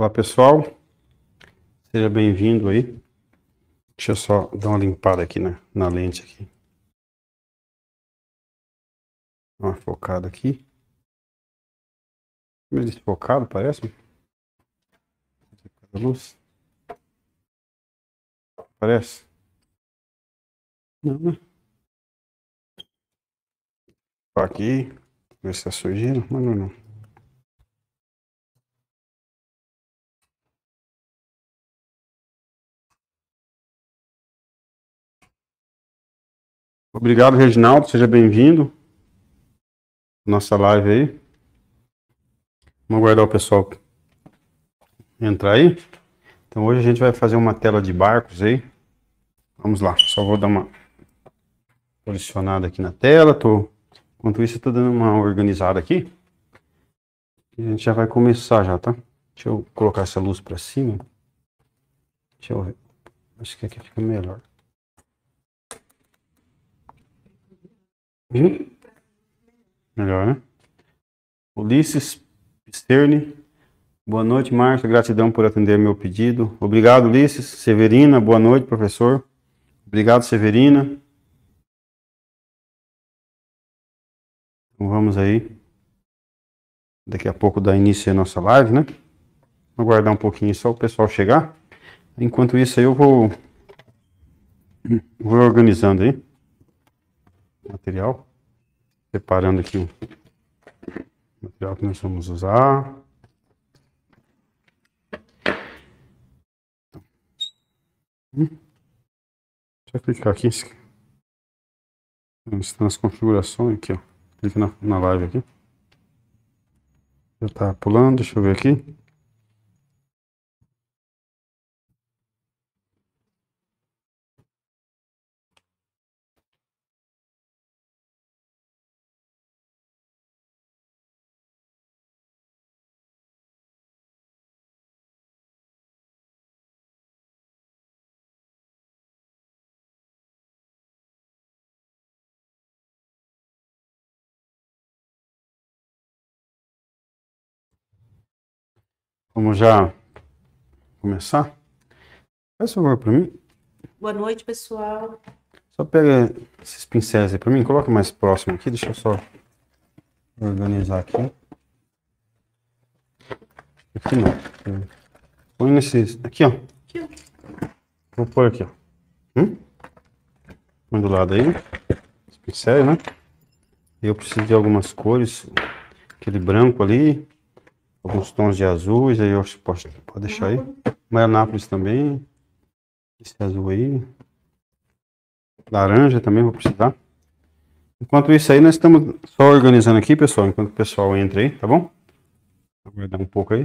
Olá pessoal, seja bem-vindo aí. Deixa eu só dar uma limpada aqui na, na lente aqui. Uma focada aqui. Meio desfocado, parece. Luz. Parece. Não, né? Aqui, ver se tá sujeira, mas não, não. Obrigado, Reginaldo. Seja bem-vindo. Nossa live aí. Vamos aguardar o pessoal entrar aí. Então hoje a gente vai fazer uma tela de barcos aí. Vamos lá. Só vou dar uma posicionada aqui na tela. Tô... Enquanto isso, eu tô dando uma organizada aqui. E a gente já vai começar já, tá? Deixa eu colocar essa luz para cima. Deixa eu ver. Acho que aqui fica melhor. Hum? Melhor, né? Ulisses Sterne. Boa noite, Márcia. Gratidão por atender meu pedido. Obrigado, Ulisses. Severina, boa noite, professor. Obrigado, Severina. Então vamos aí. Daqui a pouco dá início a nossa live, né? Vou aguardar um pouquinho só o pessoal chegar. Enquanto isso eu vou, vou organizando aí material. Separando aqui o material que nós vamos usar. Hum. Deixa eu clicar aqui. Nas configurações aqui, ó. Clica na, na live aqui. Já tá pulando, deixa eu ver aqui. Vamos já começar? Faz favor para mim. Boa noite, pessoal. Só pega esses pincéis aí para mim, coloca mais próximo aqui, deixa eu só organizar aqui. Aqui não. Põe nesses. Aqui, ó. Aqui, ó. Vou pôr aqui, ó. Hum? Põe do lado aí. Os pincéis, né? Eu preciso de algumas cores. Aquele branco ali alguns tons de azuis, aí eu posso, pode deixar aí. Maianápolis também. Esse azul aí. Laranja também vou precisar. Enquanto isso aí, nós estamos só organizando aqui, pessoal, enquanto o pessoal entra aí, tá bom? Aguardar um pouco aí.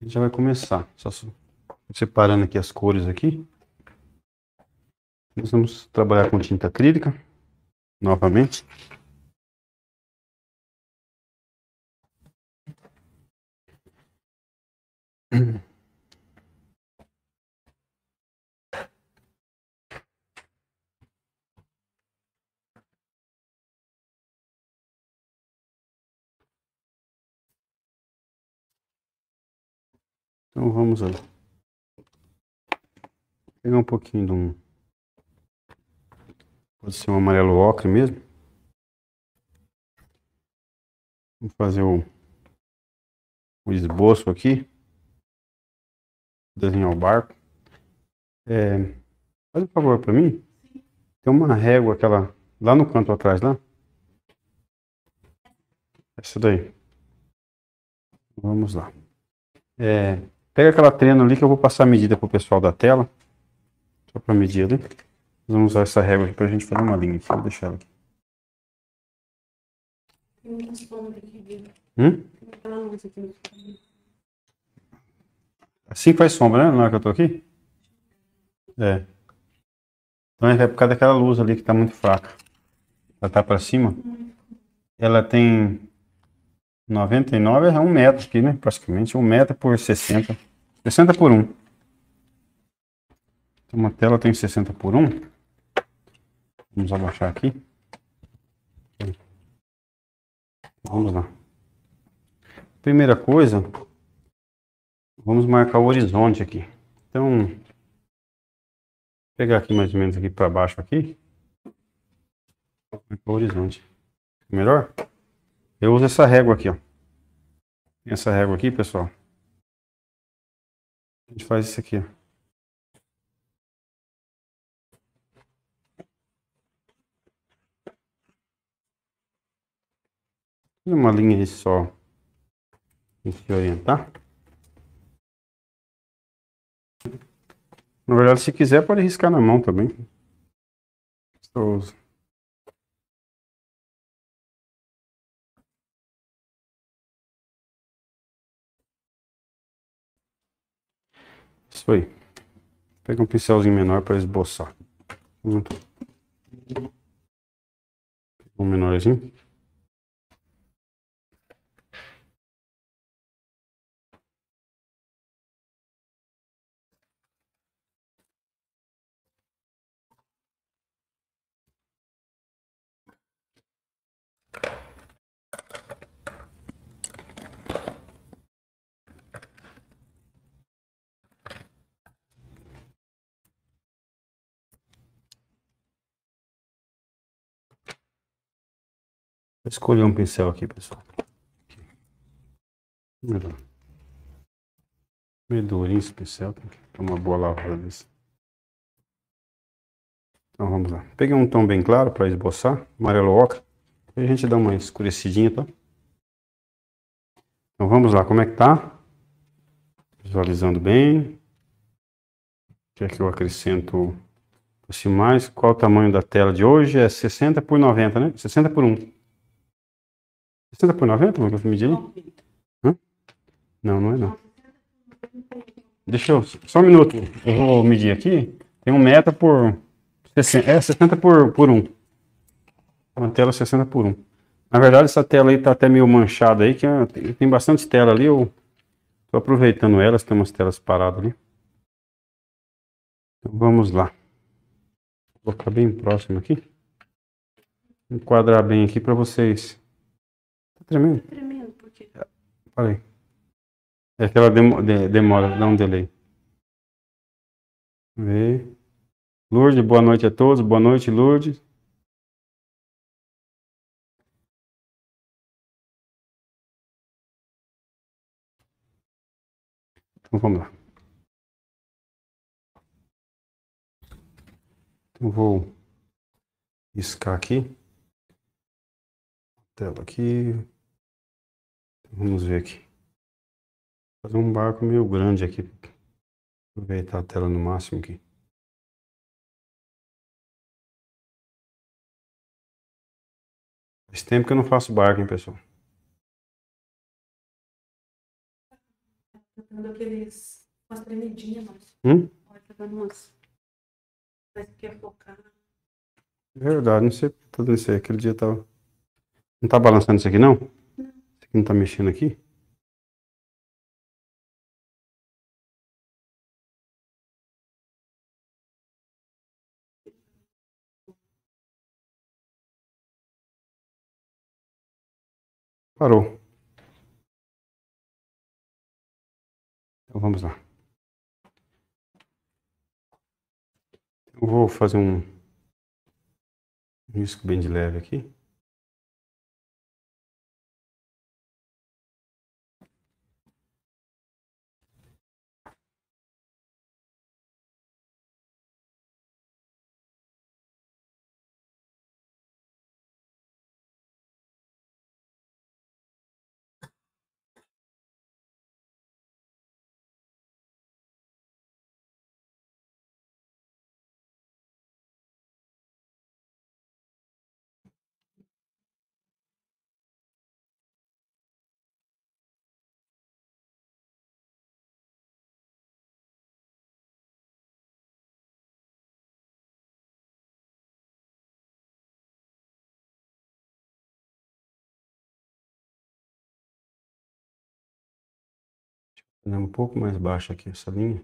A gente já vai começar. Só separando aqui as cores aqui. Nós vamos trabalhar com tinta acrílica, novamente. Então vamos lá. Pegar um pouquinho de um. Pode ser um amarelo ocre mesmo. Vamos fazer o, o esboço aqui desenhar o barco. É, faz um favor para mim. Tem uma régua aquela lá no canto atrás lá. Essa daí. Vamos lá. É, pega aquela trena ali que eu vou passar a medida pro pessoal da tela. Só para medir ali. Vamos usar essa régua aqui pra gente fazer uma linha aqui. Vou deixar ela aqui. Hum? Assim faz sombra, né? Na hora que eu tô aqui? É. Então é por causa daquela luz ali que tá muito fraca. Ela tá para cima. Ela tem 99, é um metro aqui, né? Praticamente um metro por 60. 60 por 1. Então uma tela tem 60 por 1. Vamos abaixar aqui. Vamos lá. Primeira coisa, Vamos marcar o horizonte aqui. Então, pegar aqui mais ou menos aqui para baixo aqui. Marcar o horizonte. Melhor? Eu uso essa régua aqui, ó. Essa régua aqui, pessoal. A gente faz isso aqui, ó. Uma linha aí só. A se orientar. Na verdade, se quiser, pode riscar na mão também. Gostoso. Isso aí. Pega um pincelzinho menor para esboçar. Um menorzinho. Vou escolher um pincel aqui, pessoal. Meio durinho esse pincel, tem que ter uma boa lavada desse. Então vamos lá. Peguei um tom bem claro para esboçar, amarelo ocra. E a gente dá uma escurecidinha, tá? Então vamos lá, como é que tá? Visualizando bem. Quer que eu acrescento assim mais? Qual o tamanho da tela de hoje? É 60 por 90, né? 60 por 1. 60 por 90? Como é que eu medi ali? Hã? Não, não é não. Deixa eu. Só um minuto. Eu vou medir aqui. Tem um meta por. 60, é 60 por, por 1. Uma tela 60 por 1. Na verdade, essa tela aí tá até meio manchada aí, que é, tem, tem bastante tela ali. Eu tô aproveitando elas, tem umas telas paradas ali. Então vamos lá. Vou colocar bem próximo aqui. Enquadrar bem aqui para vocês Tá tremendo? Tremendo, por quê? Falei. É que ela demo, de, demora, dá um delay. Vê. Lourdes, boa noite a todos. Boa noite, Lourdes. Então vamos lá. Então vou riscar aqui. Tela aqui. Vamos ver aqui. Vou fazer um barco meio grande aqui. Aproveitar a tela no máximo aqui. Faz tempo que eu não faço barco, hein, pessoal? Tá dando aqueles. umas tremidinhas, mas. Hum? Tá dando umas. Parece que quer focar. Verdade, não sei tá dando isso aí. Aquele dia tava. Não tá balançando isso aqui, não? Não. Isso aqui não tá mexendo aqui? Parou. Então vamos lá. Eu vou fazer um risco bem de leve aqui. Fazer um pouco mais baixo aqui essa linha.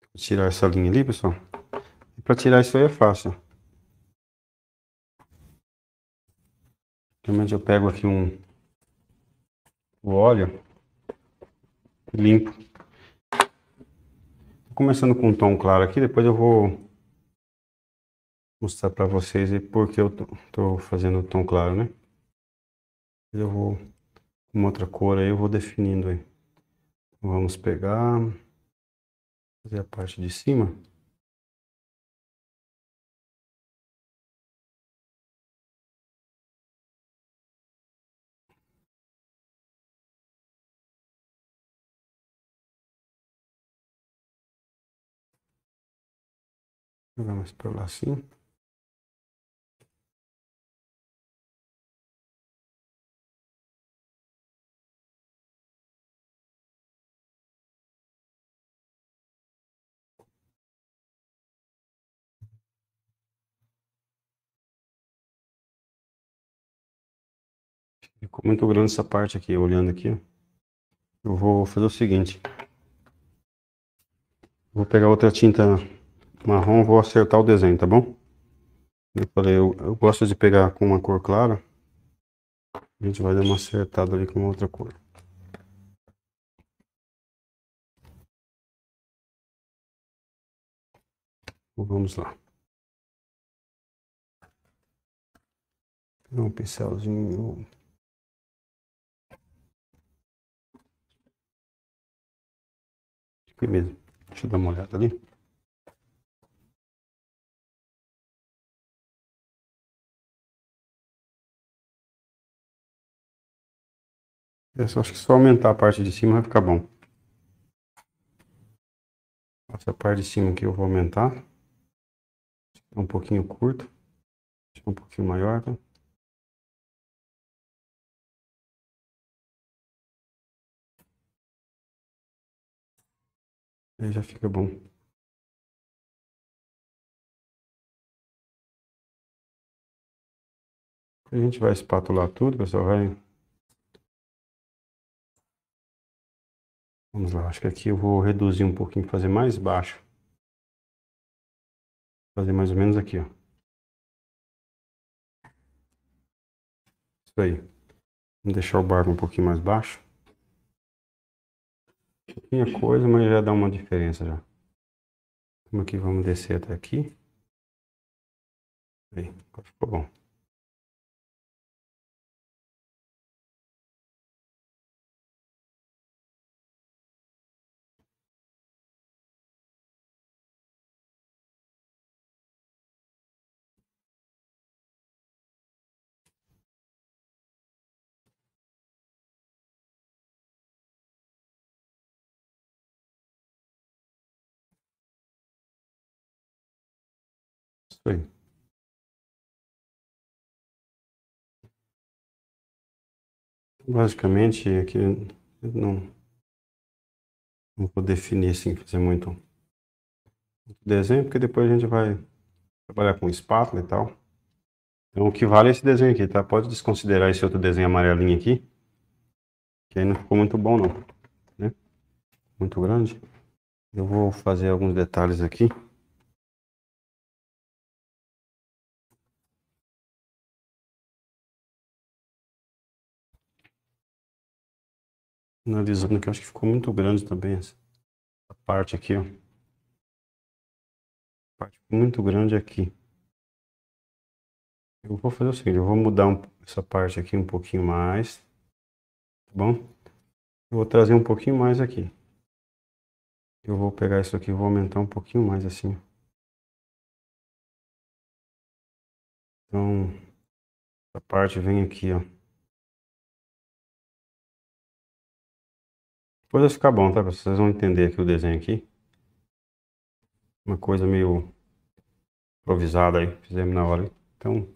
Vou tirar essa linha ali, pessoal. E para tirar isso aí é fácil. Realmente eu pego aqui um, o óleo limpo. Começando com um tom claro aqui, depois eu vou mostrar para vocês por que eu tô, tô fazendo o tom claro, né? Eu vou uma outra cor aí, eu vou definindo aí. Vamos pegar, fazer a parte de cima. Jogar mais para lá assim. Ficou muito grande essa parte aqui, olhando aqui. Eu vou fazer o seguinte. Vou pegar outra tinta marrom, vou acertar o desenho, tá bom? Eu falei, eu, eu gosto de pegar com uma cor clara. A gente vai dar uma acertada ali com outra cor. Vamos lá. Um pincelzinho. Aqui mesmo. Deixa eu dar uma olhada ali. Eu só acho que só aumentar a parte de cima vai ficar bom. Essa parte de cima aqui eu vou aumentar. É um pouquinho curto. Um pouquinho maior, tá? Aí já fica bom. A gente vai espatular tudo, pessoal. Vai. Vamos lá, acho que aqui eu vou reduzir um pouquinho, fazer mais baixo. Fazer mais ou menos aqui, ó. Isso aí. Vamos deixar o barco um pouquinho mais baixo. Pouquinha coisa, mas já dá uma diferença já. Vamos aqui, vamos descer até aqui. Aí, ficou bom. Aí. Basicamente, aqui não, não vou definir assim, fazer muito, muito desenho, porque depois a gente vai trabalhar com espátula e tal. Então o que vale é esse desenho aqui, tá? Pode desconsiderar esse outro desenho amarelinho aqui, que aí não ficou muito bom não, né? Muito grande. Eu vou fazer alguns detalhes aqui. Analisando que eu acho que ficou muito grande também essa parte aqui, ó. Parte muito grande aqui. Eu vou fazer o seguinte, eu vou mudar um, essa parte aqui um pouquinho mais, tá bom? Eu vou trazer um pouquinho mais aqui. Eu vou pegar isso aqui, vou aumentar um pouquinho mais assim. Então, essa parte vem aqui, ó. Depois vai ficar bom, tá? Vocês vão entender aqui o desenho aqui. Uma coisa meio improvisada aí, fizemos na hora. Então,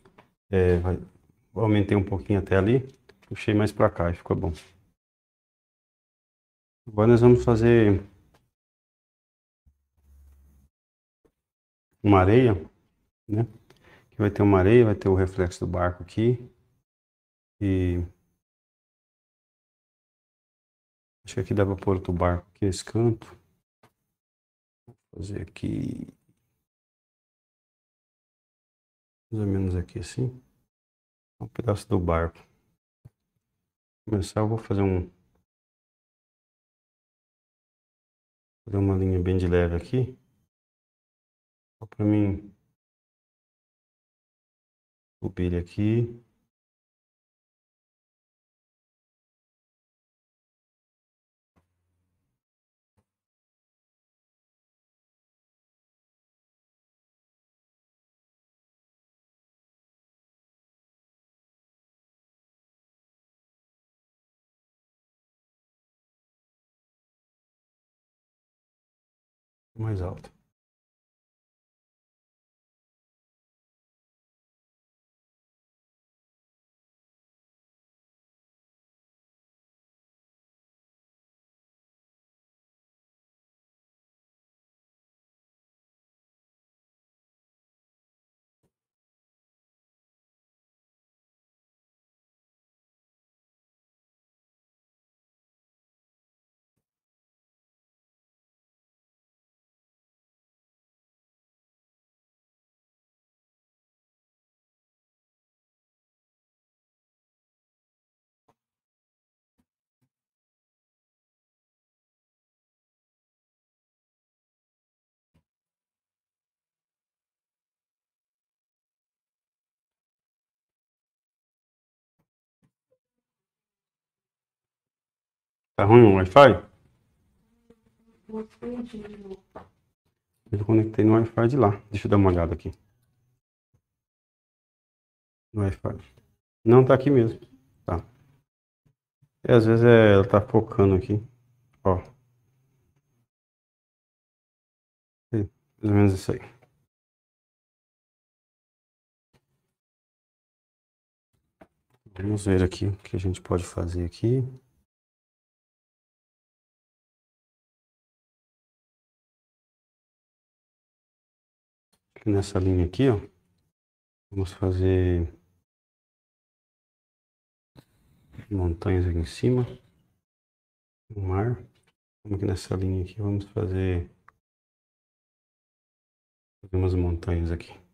é, vai, aumentei um pouquinho até ali, puxei mais pra cá e ficou bom. Agora nós vamos fazer uma areia, né? Que vai ter uma areia, vai ter o reflexo do barco aqui. E Acho que aqui dá para pôr outro barco aqui, é esse canto. Vou fazer aqui. Mais ou menos aqui assim. É um pedaço do barco. Vou começar, eu vou fazer um. Fazer uma linha bem de leve aqui. Só para mim. Subir ele aqui. Mais alto. Tá ruim o Wi-Fi? Eu conectei no Wi-Fi de lá. Deixa eu dar uma olhada aqui. No Wi-Fi. Não tá aqui mesmo. Tá. É, às vezes é, ela tá focando aqui. Ó. Mais ou menos isso aí. Vamos ver aqui o que a gente pode fazer aqui. Nessa linha aqui, ó, vamos fazer montanhas aqui em cima, o mar. Vamos aqui nessa linha aqui, vamos fazer, fazer umas montanhas aqui.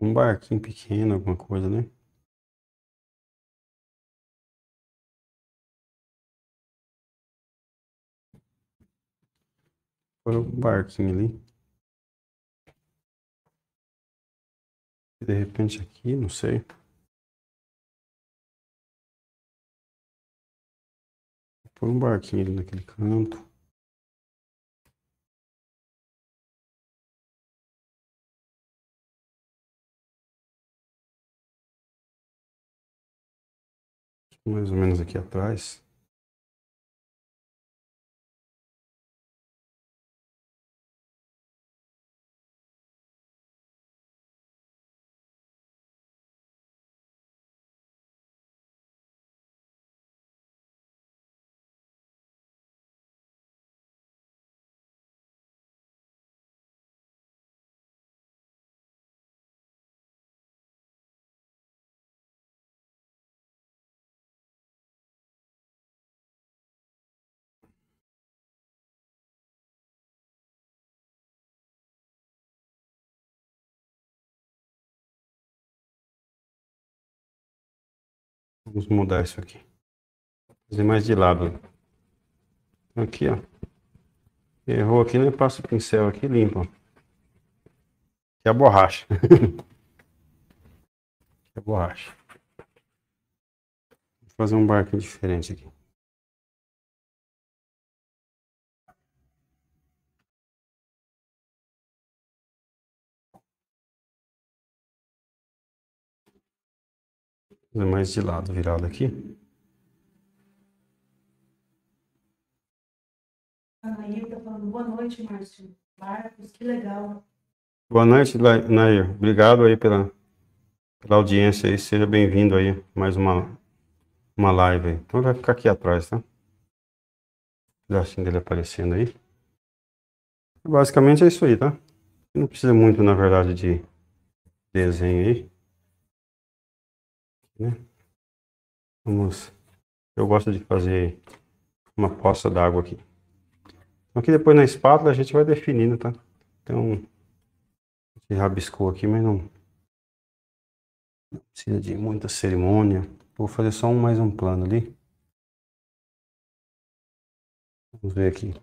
Um barquinho pequeno, alguma coisa, né? Foi um barquinho ali. De repente aqui, não sei. Põe um barquinho ali naquele canto. Mais ou menos aqui atrás. Vamos mudar isso aqui. Fazer mais de lado. Aqui, ó. Errou aqui, né? Passa o pincel aqui limpa. É a borracha. é a borracha. Vou fazer um barquinho diferente aqui. Fazer mais de lado, virado aqui. Anaí tá falando, boa noite, Márcio. Marcos, que legal. Boa noite, Nair. Obrigado aí pela, pela audiência aí, seja bem-vindo aí, mais uma, uma live aí. Então vai ficar aqui atrás, tá? O pedacinho dele aparecendo aí. Basicamente é isso aí, tá? Não precisa muito, na verdade, de desenho aí. Né? Vamos. Eu gosto de fazer uma poça d'água aqui. Aqui depois na espátula a gente vai definindo, tá? Então, gente rabiscou aqui, mas não, não precisa de muita cerimônia. Vou fazer só um, mais um plano ali. Vamos ver aqui.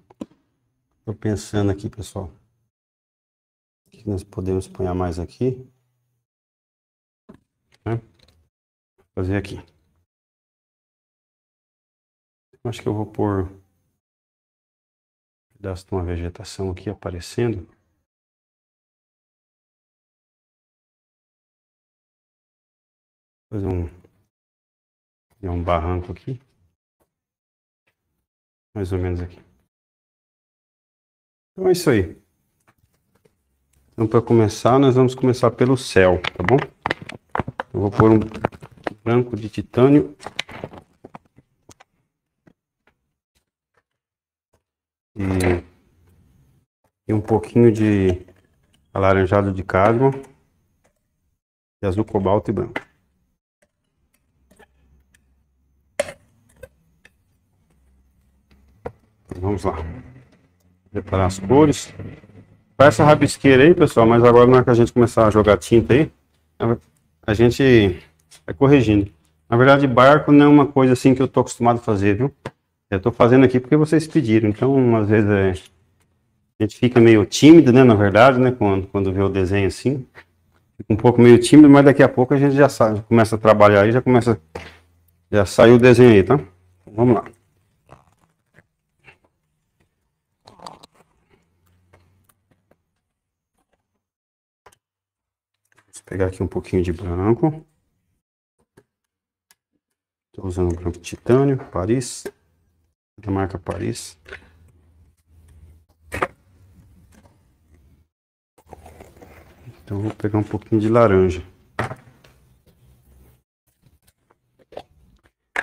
Estou pensando aqui, pessoal. O que nós podemos pôr mais aqui? Né? Fazer aqui. Acho que eu vou pôr um pedaço de uma vegetação aqui aparecendo. Fazer um, um barranco aqui. Mais ou menos aqui. Então é isso aí. Então para começar, nós vamos começar pelo céu, tá bom? Eu vou pôr um branco de titânio e, e um pouquinho de alaranjado de cadmo e azul cobalto e branco. Vamos lá. Preparar as cores. Faz essa rabisqueira aí, pessoal, mas agora na hora que a gente começar a jogar tinta aí, a gente vai corrigindo. Na verdade, barco não é uma coisa assim que eu tô acostumado a fazer, viu? Eu estou fazendo aqui porque vocês pediram, então às vezes é, a gente fica meio tímido, né, na verdade, né, quando, quando vê o desenho assim, fica um pouco meio tímido, mas daqui a pouco a gente já sabe, começa a trabalhar e já começa, já saiu o desenho aí, tá? Então, vamos lá. Vou pegar aqui um pouquinho de branco. Estou usando branco titânio, Paris da marca Paris. Então vou pegar um pouquinho de laranja.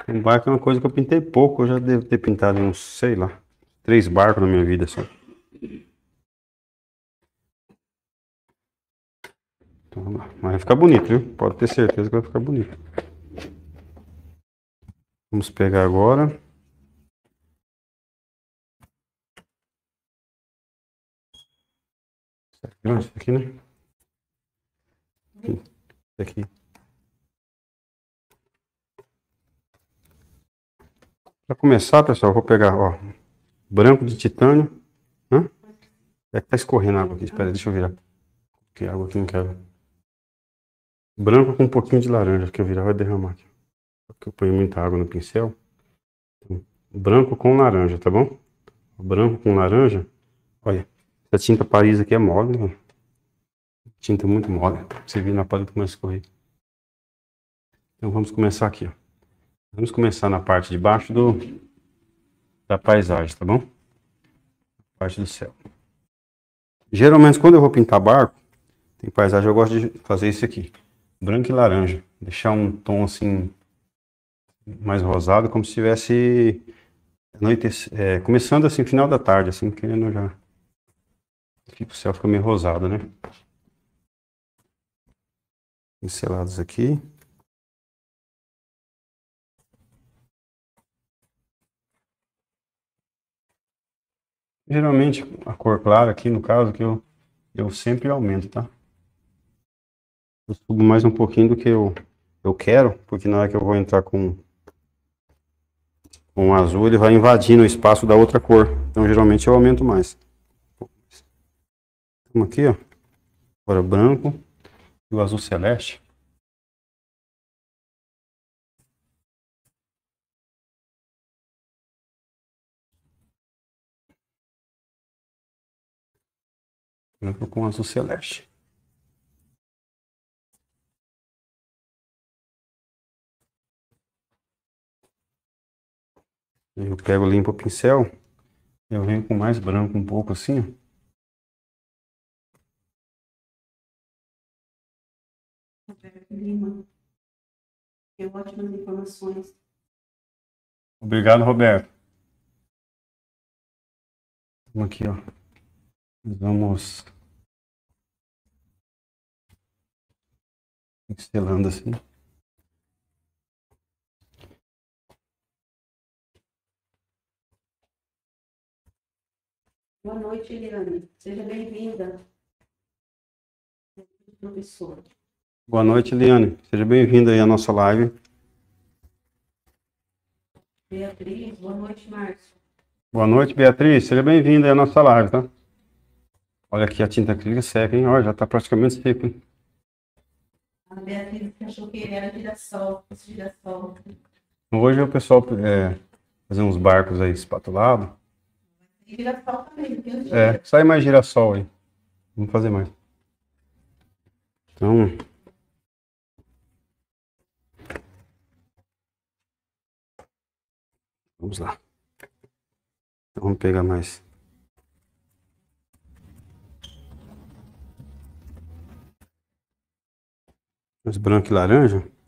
Um barco é uma coisa que eu pintei pouco, eu já devo ter pintado uns, sei lá, três barcos na minha vida só. Então, mas vai ficar bonito, viu? Pode ter certeza que vai ficar bonito. Vamos pegar agora Não, esse aqui, né? Esse aqui. Para começar, pessoal, eu vou pegar, ó, branco de titânio. Hã? É que tá escorrendo água aqui. Espera, deixa eu virar. Que água aqui não quero. Branco com um pouquinho de laranja, que eu virar vai derramar aqui. Porque eu ponho muita água no pincel. Branco com laranja, tá bom? Branco com laranja. Olha. Essa tinta Paris aqui é mole, né? Tinta muito mole. Você viu na paleta começa a escorrer. Então vamos começar aqui, ó. Vamos começar na parte de baixo do da paisagem, tá bom? Parte do céu. Geralmente quando eu vou pintar barco, tem paisagem, eu gosto de fazer isso aqui. Branco e laranja. Deixar um tom assim mais rosado, como se estivesse é, começando assim, final da tarde, assim, querendo já Fica, o céu fica meio rosado, né? Pincelados aqui. Geralmente a cor clara aqui, no caso, que eu, eu sempre aumento, tá? Eu subo mais um pouquinho do que eu, eu quero, porque na hora que eu vou entrar com, com azul, ele vai invadindo o espaço da outra cor. Então geralmente eu aumento mais. Vamos aqui, ó. Agora branco e o azul celeste. Branco com azul celeste. Eu pego, limpo o pincel. Eu venho com mais branco um pouco assim. Roberto Lima. Deu ótimas informações. Obrigado, Roberto. Vamos aqui, ó. Vamos pincelando assim. Boa noite, Eliane. Seja bem-vinda. Professor. Boa noite, Eliane. Seja bem-vinda aí à nossa live. Beatriz, boa noite, Márcio. Boa noite, Beatriz. Seja bem-vinda aí à nossa live, tá? Olha aqui a tinta acrílica seca, hein? Olha, já tá praticamente seco, hein? A Beatriz achou que ele era girassol, girassol. Hoje o pessoal é, fazer uns barcos aí espatulados. Girassol também, É, sai mais girassol aí. Vamos fazer mais. Então. Vamos lá. Então, vamos pegar mais. Mais branco e laranja.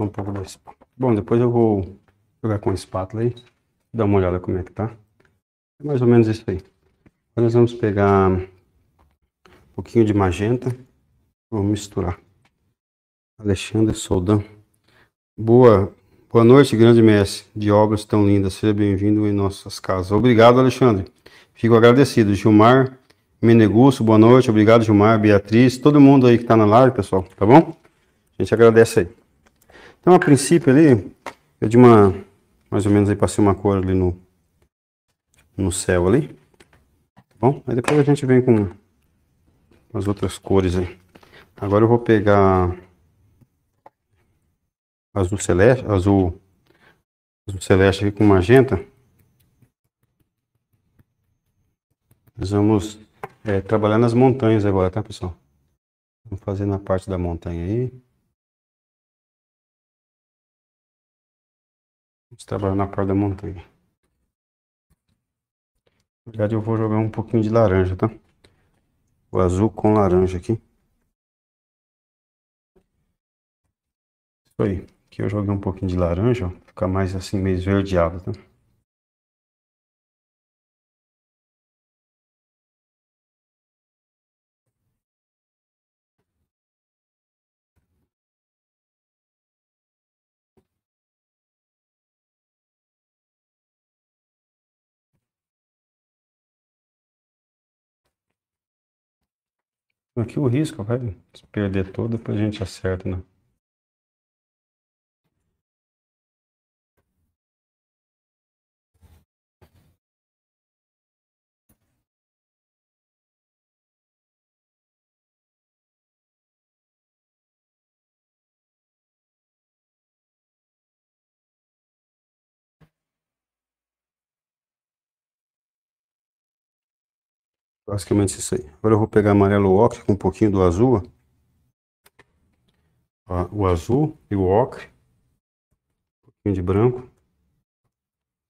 Um pouco da espátula. Bom, depois eu vou jogar com a espátula aí. Dar uma olhada como é que tá. É mais ou menos isso aí. Agora nós vamos pegar um pouquinho de magenta. Vamos misturar. Alexandre Soldan. Boa, boa noite, grande mestre de obras tão lindas. Seja bem-vindo em nossas casas. Obrigado, Alexandre. Fico agradecido. Gilmar Menegusso, boa noite. Obrigado, Gilmar, Beatriz, todo mundo aí que está na live, pessoal. Tá bom? A gente agradece aí. Então, a princípio ali, eu de uma, mais ou menos aí passei uma cor ali no, no céu ali. Tá bom? Aí depois a gente vem com as outras cores aí. Agora eu vou pegar azul celeste, azul, azul celeste aqui com magenta. Nós vamos é, trabalhar nas montanhas agora, tá, pessoal? Vamos fazer na parte da montanha aí. Vamos trabalhar na parte da montanha. Na verdade, eu vou jogar um pouquinho de laranja, tá? O azul com laranja aqui. Isso aí. Aqui eu joguei um pouquinho de laranja, ó. Fica mais assim, meio esverdeado, tá? Aqui o risco vai perder todo, depois a gente acerta, né? Basicamente isso aí. Agora eu vou pegar amarelo ocre com um pouquinho do azul. ó. O azul e o ocre. Um pouquinho de branco.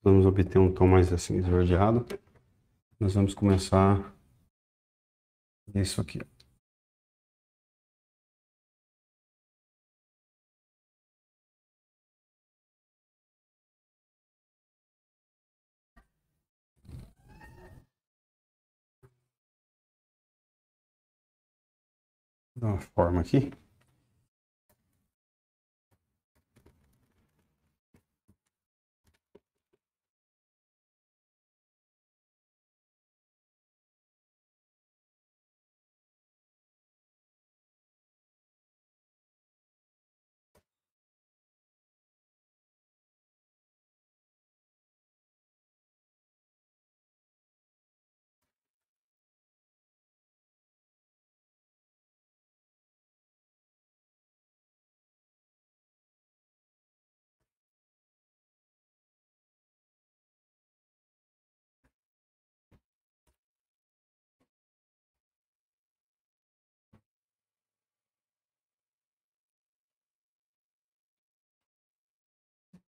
Vamos obter um tom mais assim esverdeado. Nós vamos começar isso aqui. Dar uma forma aqui.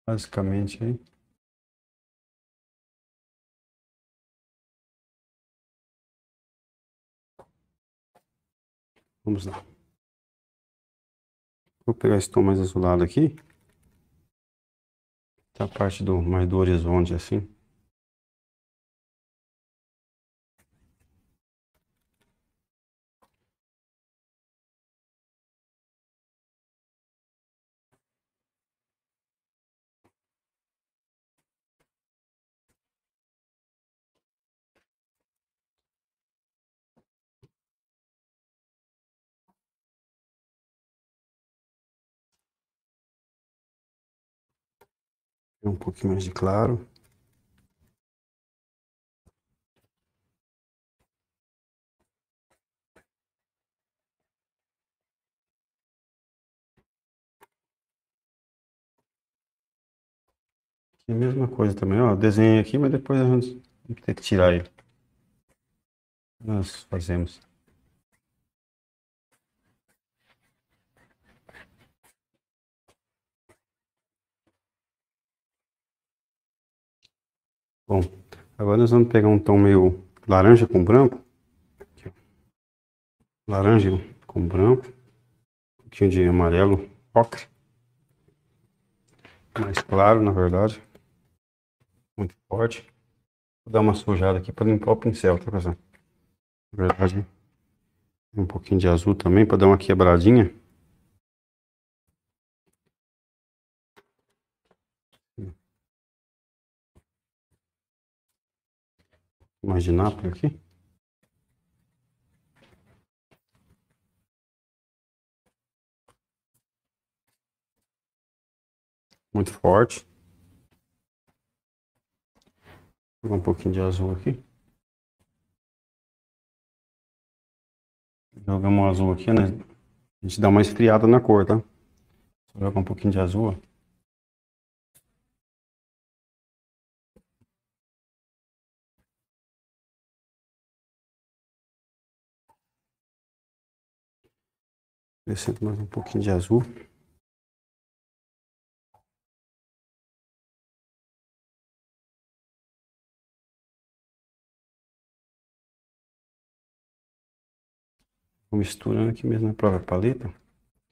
Basicamente aí. Vamos lá. Vou pegar esse tom mais azulado aqui. Tá a parte do mais do horizonte assim. Um pouquinho mais de claro. Aqui a mesma coisa também, ó, desenho aqui, mas depois a gente ter que tirar ele. Nós fazemos. Bom, agora nós vamos pegar um tom meio laranja com branco. Aqui, laranja com branco. Um pouquinho de amarelo ocre. Mais claro, na verdade. Muito forte. Vou dar uma sujada aqui para limpar o pincel, tá pessoal? Na verdade, um pouquinho de azul também para dar uma quebradinha. De Nápoles aqui. Muito forte. Vou um pouquinho de azul aqui. Jogamos um azul aqui, né? A gente dá uma esfriada na cor, tá? Só jogar um pouquinho de azul, ó. Acrescento mais um pouquinho de azul. Vou misturando aqui mesmo na própria paleta. Obrigada, Dilson.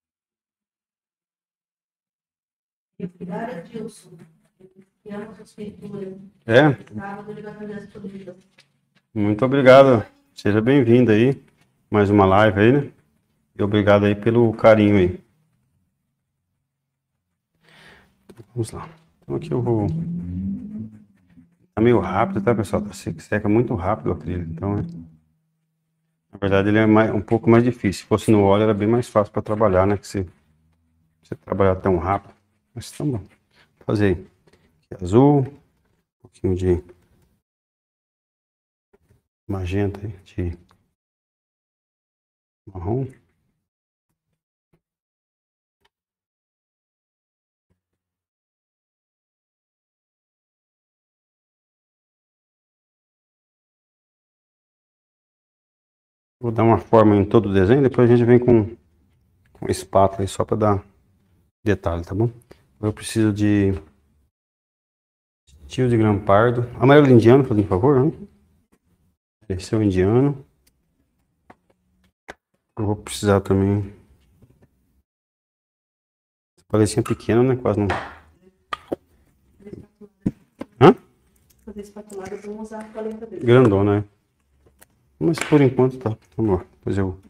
Que ama suas pinturas. É, Sábado ele vai fazer as pinturas. muito obrigado. Seja bem-vindo aí. Mais uma live aí, né? E obrigado aí pelo carinho aí. Vamos lá. Então aqui eu vou. Tá meio rápido, tá, pessoal? Tá seca muito rápido o acrílico. Então, é- na verdade, ele é mais- um pouco mais difícil. Se fosse no óleo, era bem mais fácil para trabalhar, né? Que se você trabalhar tão rápido. Mas tá bom. Vou fazer. Aqui azul, um pouquinho de magenta de marrom. Vou dar uma forma em todo o desenho, depois a gente vem com, com espátula só para dar detalhe, tá bom? Eu preciso de tio de grão pardo, amarelo indiano, fazendo favor, né? Esse é o indiano. Eu vou precisar também. Paletinha pequena, né? Quase não. Hã? Fazer espatulada, vamos usar a paleta dele. Grandona, né? Mas por enquanto tá. Vamos lá. Depois eu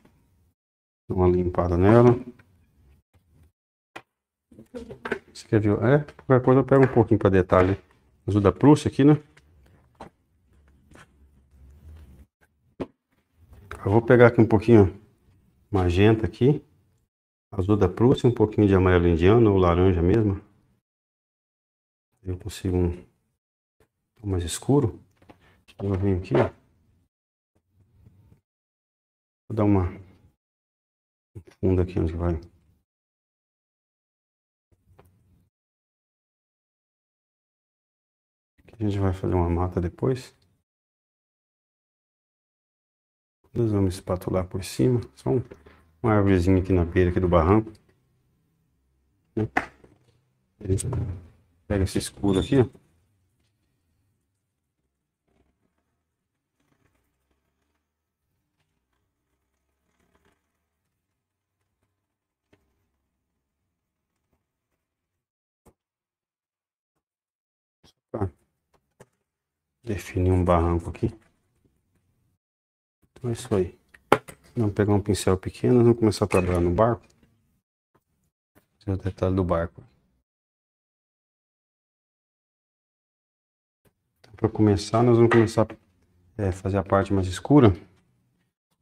dou uma limpada nela. Escreveu. É, qualquer coisa eu pego um pouquinho para detalhe. Azul da Prússia aqui, né? Eu vou pegar aqui um pouquinho magenta aqui. Azul da Prússia, um pouquinho de amarelo indiano ou laranja mesmo. Eu consigo um mais escuro. Eu venho aqui, ó. Vou dar uma um fundo aqui onde vai. A gente vai fazer uma mata depois. Nós vamos espatular por cima. Só um, uma árvorezinha aqui na beira aqui do barranco. Né? Pega esse escuro aqui, ó. Definir um barranco aqui. Então é isso aí. Vamos pegar um pincel pequeno, vamos começar a trabalhar no barco. Esse é o detalhe do barco. Então, para começar, nós vamos começar a é, fazer a parte mais escura.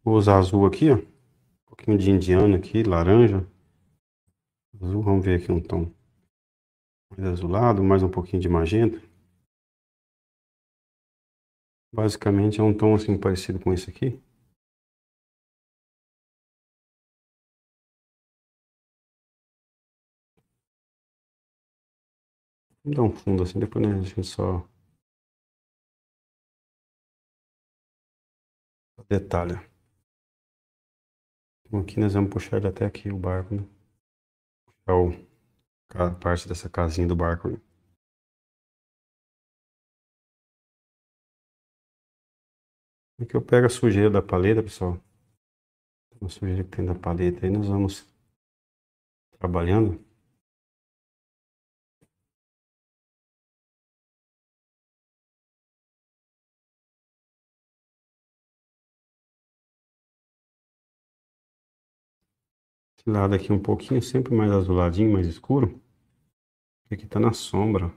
Vou usar azul aqui, ó. Um pouquinho de indiano aqui, laranja. Azul, vamos ver aqui um tom mais azulado, mais um pouquinho de magenta. Basicamente é um tom assim parecido com esse aqui. Vou dar um fundo assim, depois né, a gente só detalha. Então aqui nós vamos puxar ele até aqui o barco, né? Puxar o, a parte dessa casinha do barco. Né? Aqui eu pego a sujeira da paleta, pessoal. A sujeira que tem da paleta aí, nós vamos trabalhando. Esse lado aqui um pouquinho, sempre mais azuladinho, mais escuro. Aqui tá na sombra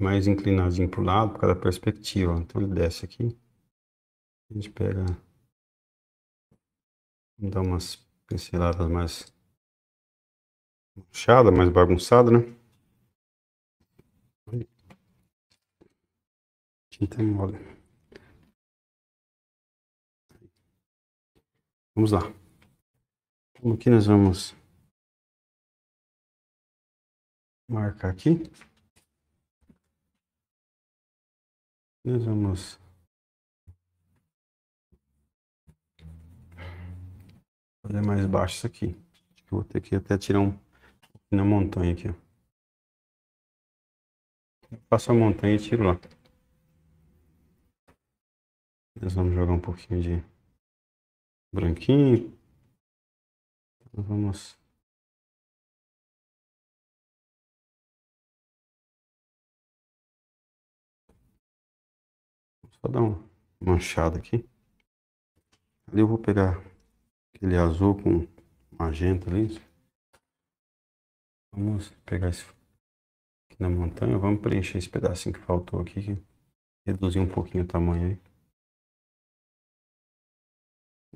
mais inclinadinho para o lado por causa da perspectiva. Então ele desce aqui. A gente pega. Dá umas pinceladas mais manchada, mais bagunçada, né? Tinta mole. Vamos lá. Como que nós vamos marcar aqui? Nós vamos fazer mais baixo isso aqui. Vou ter que até tirar um na montanha aqui. Faço a montanha e tiro lá. Nós vamos jogar um pouquinho de branquinho. Então, vamos Só dar uma manchada aqui. Ali eu vou pegar aquele azul com magenta ali. Vamos pegar esse aqui na montanha. Vamos preencher esse pedacinho que faltou aqui. Reduzir um pouquinho o tamanho aí.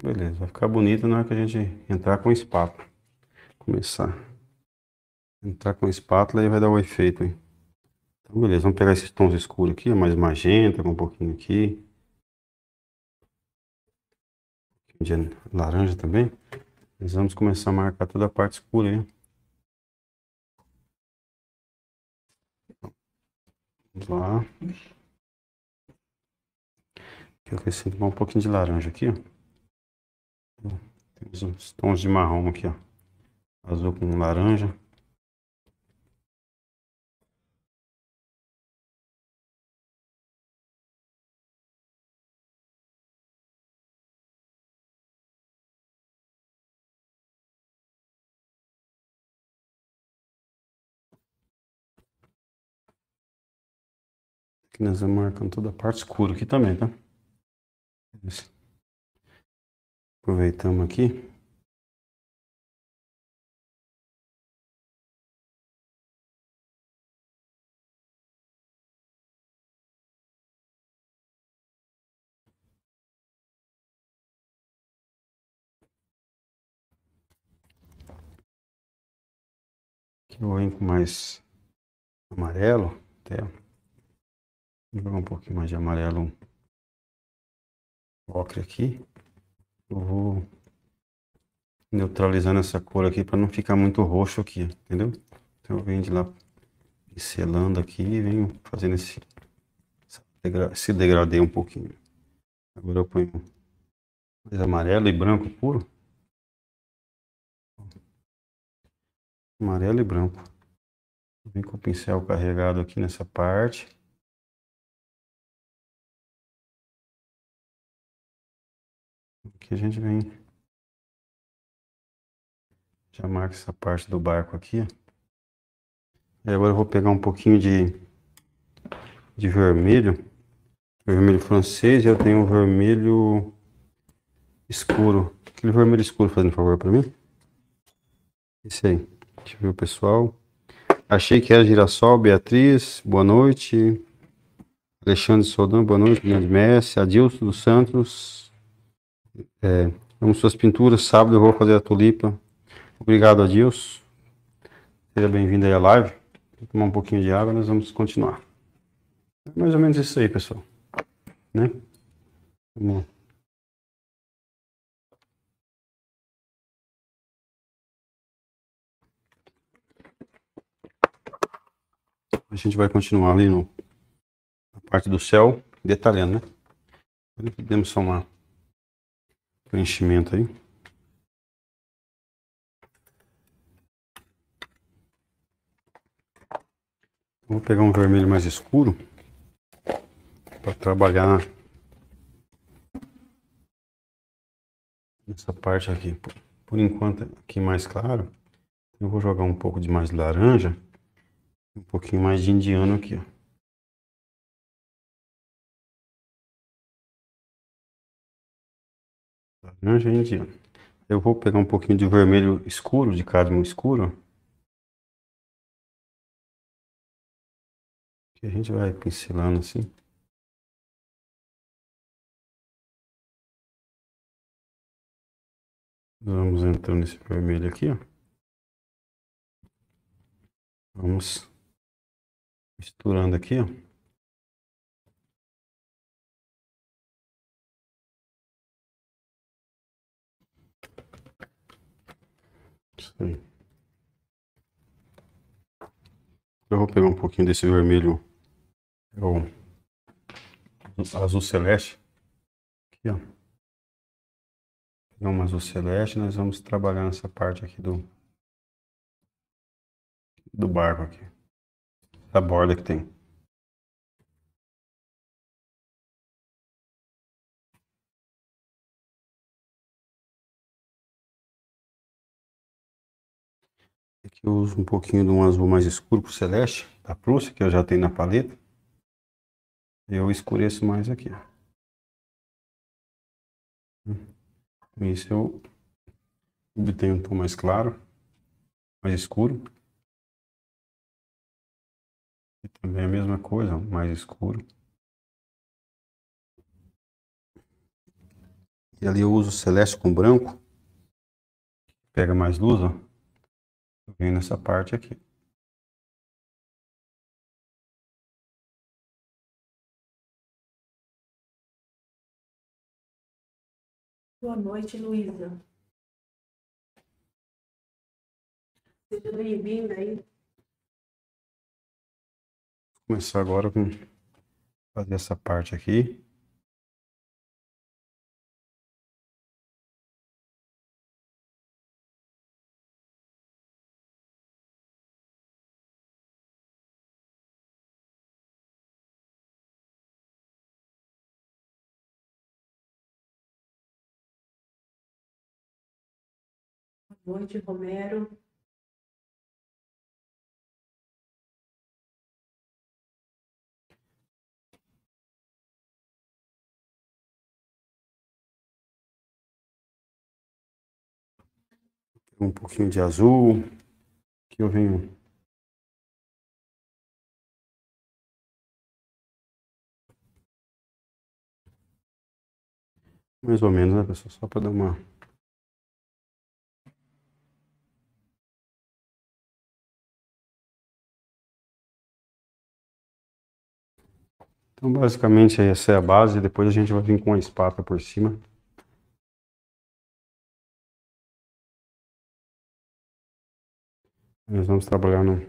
Beleza, vai ficar bonito na hora que a gente entrar com espátula. Começar. Entrar com espátula e vai dar o efeito aí. Então, beleza, vamos pegar esses tons escuros aqui, mais magenta, um pouquinho aqui. De laranja também. Nós vamos começar a marcar toda a parte escura aí. Vamos lá. Eu acrescento um pouquinho de laranja aqui, ó. Temos uns tons de marrom aqui, ó. Azul com laranja. Vamos marcando toda a parte escura aqui também, tá? Aproveitamos aqui. Aqui eu venho com mais amarelo, até Vou jogar um pouquinho mais de amarelo ocre aqui. Eu vou neutralizando essa cor aqui para não ficar muito roxo aqui, entendeu? Então eu venho de lá pincelando aqui e venho fazendo esse, esse degradê um pouquinho. Agora eu ponho mais amarelo e branco puro. Amarelo e branco. Vem com o pincel carregado aqui nessa parte. Aqui a gente vem. Já marca essa parte do barco aqui. E agora eu vou pegar um pouquinho de, de vermelho. Vermelho francês eu tenho vermelho escuro. Aquele vermelho escuro, fazendo favor para mim. Esse aí. Deixa eu ver o pessoal. Achei que era girassol, Beatriz, boa noite. Alexandre Sodan, boa noite. Grande Messi, Adilson dos Santos. É, vamos suas pinturas. Sábado eu vou fazer a tulipa. Obrigado, Adilson. Seja bem-vindo aí à live. Vou tomar um pouquinho de água, nós vamos continuar. É mais ou menos isso aí, pessoal. Né? Vamos A gente vai continuar ali no, na parte do céu, detalhando, né? Podemos somar preenchimento aí. Vou pegar um vermelho mais escuro para trabalhar nessa parte aqui. Por enquanto aqui mais claro, eu vou jogar um pouco de mais laranja um pouquinho mais de indiano aqui, ó. Indiano. Eu vou pegar um pouquinho de vermelho escuro, de cadmo escuro. Que a gente vai pincelando assim. Vamos entrando nesse vermelho aqui, ó. Vamos Misturando aqui, ó. Aí. Eu vou pegar um pouquinho desse vermelho, é o azul celeste. Aqui, ó. Pegar um azul celeste, nós vamos trabalhar nessa parte aqui do do barco aqui da borda que tem. Eu uso um pouquinho de um azul mais escuro pro celeste, da Prússia, que eu já tenho na paleta. Eu escureço mais aqui. Com isso eu obtenho um tom mais claro, mais escuro. E também a mesma coisa, mais escuro. E ali eu uso celeste com branco. Pega mais luz, ó. Venho nessa parte aqui. Boa noite, Luísa. Seja bem-vinda aí começar agora com fazer essa parte aqui. Noite, Romero. um pouquinho de azul, que eu venho mais ou menos, né, pessoal? Só para dar uma Então, basicamente, essa é a base. Depois a gente vai vir com a espátula por cima. Nós vamos trabalhar no,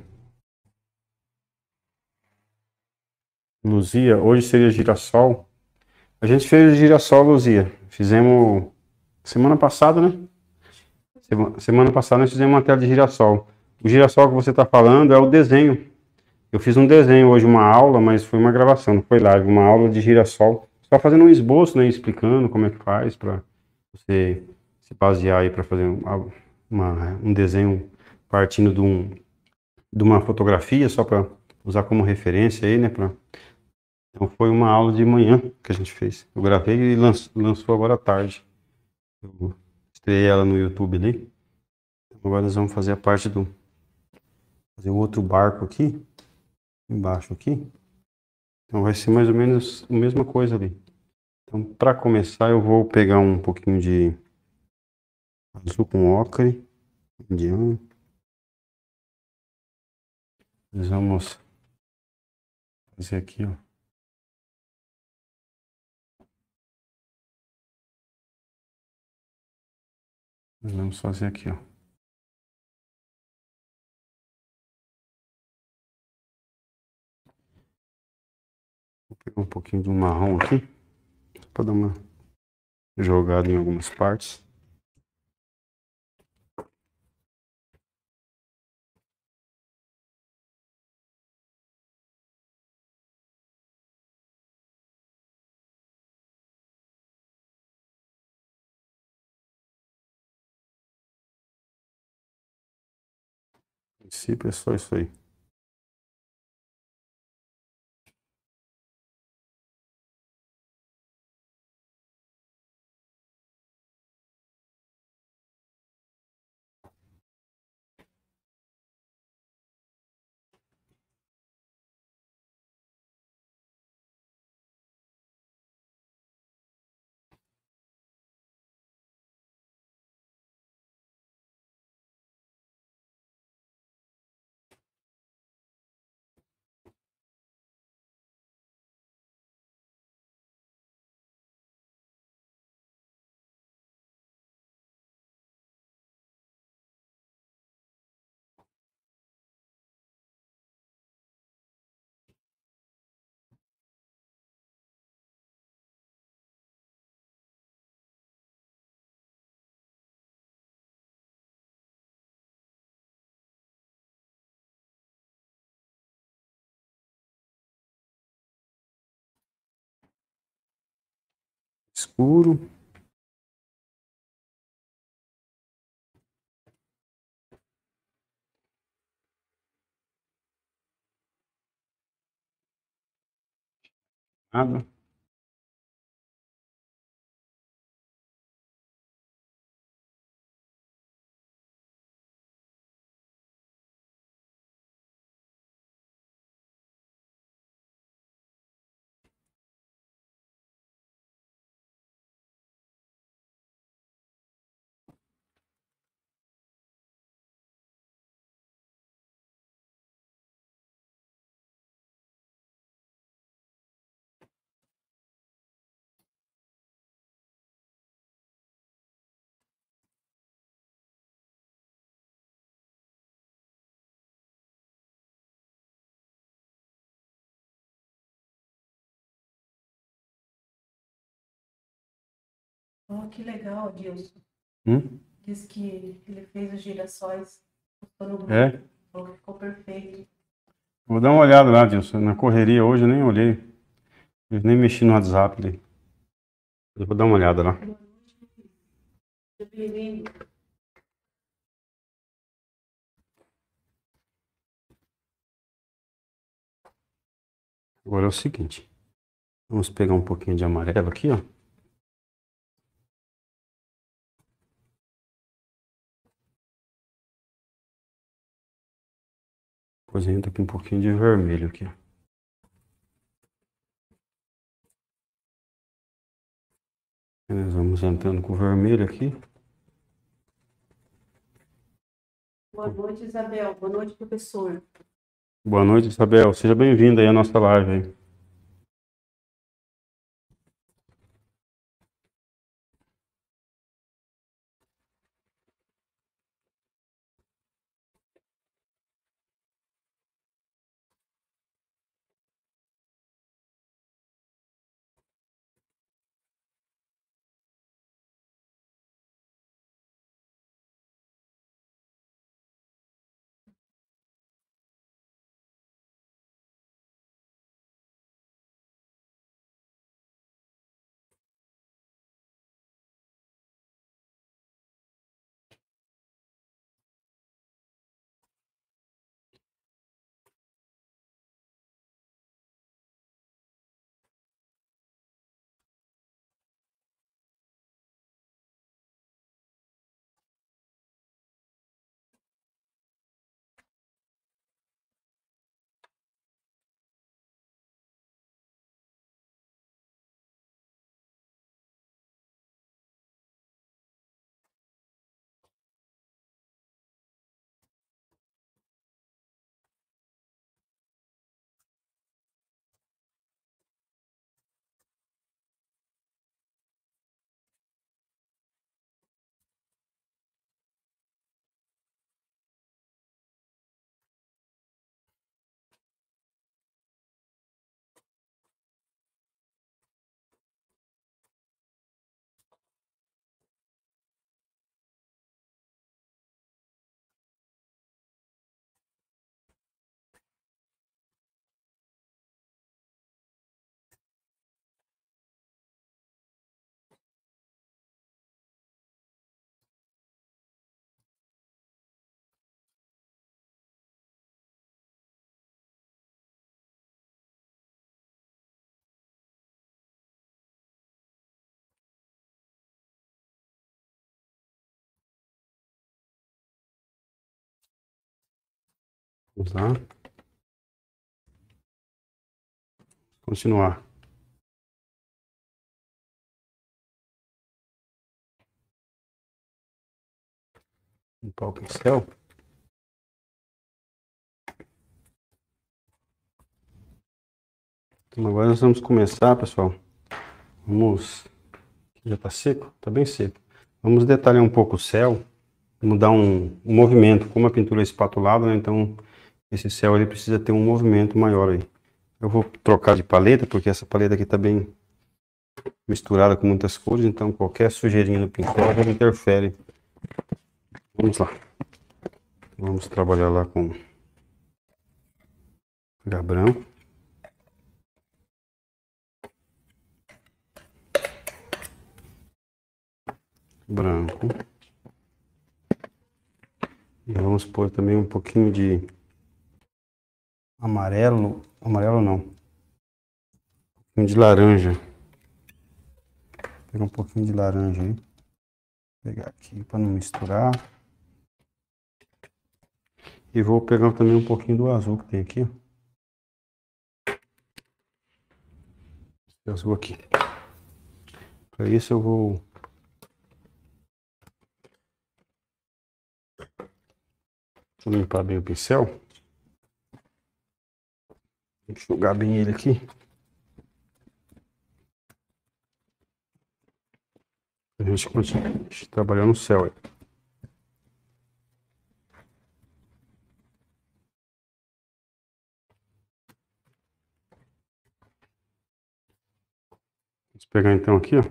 Luzia, hoje seria girassol. A gente fez girassol, Luzia. Fizemos semana passada, né? Sema- Semana passada nós fizemos uma tela de girassol. O girassol que você está falando é o desenho. Eu fiz um desenho hoje, uma aula, mas foi uma gravação, não foi live, uma aula de girassol. Só fazendo um esboço, né? Explicando como é que faz para você se basear aí para fazer uma- uma- um desenho partindo de, um, de uma fotografia, só para usar como referência aí, né? Pra... Então foi uma aula de manhã que a gente fez. Eu gravei e lan- lançou agora à tarde. Eu estreiei ela no YouTube ali. Agora nós vamos fazer a parte do. Fazer o outro barco aqui. Embaixo aqui. Então vai ser mais ou menos a mesma coisa ali. Então, para começar, eu vou pegar um pouquinho de azul com ocre. Nós vamos fazer aqui, ó. Nós vamos fazer aqui, ó. Um pouquinho um marrom aqui, para dar uma jogada em algumas partes. Princípio é só isso aí. Escuro. Nada. Oh, que legal, Dilson. Hum? Diz que ele fez os girassóis. no. É? Falou que ficou perfeito. Vou dar uma olhada lá, Dilson. Na correria hoje eu nem olhei. Eu nem mexi no WhatsApp ali. Eu vou dar uma olhada lá. Agora é o seguinte. Vamos pegar um pouquinho de amarelo aqui, ó. Depois entra aqui um pouquinho de vermelho aqui, nós vamos entrando com o vermelho aqui. Boa noite, Isabel. Boa noite, professor. Boa noite, Isabel. Seja bem-vinda aí à nossa live Vamos lá. Continuar. Limpar o pincel. Então agora nós vamos começar, pessoal. Vamos. Já está seco? Está bem seco. Vamos detalhar um pouco o céu. Vamos dar um, um movimento. Como a pintura é espatulada, né? então esse céu ele precisa ter um movimento maior aí. Eu vou trocar de paleta, porque essa paleta aqui está bem misturada com muitas cores, então qualquer sujeirinha no pincel já interfere. Vamos lá. Vamos trabalhar lá com branco. branco. E vamos pôr também um pouquinho de amarelo, amarelo não, um pouquinho de laranja. Vou pegar um pouquinho de laranja aí. Vou pegar aqui para não misturar. E vou pegar também um pouquinho do azul que tem aqui. Esse azul aqui. Para isso eu vou Vou limpar bem o pincel. Enxugar bem ele aqui. A gente continua trabalhando no céu. Vamos pegar então aqui, ó.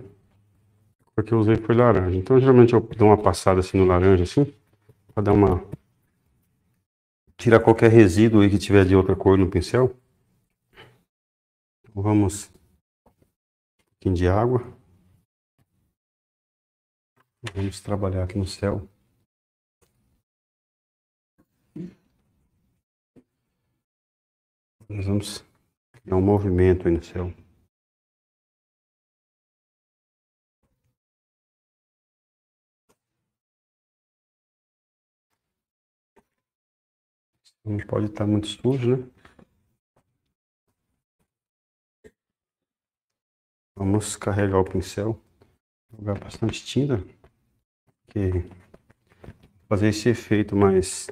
A que eu usei foi laranja. Então geralmente eu dou uma passada assim no laranja assim, para dar uma tirar qualquer resíduo aí que tiver de outra cor no pincel. Vamos um pouquinho de água. Vamos trabalhar aqui no céu. Nós vamos criar um movimento aí no céu. Não pode estar muito sujo, né? Vamos carregar o pincel, jogar bastante tinta, que fazer esse efeito mais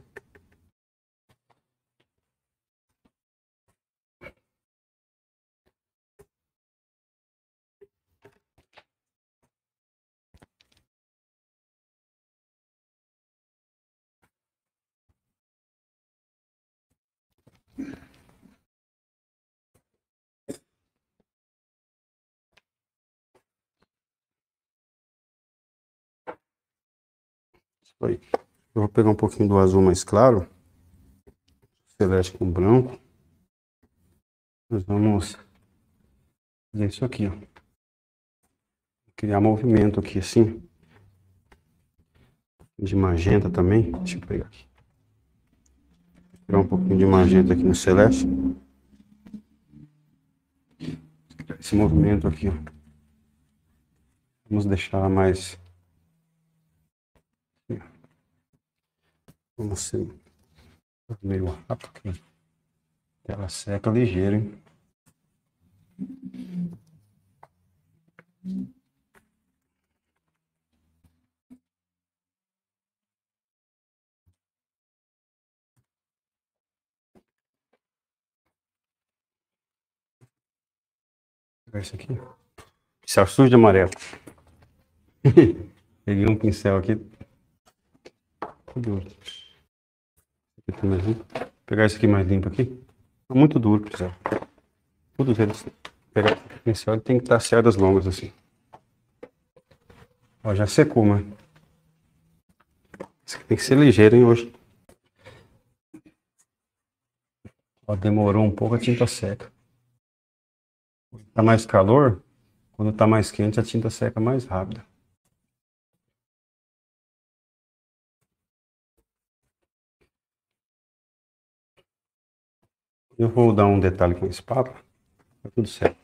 Aí. Eu vou pegar um pouquinho do azul mais claro, celeste com branco. Nós vamos fazer isso aqui, ó. Criar movimento aqui assim. De magenta também. Deixa eu pegar aqui. Pegar um pouquinho de magenta aqui no celeste. Esse movimento aqui, ó. Vamos deixar mais Vamos ser meio rápido. Ela seca ligeiro, hein? esse aqui. Pincel sujo de amarelo. Peguei um pincel aqui. Vou pegar esse aqui mais limpo aqui. É muito duro, pincel. Todos eles. Pegar pincel tem que estar cerdas longas assim. Ó, já secou, mas. Isso aqui tem que ser ligeiro, hein, hoje. Ó, demorou um pouco, a tinta seca. Tá mais calor, quando tá mais quente, a tinta seca mais rápido. Eu vou dar um detalhe com a espátula. Tá tudo certo.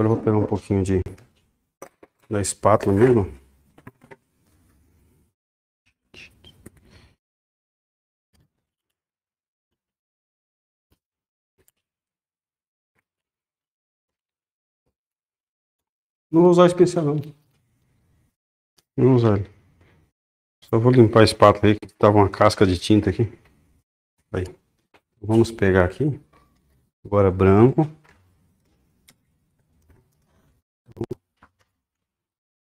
Agora eu vou pegar um pouquinho de da espátula mesmo. Não vou usar esse pincel não. Não vou usar ele. Só vou limpar a espátula aí, que tava uma casca de tinta aqui. Aí. Vamos pegar aqui. Agora branco.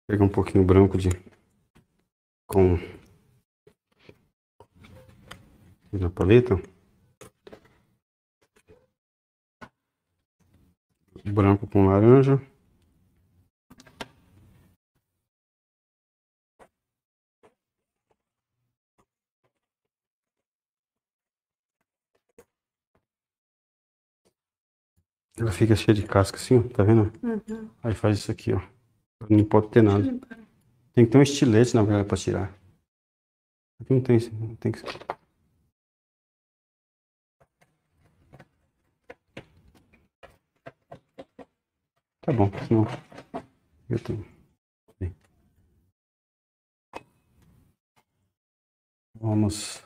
Pegar um pouquinho branco de com na paleta. Branco com laranja. Ela fica cheia de casca assim, ó, tá vendo? Uhum. Aí faz isso aqui, ó. Não pode ter nada. Tem que ter um estilete, na verdade, pra tirar. Aqui não tem, não tem que... Tá bom, senão eu tenho. Vamos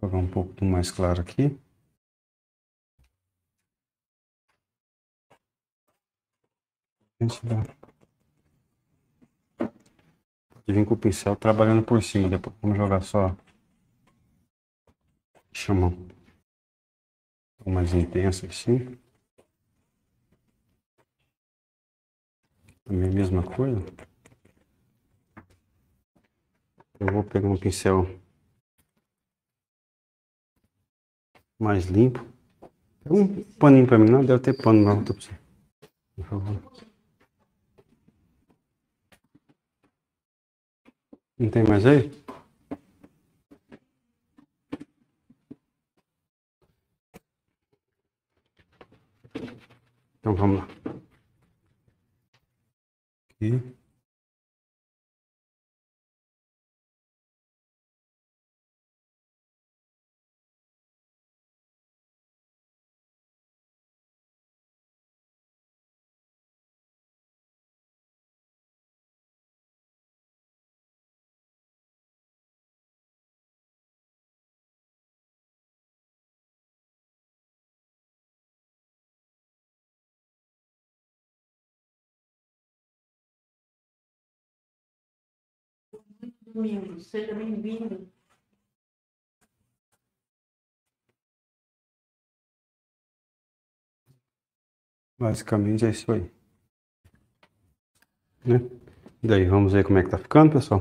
jogar um pouco mais claro aqui. A gente vai. Pode vir com o pincel trabalhando por cima, depois vamos jogar só chamam um mais intenso assim. Também a mesma coisa. Eu vou pegar um pincel mais limpo. Um paninho pra mim, não deve ter pano não. Por favor. Não tem mais aí? Então vamos lá. Aqui. Domingo, seja bem-vindo. Basicamente é isso aí. Né? E daí, vamos ver como é que tá ficando, pessoal?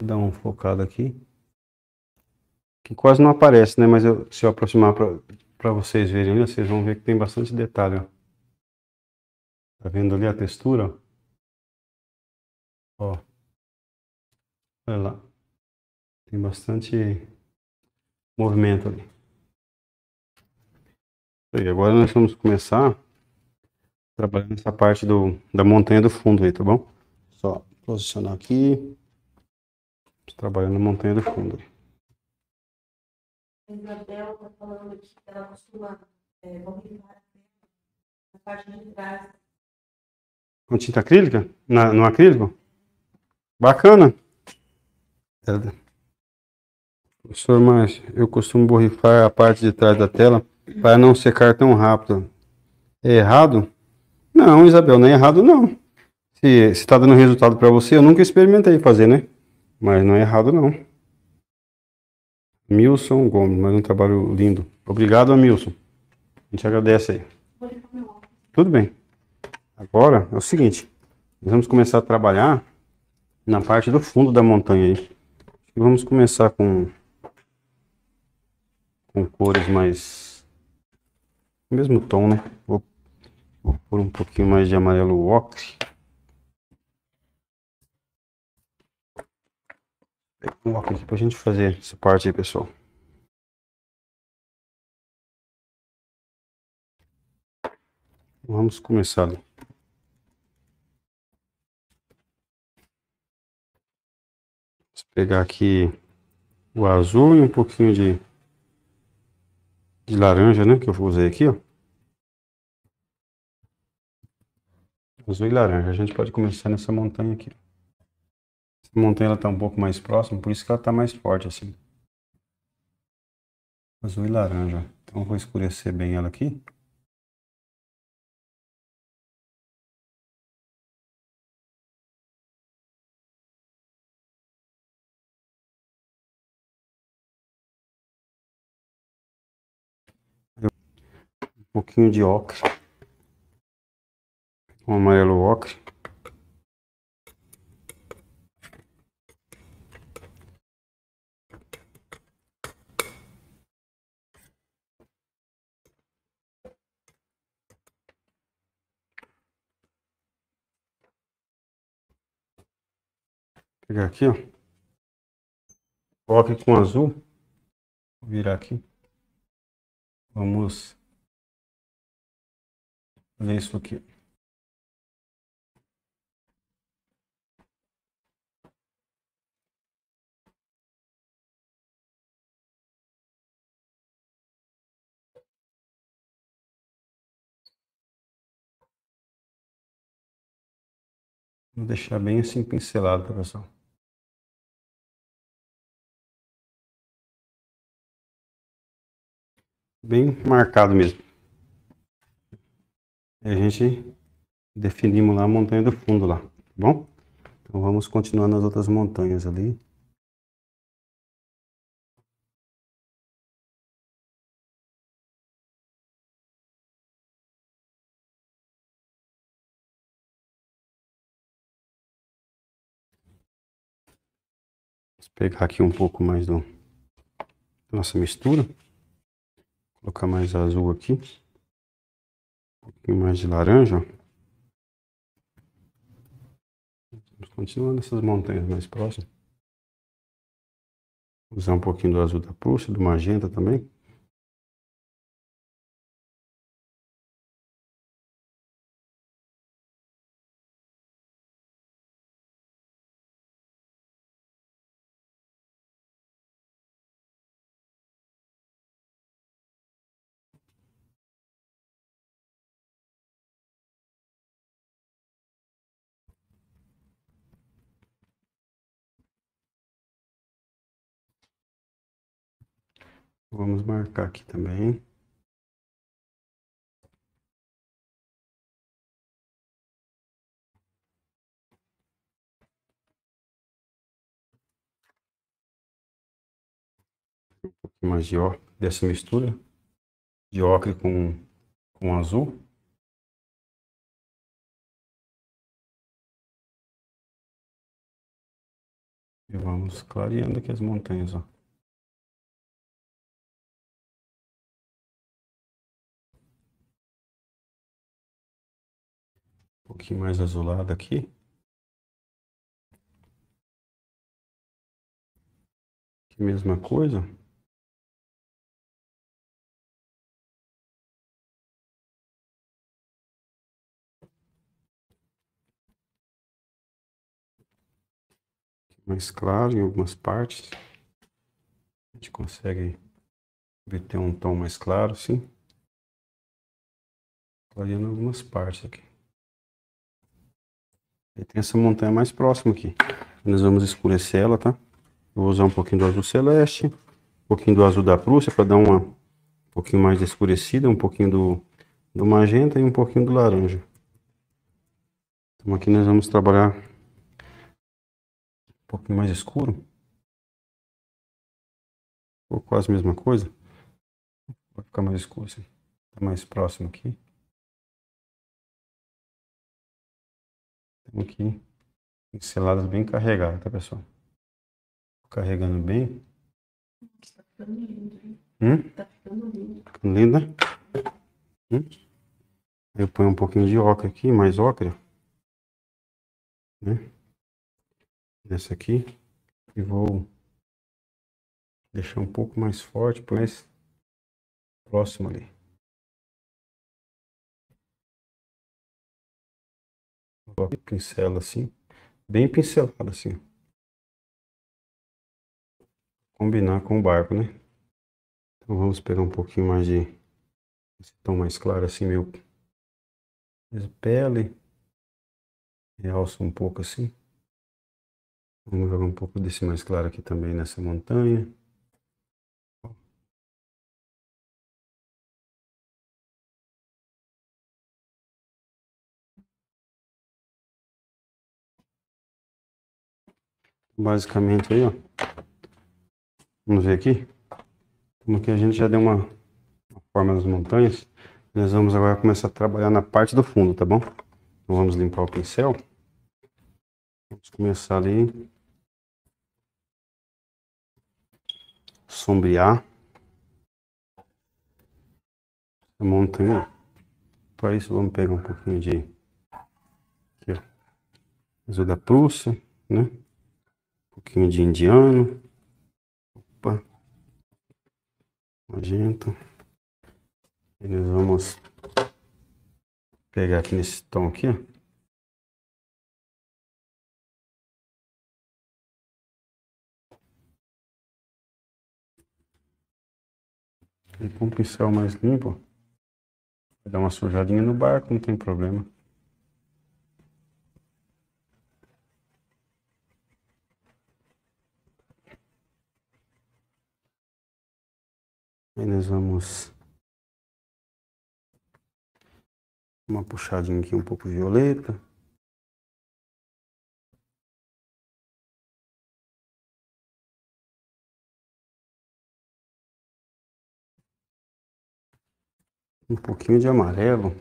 Vou dar uma focada aqui. Que quase não aparece, né? Mas eu, se eu aproximar para vocês verem vocês vão ver que tem bastante detalhe, ó. Tá vendo ali a textura? Ó. Olha lá. Tem bastante movimento ali. E agora nós vamos começar trabalhando essa parte do, da montanha do fundo aí, tá bom? Só posicionar aqui. Trabalhando a montanha do fundo. A Isabel está falando que ela costuma é, borrifar na parte de trás. Com tinta acrílica? Na, no acrílico? Bacana. É. Professor Márcio, eu costumo borrifar a parte de trás da tela para não secar tão rápido. É errado? Não, Isabel, não é errado não. Se está dando resultado para você, eu nunca experimentei fazer, né? Mas não é errado não. Milson Gomes, mais um trabalho lindo. Obrigado, Milson. A gente agradece aí. Tudo bem. Agora é o seguinte, nós vamos começar a trabalhar na parte do fundo da montanha aí. Vamos começar com com cores mais mesmo tom, né? Vou, vou pôr um pouquinho mais de amarelo ocre. Um ocre aqui pra gente fazer essa parte aí, pessoal. Vamos começar ali. Vou pegar aqui o azul e um pouquinho de, de laranja, né? Que eu usei aqui, ó. Azul e laranja. A gente pode começar nessa montanha aqui. Essa montanha ela tá um pouco mais próxima, por isso que ela tá mais forte assim. Azul e laranja. Então eu vou escurecer bem ela aqui. Um pouquinho de ocre. Um amarelo ocre. pegar aqui, ó. Ocre com azul. Vou virar aqui. Vamos fazer isso aqui. Vou deixar bem assim pincelado, pessoal? Bem marcado mesmo. E a gente definimos lá a montanha do fundo lá, tá bom? Então vamos continuar nas outras montanhas ali. Vamos pegar aqui um pouco mais do nossa mistura. Colocar mais azul aqui. Um pouquinho mais de laranja. Vamos continuar nessas montanhas mais próximas. Usar um pouquinho do azul da Prússia, do magenta também. Vamos marcar aqui também. Um pouquinho mais de ocre, dessa mistura de ocre com, com azul. E vamos clareando aqui as montanhas, ó. Um pouquinho mais azulado aqui. Aqui mesma coisa. mais claro em algumas partes. A gente consegue ver ter um tom mais claro, sim. Clareando algumas partes aqui. Tem essa montanha mais próxima aqui. Nós vamos escurecer ela, tá? Eu vou usar um pouquinho do azul celeste, um pouquinho do azul da Prússia para dar uma um pouquinho mais escurecida, um pouquinho do, do magenta e um pouquinho do laranja. Então aqui nós vamos trabalhar um pouquinho mais escuro. Ou quase a mesma coisa. Vai ficar mais escuro assim. Tá mais próximo aqui. Aqui pinceladas bem carregadas, tá pessoal? Carregando bem. Tá ficando lindo, hein? Hum? Tá ficando lindo. Ficando linda. Hum? Aí eu ponho um pouquinho de ocre aqui, mais ocre. Né? Nessa aqui. E vou deixar um pouco mais forte, mais próximo ali. Pincela assim, bem pincelado assim. Combinar com o barco, né? Então vamos pegar um pouquinho mais de esse tom mais claro assim, meu pele. Realça um pouco assim. Vamos jogar um pouco desse mais claro aqui também nessa montanha. Basicamente aí, ó. Vamos ver aqui. Como que a gente já deu uma, uma forma nas montanhas. Nós vamos agora começar a trabalhar na parte do fundo, tá bom? Então vamos limpar o pincel. Vamos começar ali. Sombrear. A montanha. Para isso vamos pegar um pouquinho de aqui, ó. azul da Prússia, né? Pouquinho de indiano. Opa. Magenta. E nós vamos pegar aqui nesse tom aqui, ó. Com um pincel mais limpo, vai dar uma sujadinha no barco, não tem problema. Aí nós vamos uma puxadinha aqui um pouco violeta. Um pouquinho de amarelo.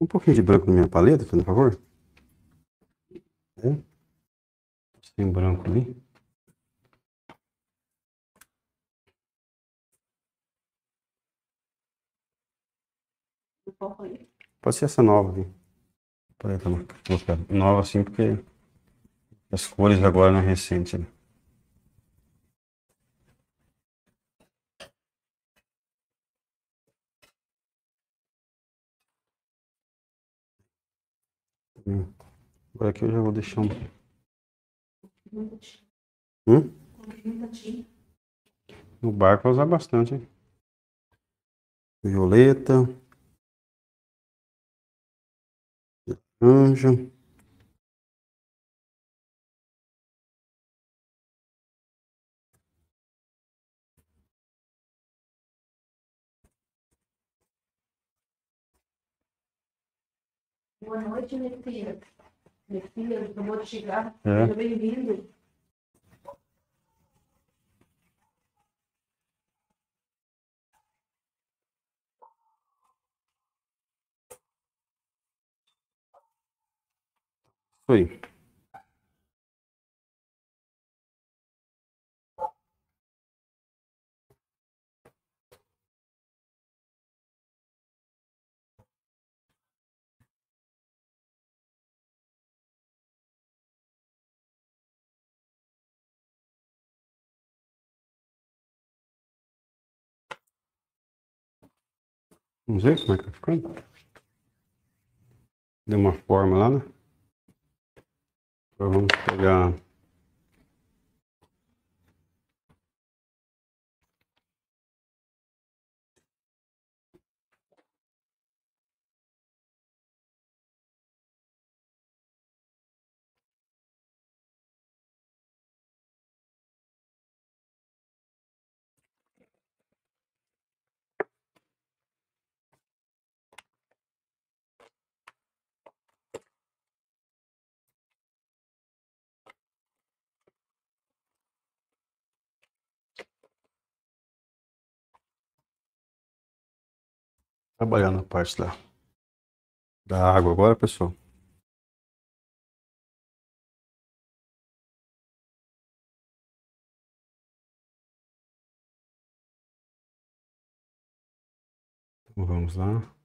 Um pouquinho de branco na minha paleta, por favor. É. Sem branco ali. Pode ser essa nova aqui. Paleta nova assim, porque as cores agora não é recente. Né? Agora aqui eu já vou deixar um. Hum? No barco vai usar bastante, hein? Violeta. Laranja. Boa noite, minha filha. Acabou de chegar. É. Seja bem-vindo. Isso aí. Vamos ver como é que tá ficando. Deu uma forma lá, né? Agora vamos pegar. trabalhar na parte da, da água agora, pessoal. Então, vamos lá.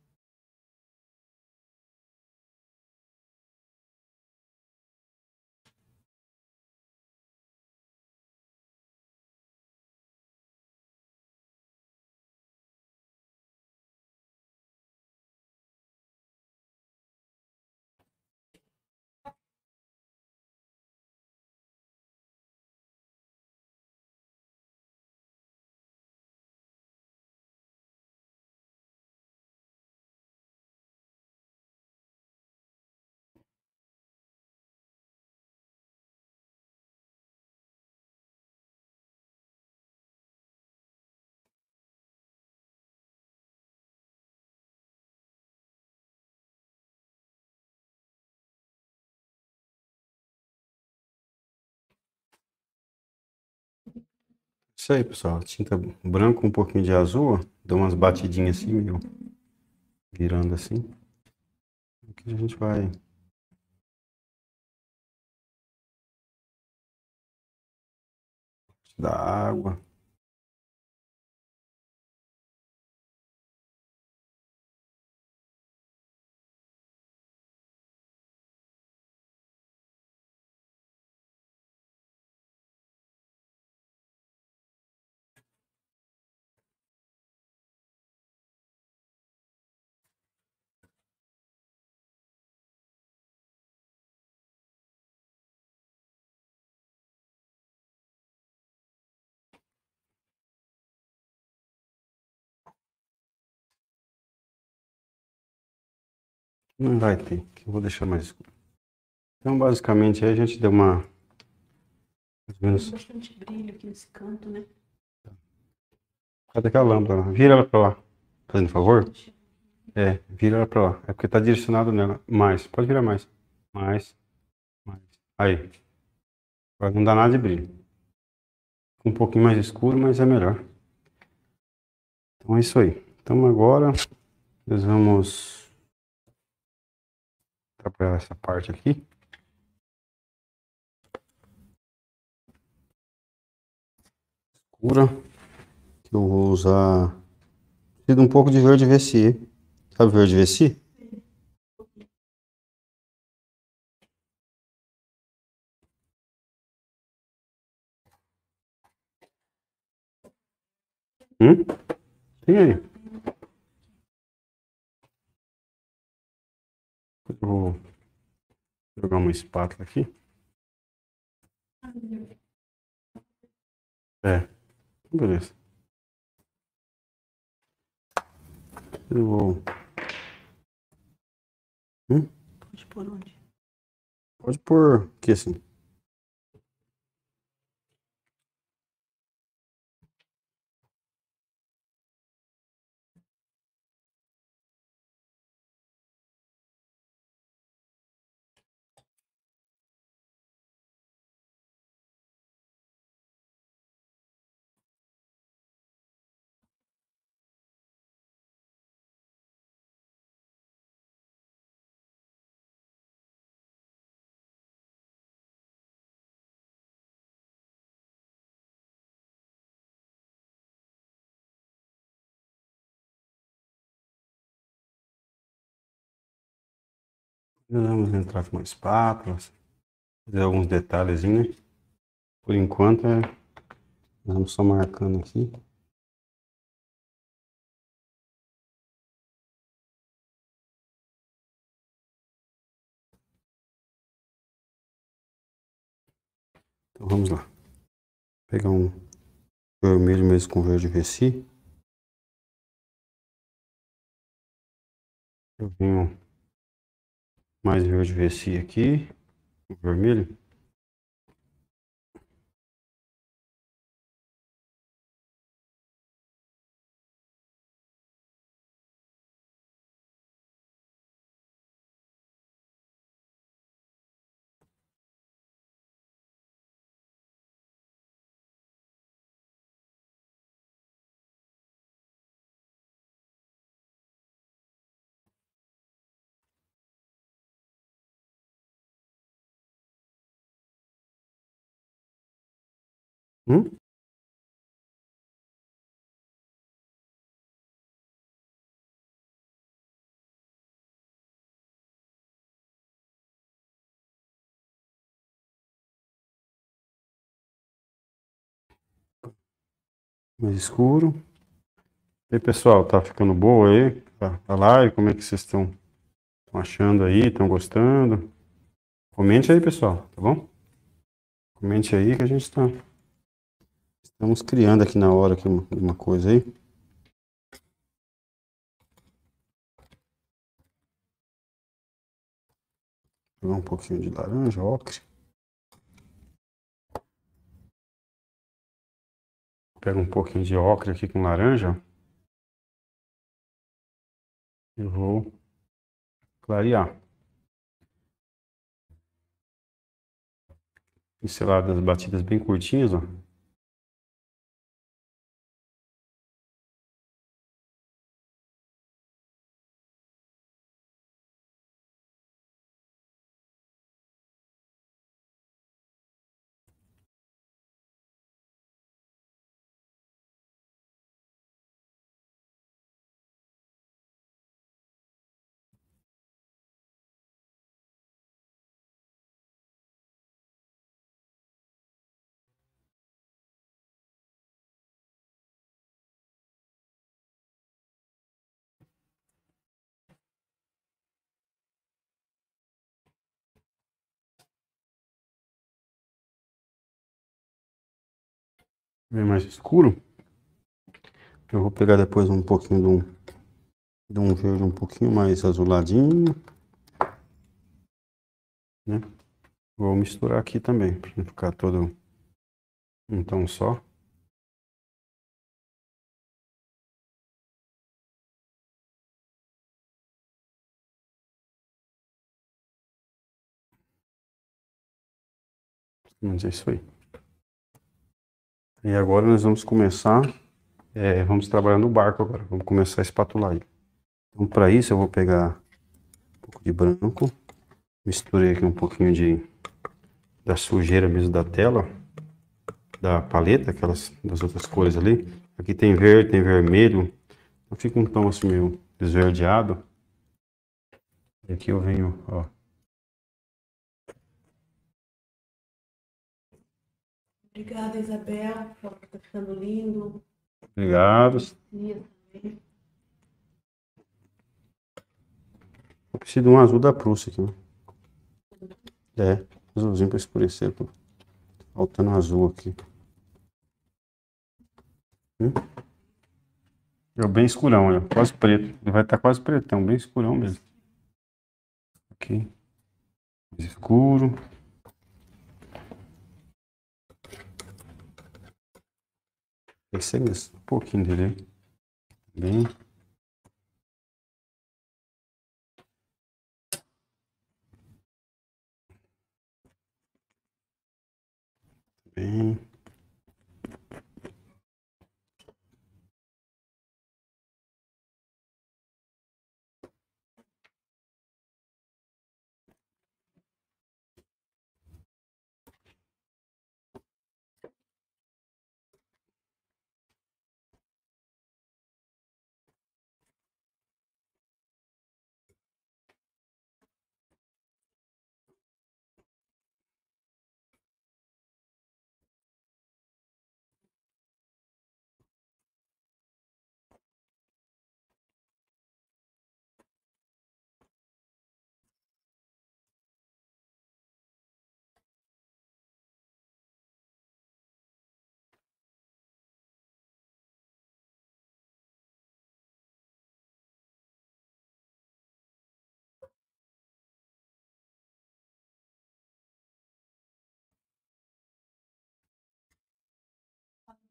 Isso aí, pessoal. Tinta branca um pouquinho de azul. Dá umas batidinhas assim, meio virando assim. Aqui a gente vai da água. Não vai ter, que eu vou deixar mais escuro. Então, basicamente, aí a gente deu uma. Mais ou Tem menos. bastante brilho aqui nesse canto, né? Cadê aquela lâmpada lá? Vira ela pra lá. Fazendo favor? É, vira ela pra lá. É porque tá direcionado nela. Mais. Pode virar mais. Mais. Mais. Aí. Agora não dá nada de brilho. Um pouquinho mais escuro, mas é melhor. Então é isso aí. Então agora nós vamos trabalhar essa parte aqui. Escura. Que eu vou usar. Preciso um pouco de verde VC. Sabe verde VC? Hum? Tem aí. Eu vou jogar uma espátula aqui. É. Beleza. Eu vou. Hum? Pode pôr onde? Pode pôr aqui assim. Vamos entrar com uma espátula, fazer alguns detalhezinhos. né? Por enquanto, é... nós vamos só marcando aqui. Então vamos lá. Pegar um vermelho mesmo com verde VC. Eu venho mais verde VC aqui, vermelho. Hum? Mais escuro. E aí, pessoal, tá ficando boa aí a live? Como é que vocês estão achando aí? Estão gostando? Comente aí, pessoal, tá bom? Comente aí que a gente está estamos criando aqui na hora aqui uma, uma coisa aí. Pegar um pouquinho de laranja, ocre. Pega um pouquinho de ocre aqui com laranja. Eu vou clarear. Pinceladas batidas bem curtinhas, ó. Bem mais escuro. Eu vou pegar depois um pouquinho de um, de um verde um pouquinho mais azuladinho. Né? Vou misturar aqui também, para não ficar todo um tom só. Vamos é isso aí. E agora nós vamos começar, é, vamos trabalhar no barco agora, vamos começar a espatular ele. Então para isso eu vou pegar um pouco de branco, misturei aqui um pouquinho de da sujeira mesmo da tela, da paleta, aquelas das outras cores ali. Aqui tem verde, tem vermelho, fica um tom assim meio esverdeado. E aqui eu venho, ó, Obrigada, Isabel. Tá ficando lindo. Obrigado. Eu preciso de um azul da Prússia aqui. Né? É, azulzinho para escurecer. Tô faltando azul aqui. Hum? É bem escurão, olha. Quase preto. Vai estar tá quase pretão, bem escurão mesmo. Aqui. Mais escuro. Percebe um pouquinho dele. Bem. Bem.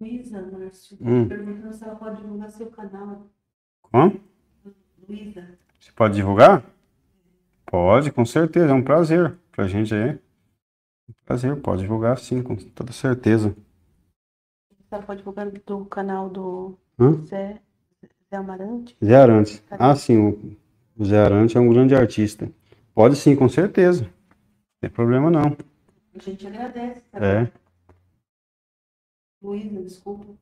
Luísa, Márcio, hum. perguntando se ela pode divulgar seu canal. Como? Luísa. Você pode divulgar? Pode, com certeza. É um prazer pra gente aí. Prazer, pode divulgar sim, com toda certeza. Ela pode divulgar do canal do hum? Zé, Zé Amarante? Zé Arante. Ah, sim, o Zé Arante é um grande artista. Pode sim, com certeza. Não tem problema não. A gente agradece. Tá? É. Luísa, desculpa.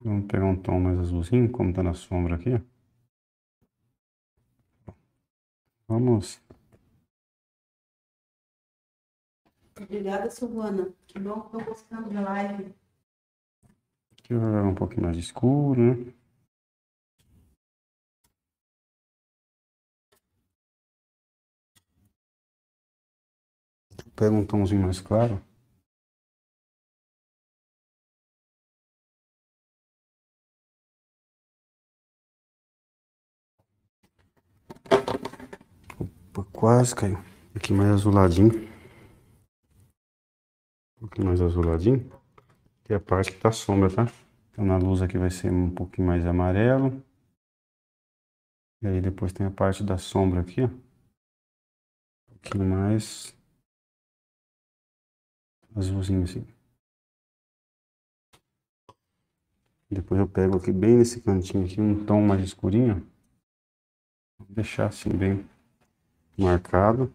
Vamos pegar um tom mais azulzinho, como tá na sombra aqui. Vamos. Obrigada, Silvana. Que bom que estou gostando da live. Aqui vai um pouquinho mais escuro, né? Pega um tomzinho mais claro. Opa, quase caiu. Aqui mais azuladinho. Um pouquinho mais azuladinho. Que é a parte que tá sombra, tá? Então na luz aqui vai ser um pouquinho mais amarelo. E aí depois tem a parte da sombra aqui, ó. Um pouquinho mais azulzinho assim. Depois eu pego aqui bem nesse cantinho aqui um tom mais escurinho. Vou deixar assim bem marcado.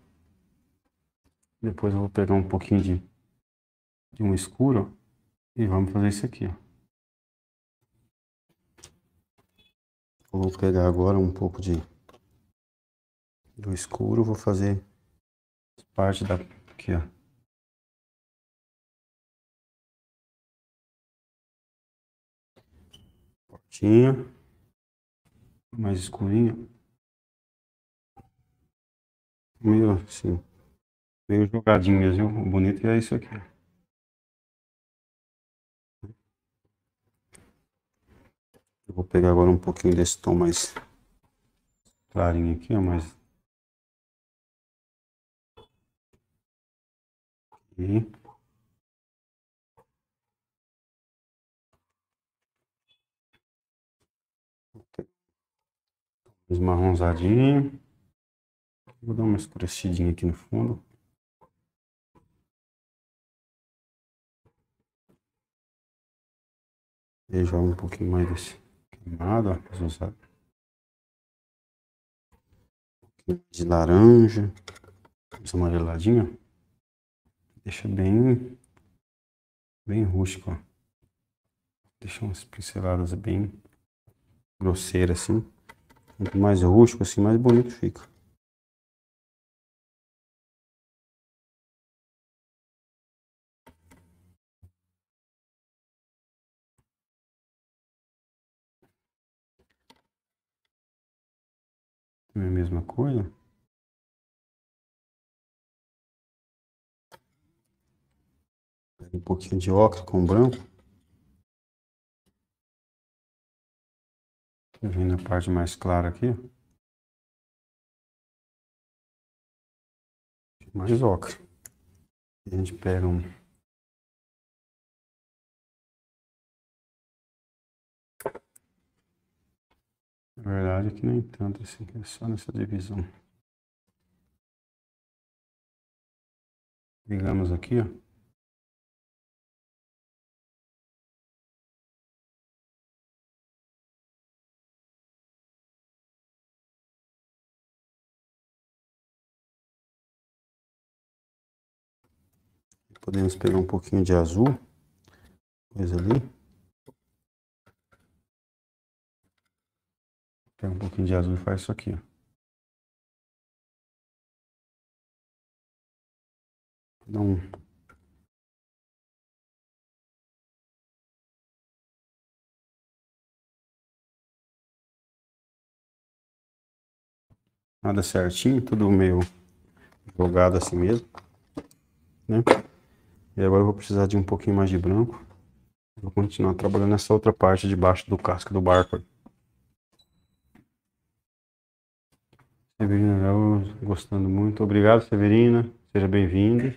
Depois eu vou pegar um pouquinho de, de um escuro e vamos fazer isso aqui, ó. Vou pegar agora um pouco de do escuro, vou fazer parte da aqui, ó. Portinha. Mais escurinho. Meio assim. Meio jogadinho mesmo? O bonito é isso aqui. Eu vou pegar agora um pouquinho desse tom mais clarinho aqui, ó, mais aqui. Mais marronzadinho. Vou dar uma escurecidinha aqui no fundo. E joga um pouquinho mais desse queimado, ó, de laranja. Mais amareladinho, ó. Deixa bem, bem rústico, ó. Deixa umas pinceladas bem grosseiras assim. Quanto mais rústico assim, mais bonito fica. É a mesma coisa? Um pouquinho de ocre com branco. Vem na parte mais clara aqui. Mais ocre. A gente pega um Na verdade, aqui nem tanto assim, é só nessa divisão. Ligamos aqui, ó. Podemos pegar um pouquinho de azul, coisa ali. Pega um pouquinho de azul e faz isso aqui, ó. Nada certinho, tudo meio jogado assim mesmo, né? E agora eu vou precisar de um pouquinho mais de branco. Vou continuar trabalhando nessa outra parte debaixo do casco do barco. Severina Araújo, gostando muito. Obrigado, Severina. Seja bem-vinda.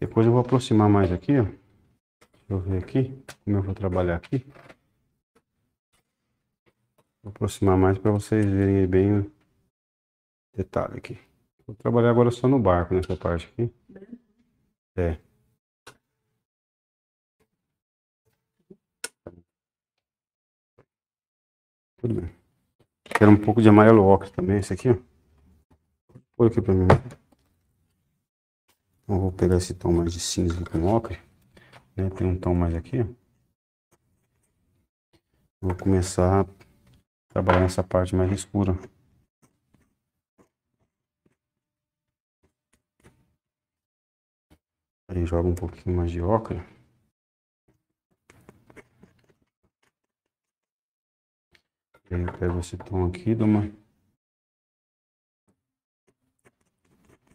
Depois eu vou aproximar mais aqui, ó. Deixa eu ver aqui, como eu vou trabalhar aqui. Vou aproximar mais para vocês verem bem o detalhe aqui. Vou trabalhar agora só no barco, nessa parte aqui. É. Tudo bem. Quero um pouco de amarelo ocre também, esse aqui, ó. Põe aqui pra mim. Então, vou pegar esse tom mais de cinza com ocre. Né? Tem um tom mais aqui, ó. Vou começar trabalhar nessa parte mais escura. Aí joga um pouquinho mais de ocre. Aí eu pego esse tom aqui, dou uma,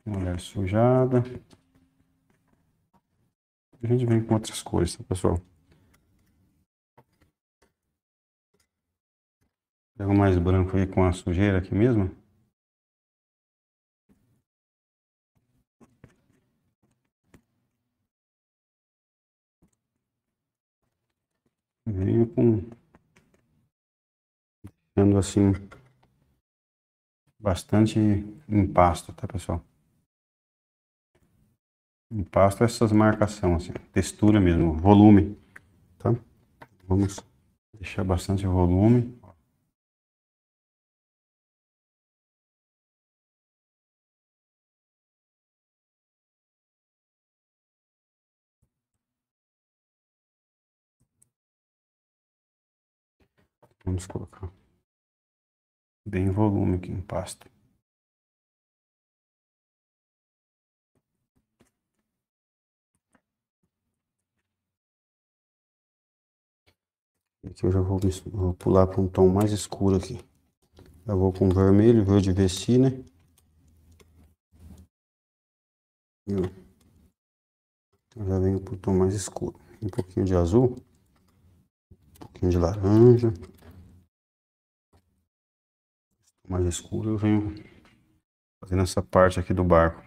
uma sujada. A gente vem com outras cores, tá, pessoal? Pego mais branco aí com a sujeira aqui mesmo. Venho com deixando assim bastante impasto, tá pessoal? Impasto é essas marcações, assim, textura mesmo, volume, tá? Vamos deixar bastante volume. Vamos colocar bem volume aqui em pasta. Aqui eu já vou, vou pular para um tom mais escuro aqui. Eu vou com vermelho, verde vestir, né? Eu já venho para o tom mais escuro. Um pouquinho de azul, um pouquinho de laranja mais escuro, eu venho fazendo essa parte aqui do barco.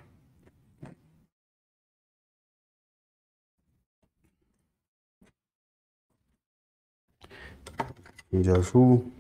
De azul.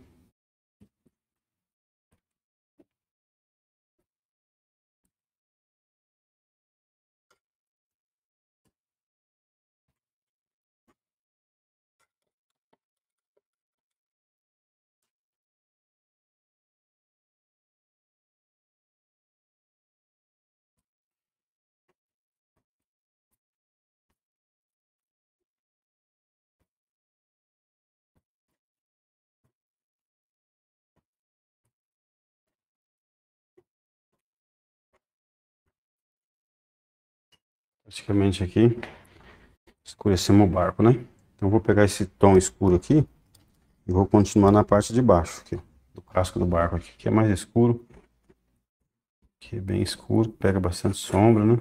Praticamente aqui, escurecemos o barco, né? Então vou pegar esse tom escuro aqui e vou continuar na parte de baixo, aqui, do casco do barco aqui, que é mais escuro. Aqui é bem escuro, pega bastante sombra, né?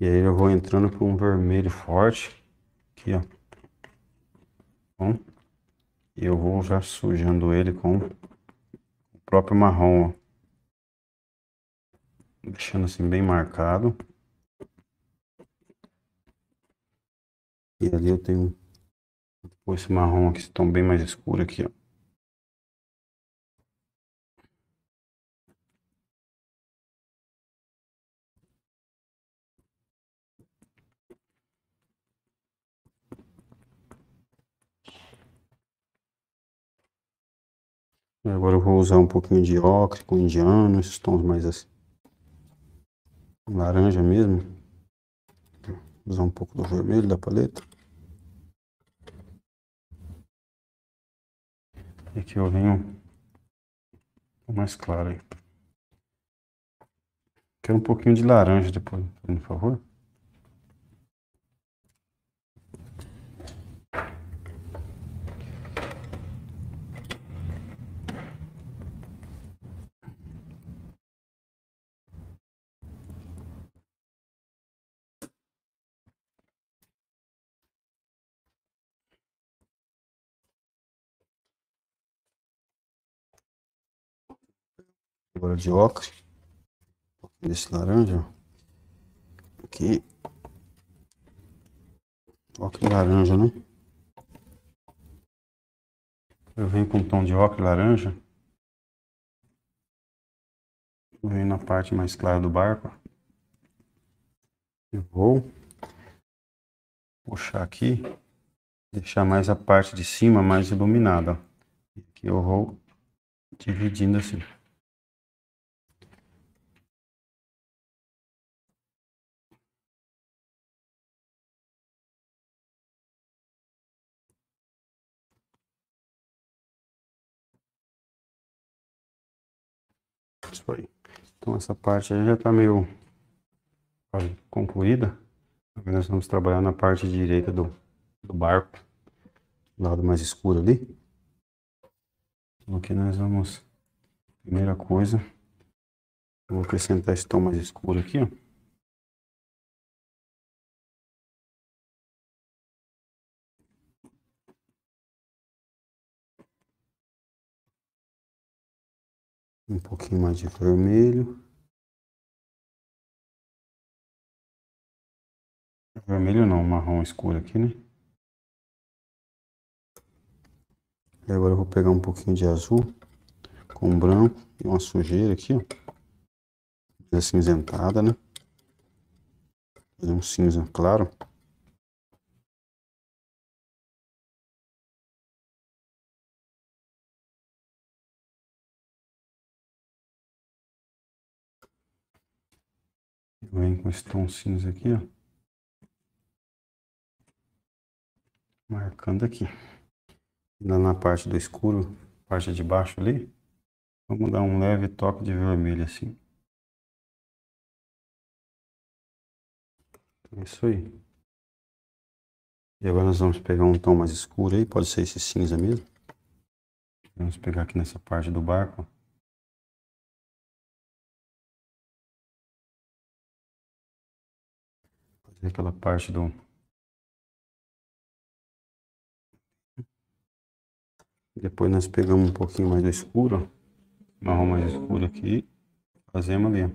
E aí eu vou entrando com um vermelho forte, aqui ó. Bom, e eu vou já sujando ele com o próprio marrom, ó. Deixando assim bem marcado. E ali eu tenho esse marrom aqui, tom bem mais escuro aqui, ó. Agora eu vou usar um pouquinho de ocre com indiano, esses tons mais assim. Laranja mesmo usar um pouco do vermelho da paleta. E aqui eu venho mais claro aí. Quero um pouquinho de laranja depois, por favor. Agora de ocre. Desse laranja. Aqui. Ocre laranja, né? Eu venho com um tom de ocre laranja. Venho na parte mais clara do barco. Eu vou puxar aqui, deixar mais a parte de cima mais iluminada. Aqui eu vou dividindo assim. Aí. Então essa parte aí já está meio olha, concluída. Agora nós vamos trabalhar na parte direita do, do barco, lado mais escuro ali. Então aqui nós vamos, primeira coisa, vou acrescentar esse tom mais escuro aqui, ó. Um pouquinho mais de vermelho. Vermelho não, marrom escuro aqui, né? E agora eu vou pegar um pouquinho de azul com branco e uma sujeira aqui, ó. Acinzentada, né? Fazer um cinza claro. Vem com esse tom cinza aqui, ó. Marcando aqui. Ainda na parte do escuro, parte de baixo ali, vamos dar um leve toque de vermelho assim. É isso aí. E agora nós vamos pegar um tom mais escuro aí, pode ser esse cinza mesmo. Vamos pegar aqui nessa parte do barco, Aquela parte do Depois nós pegamos um pouquinho mais do escuro, marrom mais escuro aqui, fazemos ali.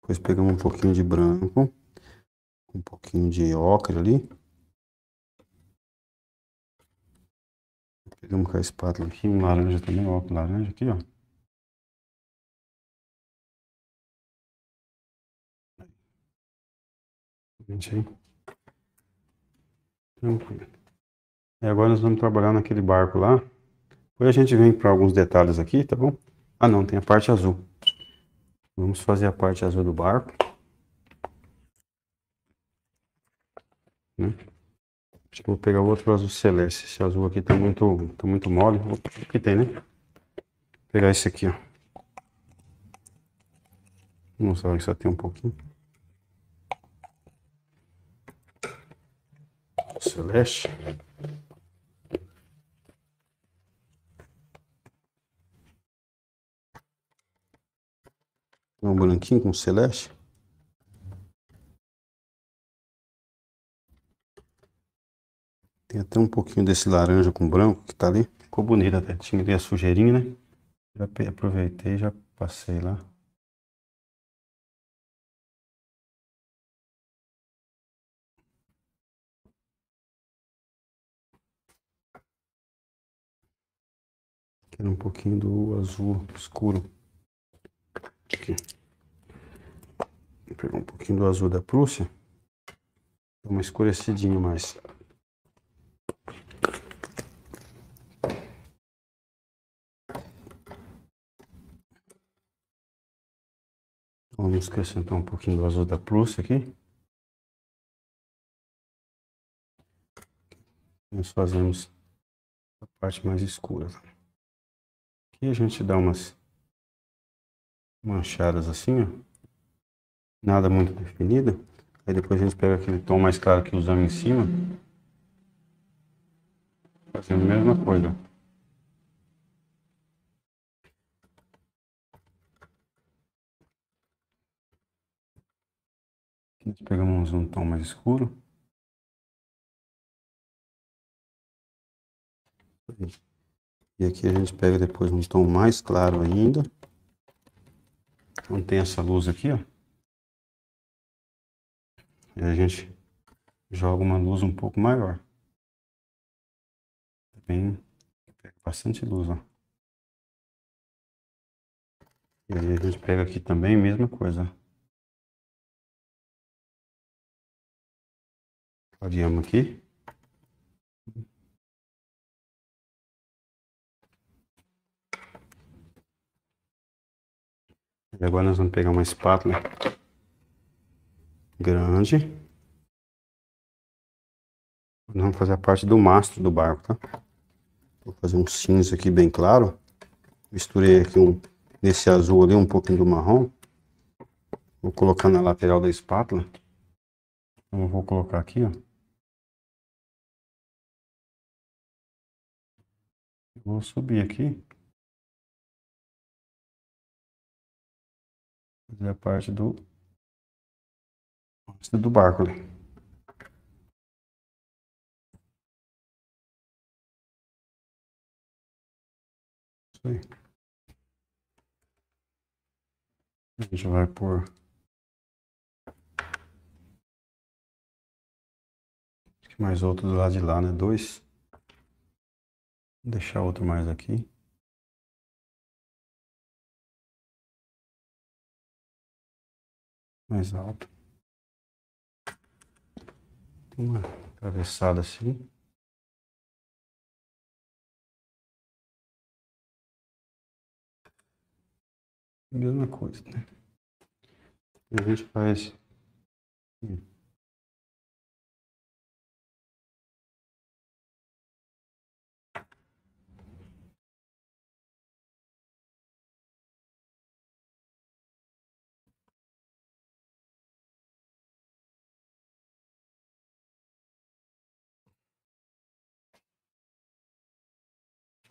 Depois pegamos um pouquinho de branco, um pouquinho de ocre ali. Pegamos com a espátula aqui, um laranja também, ó, laranja aqui, ó. Gente aí. Tranquilo. E agora nós vamos trabalhar naquele barco lá. Depois a gente vem para alguns detalhes aqui, tá bom? Ah não, tem a parte azul. Vamos fazer a parte azul do barco. Né? Acho que vou pegar outro azul celeste. Esse azul aqui tá muito, tá muito mole. Aqui tem, né? Vou pegar esse aqui, ó. Vamos mostrar que só tem um pouquinho. Celeste. Um branquinho com celeste. Tem até um pouquinho desse laranja com branco que tá ali. Ficou bonito até. Tinha ali a sujeirinha, né? Já aproveitei, já passei lá. Quero um pouquinho do azul escuro. Aqui. Pegar um pouquinho do azul da Prússia. Dá uma escurecidinha mais. Vamos acrescentar um pouquinho do azul da Prússia aqui. Nós fazemos a parte mais escura. Aqui a gente dá umas manchadas assim, ó. Nada muito definida. Aí depois a gente pega aquele tom mais claro que usamos em cima. Fazendo a mesma coisa. Aqui pegamos um tom mais escuro. E aqui a gente pega depois um tom mais claro ainda. Então tem essa luz aqui, ó. E a gente joga uma luz um pouco maior. Bem, pega bastante luz, ó. E aí a gente pega aqui também, mesma coisa. Clareamos aqui. Agora nós vamos pegar uma espátula grande. Nós vamos fazer a parte do mastro do barco, tá? Vou fazer um cinza aqui bem claro. Misturei aqui um, nesse azul ali, um pouquinho do marrom. Vou colocar na lateral da espátula. Então, vou colocar aqui, ó. Vou subir aqui. Fazer a parte do do barco. Né? Isso aí. A gente vai por mais outro do lado de lá, né? Dois. Vou deixar outro mais aqui. Mais alto. Uma atravessada assim. Mesma coisa, né? A gente faz.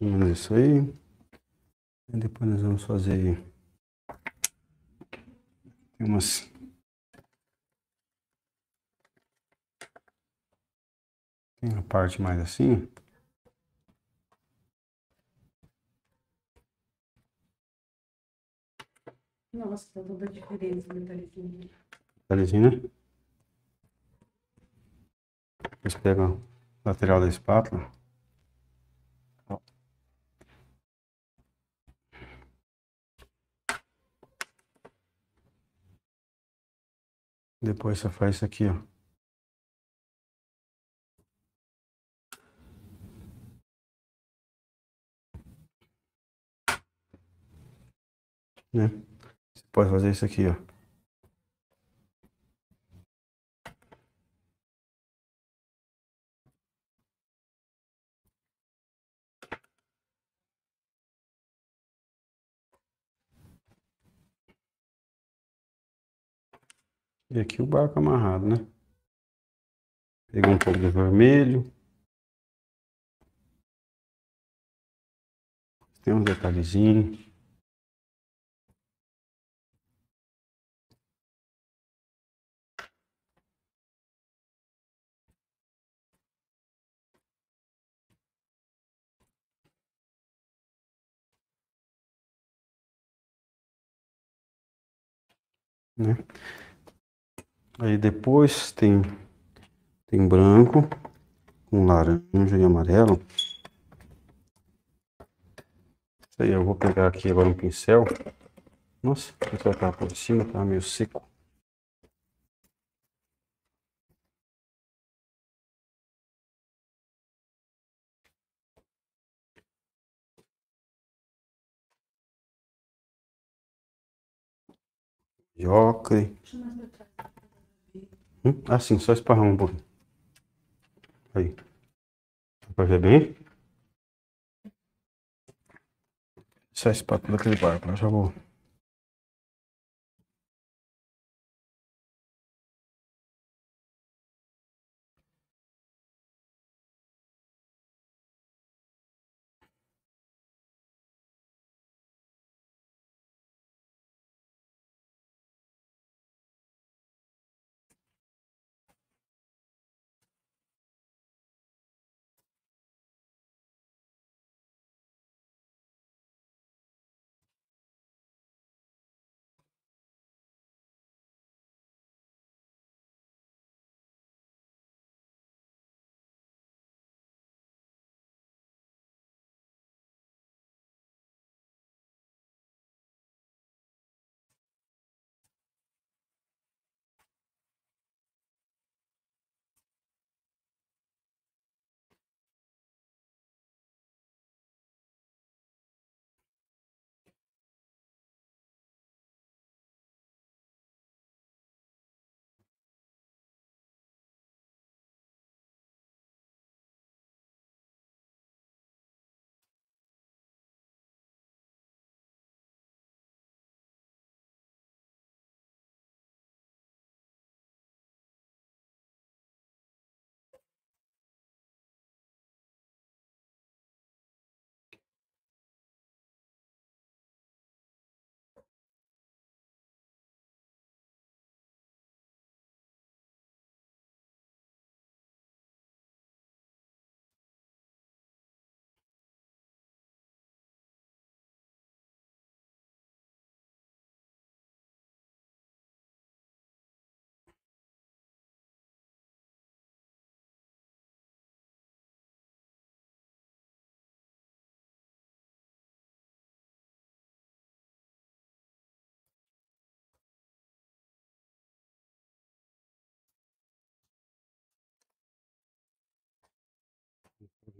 Vamos isso aí. E depois nós vamos fazer tem umas tem a parte mais assim. Nossa, tá toda a diferença no detalhezinho. Detalhezinho, né? Eles pegam a lateral da espátula. Depois você faz isso aqui, ó. Né? Você pode fazer isso aqui, ó. E aqui o barco amarrado, né? Pegar um pouco de vermelho. Tem uns detalhezinhos. Né? Aí depois tem, tem branco, com laranja e amarelo. Isso aí eu vou pegar aqui agora um pincel. Nossa, o pincel tá por cima, tá meio seco. ocre. Hum? Ah, sim, só esparrar um pouquinho. Aí. Dá pra ver bem? Só a espátula daquele barco, já vou.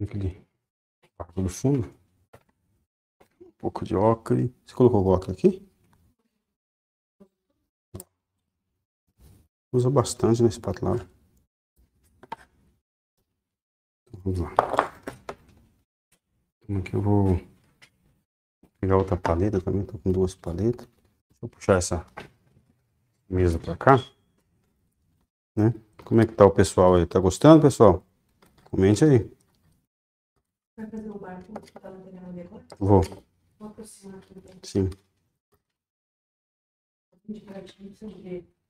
Aquele do fundo. Um pouco de ocre. Você colocou o ocre aqui? Usa bastante na espátula. Então, vamos lá. Então aqui eu vou pegar outra paleta também. Tô com duas paletas. Deixa eu puxar essa mesa para cá. Né? Como é que tá o pessoal aí? Tá gostando, pessoal? Comente aí. Vai fazer o barco agora? Vou. Vou aproximar aqui pouquinho. Sim. de pertinho você ver.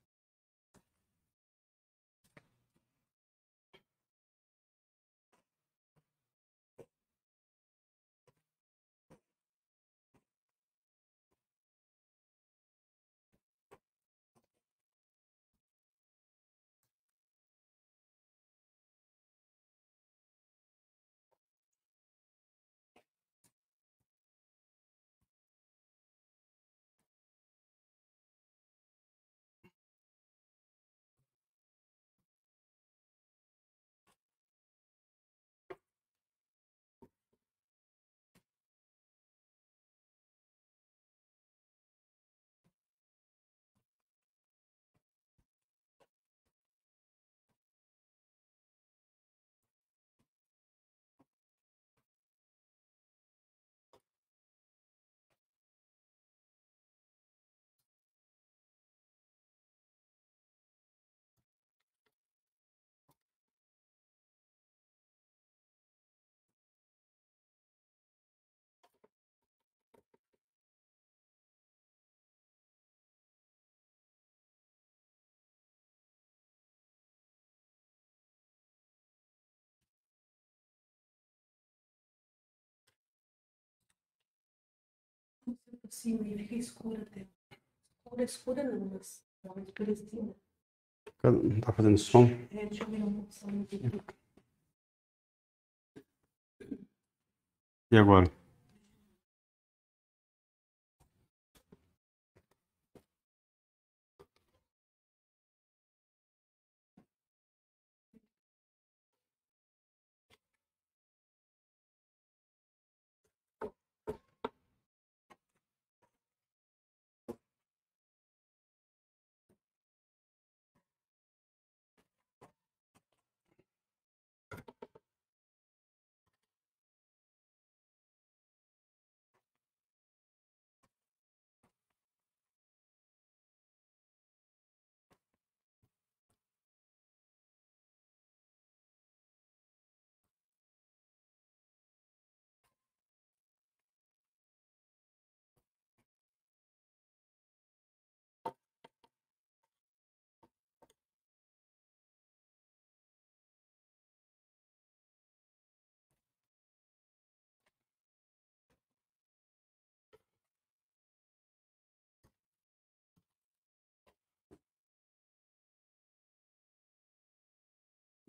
Aproxima e fica escura até. Escura, escura não, mas uma escurecida. Não tá fazendo som? É, deixa eu um pouco essa luz aqui. E agora?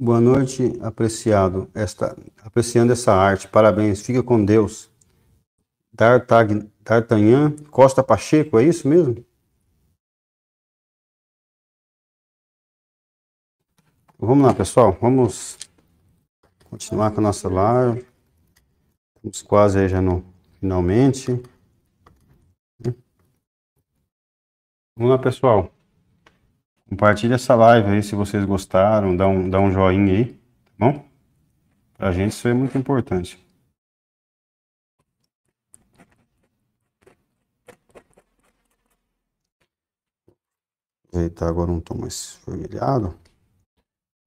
Boa noite, apreciado esta, apreciando essa arte. Parabéns, fica com Deus. D'Artag- D'Artagnan Costa Pacheco, é isso mesmo? Vamos lá, pessoal. Vamos continuar com a nossa live. Estamos quase aí já no finalmente. Vamos lá, pessoal. Compartilha essa live aí se vocês gostaram, dá um, dá um joinha aí, tá bom? Pra gente isso é muito importante. Aproveitar agora um tom mais vermelhado.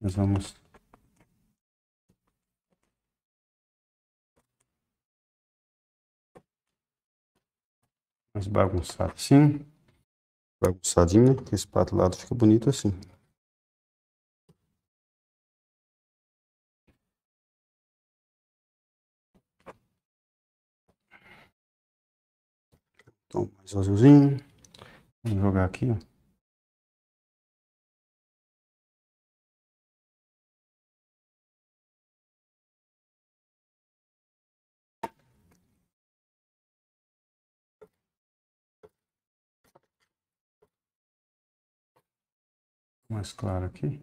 Nós vamos. Mais bagunçado assim. Bagunçadinha, que esse pato lado fica bonito assim. Tom mais azulzinho. Vamos jogar aqui, ó. Mais claro aqui.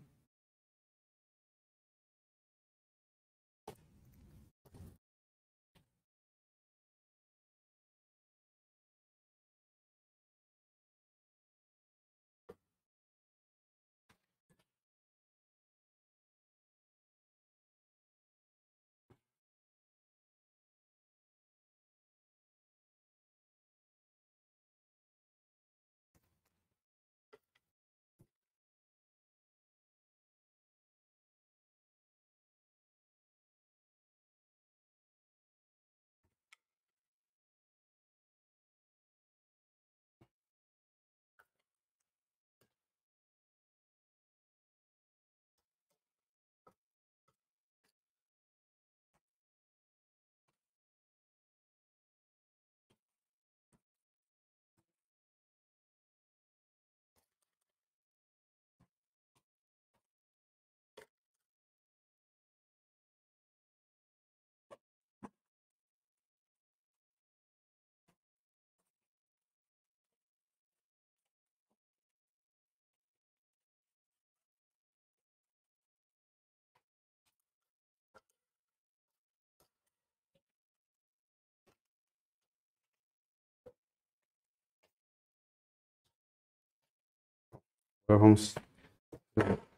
Agora vamos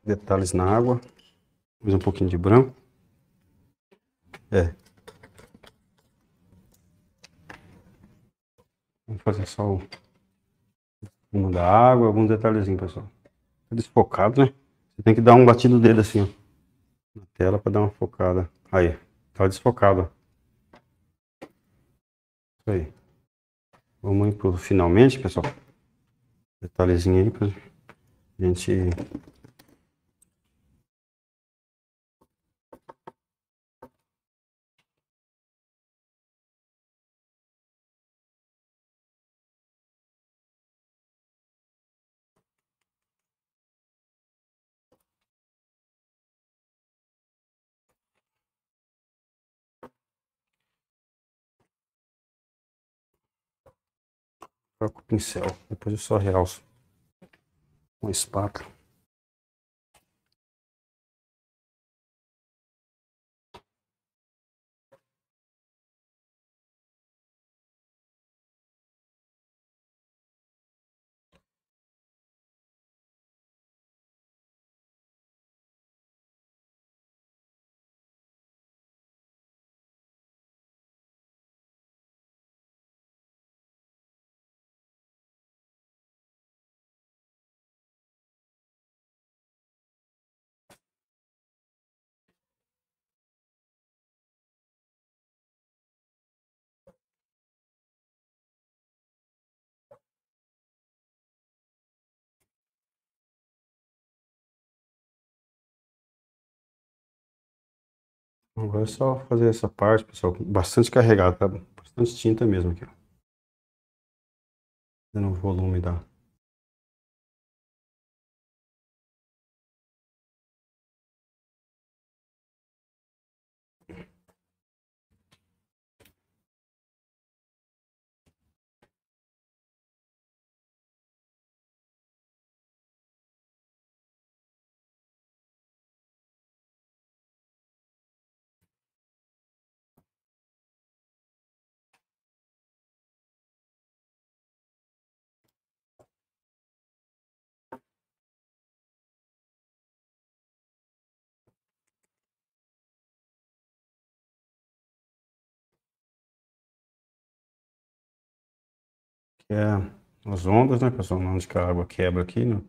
detalhes na água. Mais um pouquinho de branco. É. Vamos fazer só o fumo da água, alguns detalhezinhos, pessoal. Tá desfocado, né? Você tem que dar um batido dedo assim, ó. Na tela para dar uma focada. Aí, tá desfocado, ó. Isso aí. Vamos pro finalmente, pessoal. Detalhezinho aí pra gente Coloco o pincel, depois eu só realço com a espátula. Agora é só fazer essa parte, pessoal, bastante carregado, tá? Bastante tinta mesmo aqui, ó. Dando o volume da... que é as ondas, né, pessoal? Onde que a água quebra aqui, né?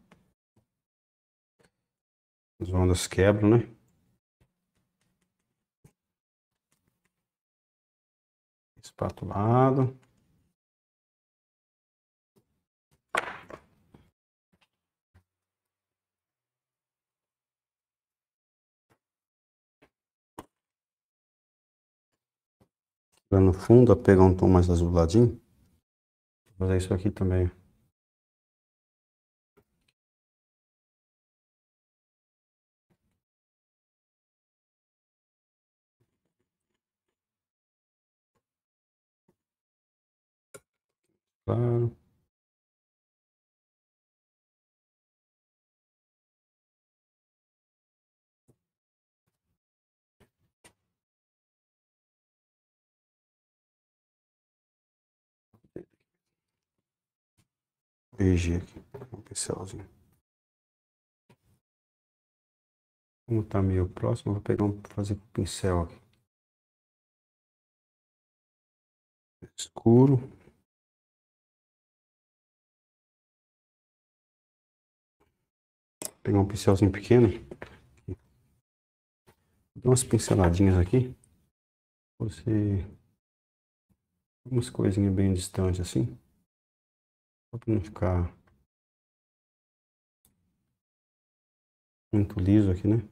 As ondas quebram, né? Espatulado. Lá no fundo, a pegar um tom mais azuladinho. Fazer isso aqui também. Claro. PG aqui, um pincelzinho. Como tá meio próximo, vou pegar um, fazer com pincel aqui. Escuro. Vou pegar um pincelzinho pequeno. Dá umas pinceladinhas aqui. Você. Umas coisinhas bem distantes assim. Para não ficar muito liso aqui, né?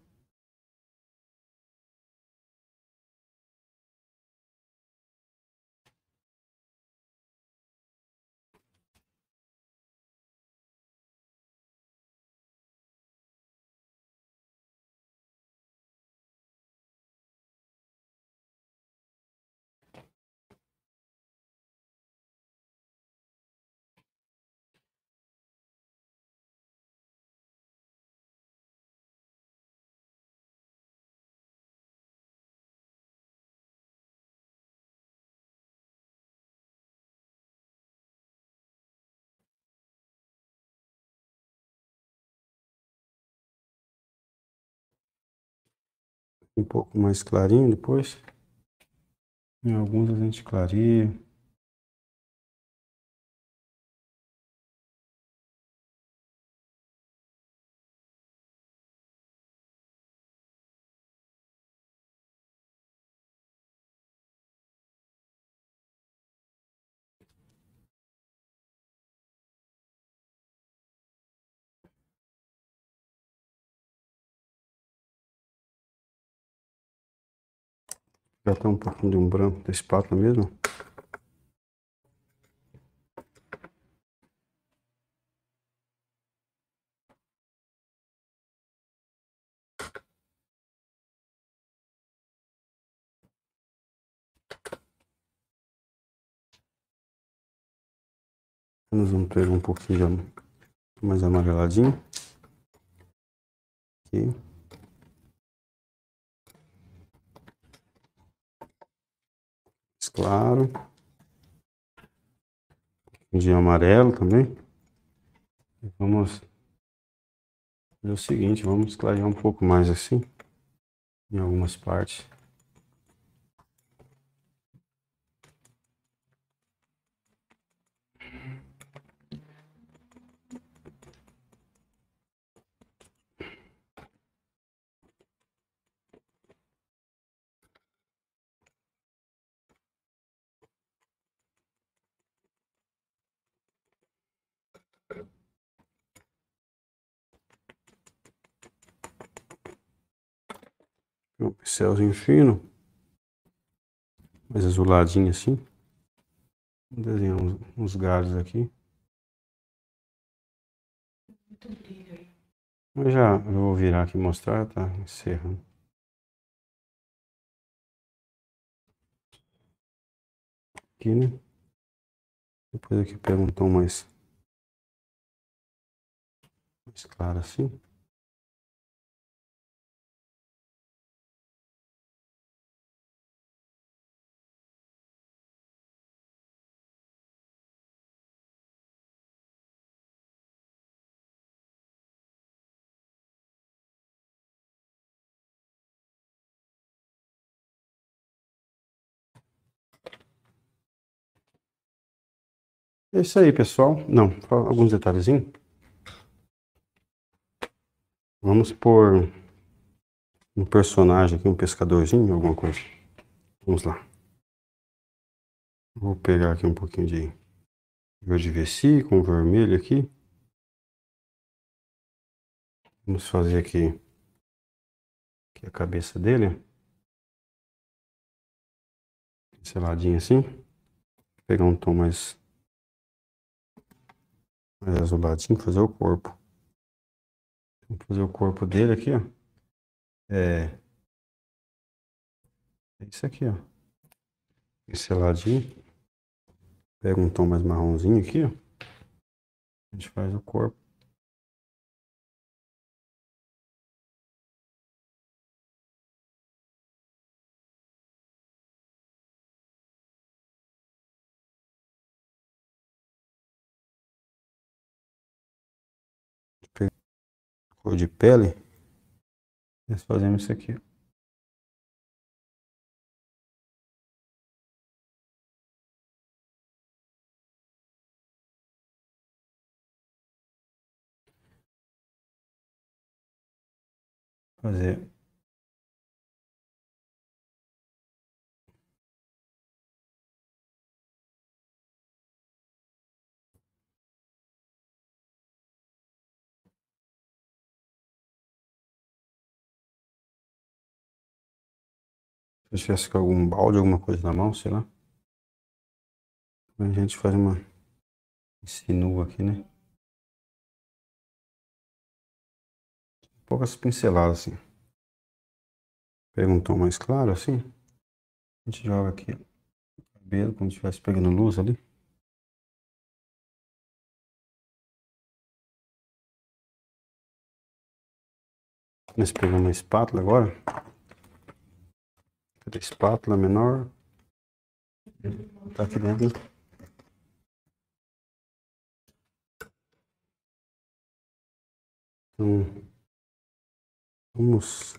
Um pouco mais clarinho depois. Em alguns a gente clareia. Já tá um pouquinho de um branco da espátula mesmo. Nós vamos pegar um pouquinho mais amareladinho. Aqui. Claro. De amarelo também. Vamos fazer o seguinte, vamos clarear um pouco mais assim, em algumas partes. Um pincelzinho fino. Mais azuladinho assim. Vou desenhar uns, uns galhos aqui. Mas já eu vou virar aqui e mostrar, tá encerrando. Aqui, né? Depois aqui pega um tom mais, mais claro assim. É isso aí, pessoal. Não, alguns detalhezinhos. Vamos por um personagem aqui, um pescadorzinho, alguma coisa. Vamos lá. Vou pegar aqui um pouquinho de verde com vermelho aqui. Vamos fazer aqui, aqui a cabeça dele. Pinceladinho assim. Vou pegar um tom mais mais azuladinho, fazer o corpo. Vamos fazer o corpo dele aqui, ó. É. É isso aqui, ó. Pinceladinho. Pega um tom mais marronzinho aqui, ó. A gente faz o corpo. Cor de pele, nós fazemos isso aqui. Fazer eu tivesse com algum balde, alguma coisa na mão, sei lá. A gente faz uma insinua aqui, né? Poucas pinceladas assim. Pega um tom mais claro assim. A gente joga aqui o cabelo como se estivesse pegando luz ali. Nós pegamos uma espátula agora espátula menor. Tá aqui dentro. Então, vamos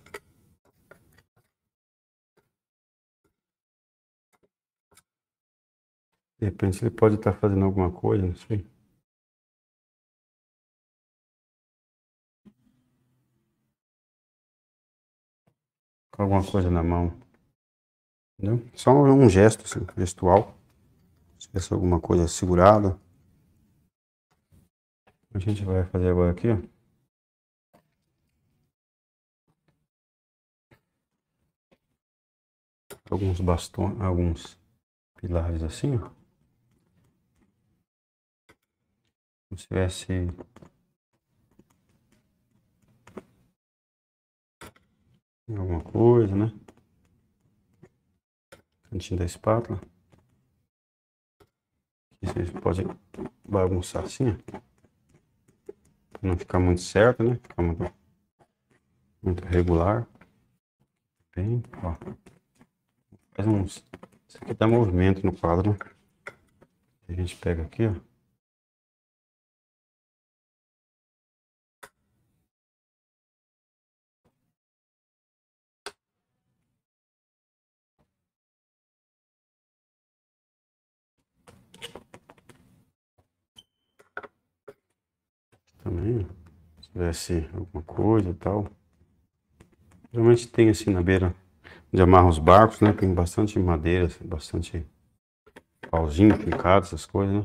De repente ele pode estar fazendo alguma coisa, não sei. Com alguma coisa na mão. Entendeu? Só um gesto, assim, gestual. Se tivesse alguma coisa segurada. A gente vai fazer agora aqui, ó. Alguns bastões, alguns pilares assim, ó. Como se tivesse alguma coisa, né? Cantinho da espátula. Aqui vocês podem bagunçar assim, ó. Não ficar muito certo, né? Ficar muito, muito regular. Bem, ó. Faz uns. Isso aqui dá movimento no quadro, né? A gente pega aqui, ó. Também, se tivesse alguma coisa e tal. Geralmente tem assim na beira onde amarra os barcos, né? Tem bastante madeira, bastante pauzinho fincado, essas coisas, né?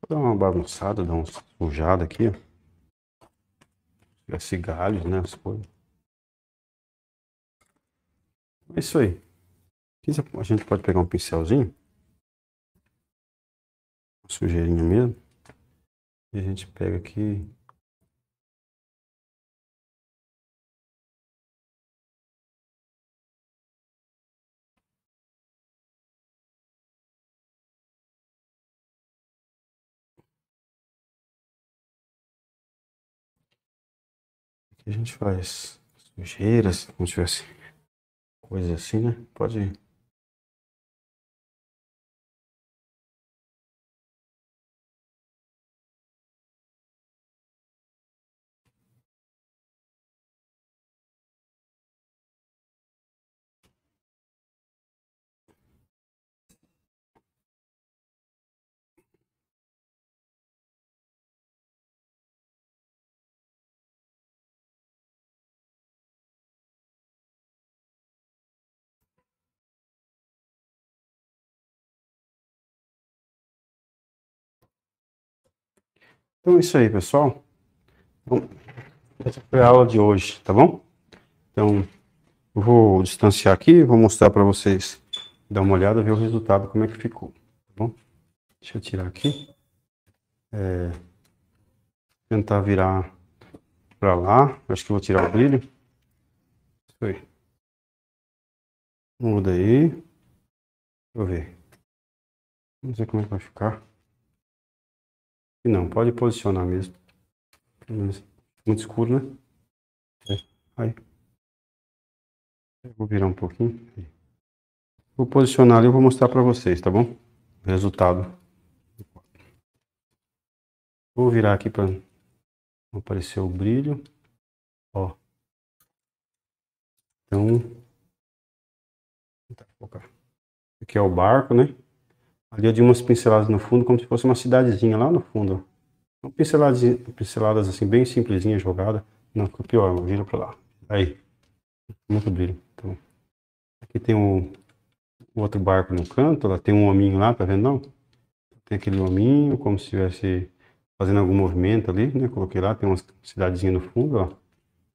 Vou dar uma bagunçada, dar uma sujada aqui, ó. Tivesse galhos, né? As coisas. É isso aí. A gente pode pegar um pincelzinho sujeirinha mesmo. E a gente pega aqui. A gente faz sujeiras, como se tivesse coisa assim, né? Pode Então é isso aí, pessoal. Bom, essa foi a aula de hoje, tá bom? Então, eu vou distanciar aqui, vou mostrar para vocês, dar uma olhada, ver o resultado, como é que ficou, tá bom? Deixa eu tirar aqui. É, tentar virar para lá, acho que vou tirar o brilho. Aí. Muda aí. Deixa eu ver. Vamos ver como é que vai ficar. Não, pode posicionar mesmo. Muito escuro, né? É. Aí. vou virar um pouquinho. Vou posicionar ali e vou mostrar para vocês, tá bom? Resultado. Vou virar aqui para aparecer o brilho. Ó. Então. Focar. Aqui é o barco, né? Ali eu de umas pinceladas no fundo, como se fosse uma cidadezinha lá no fundo. Pinceladas, pinceladas assim, bem simplesinha jogada. Não, ficou pior, vira pra lá. Aí. Muito brilho. Então, aqui tem um, um outro barco no canto, lá tem um hominho lá, tá vendo não? Tem aquele hominho, como se estivesse fazendo algum movimento ali, né? Coloquei lá, tem uma cidadezinha no fundo, ó.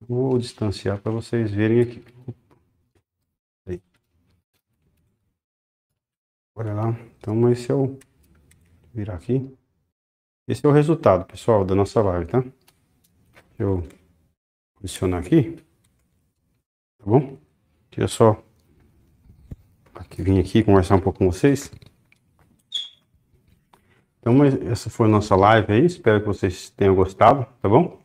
Vou distanciar para vocês verem aqui. Olha lá. Então esse é o... Virar aqui. Esse é o resultado, pessoal, da nossa live, tá? Deixa eu posicionar aqui. Tá bom? Deixa eu só aqui, vim aqui conversar um pouco com vocês. Então, essa foi a nossa live aí. Espero que vocês tenham gostado, tá bom?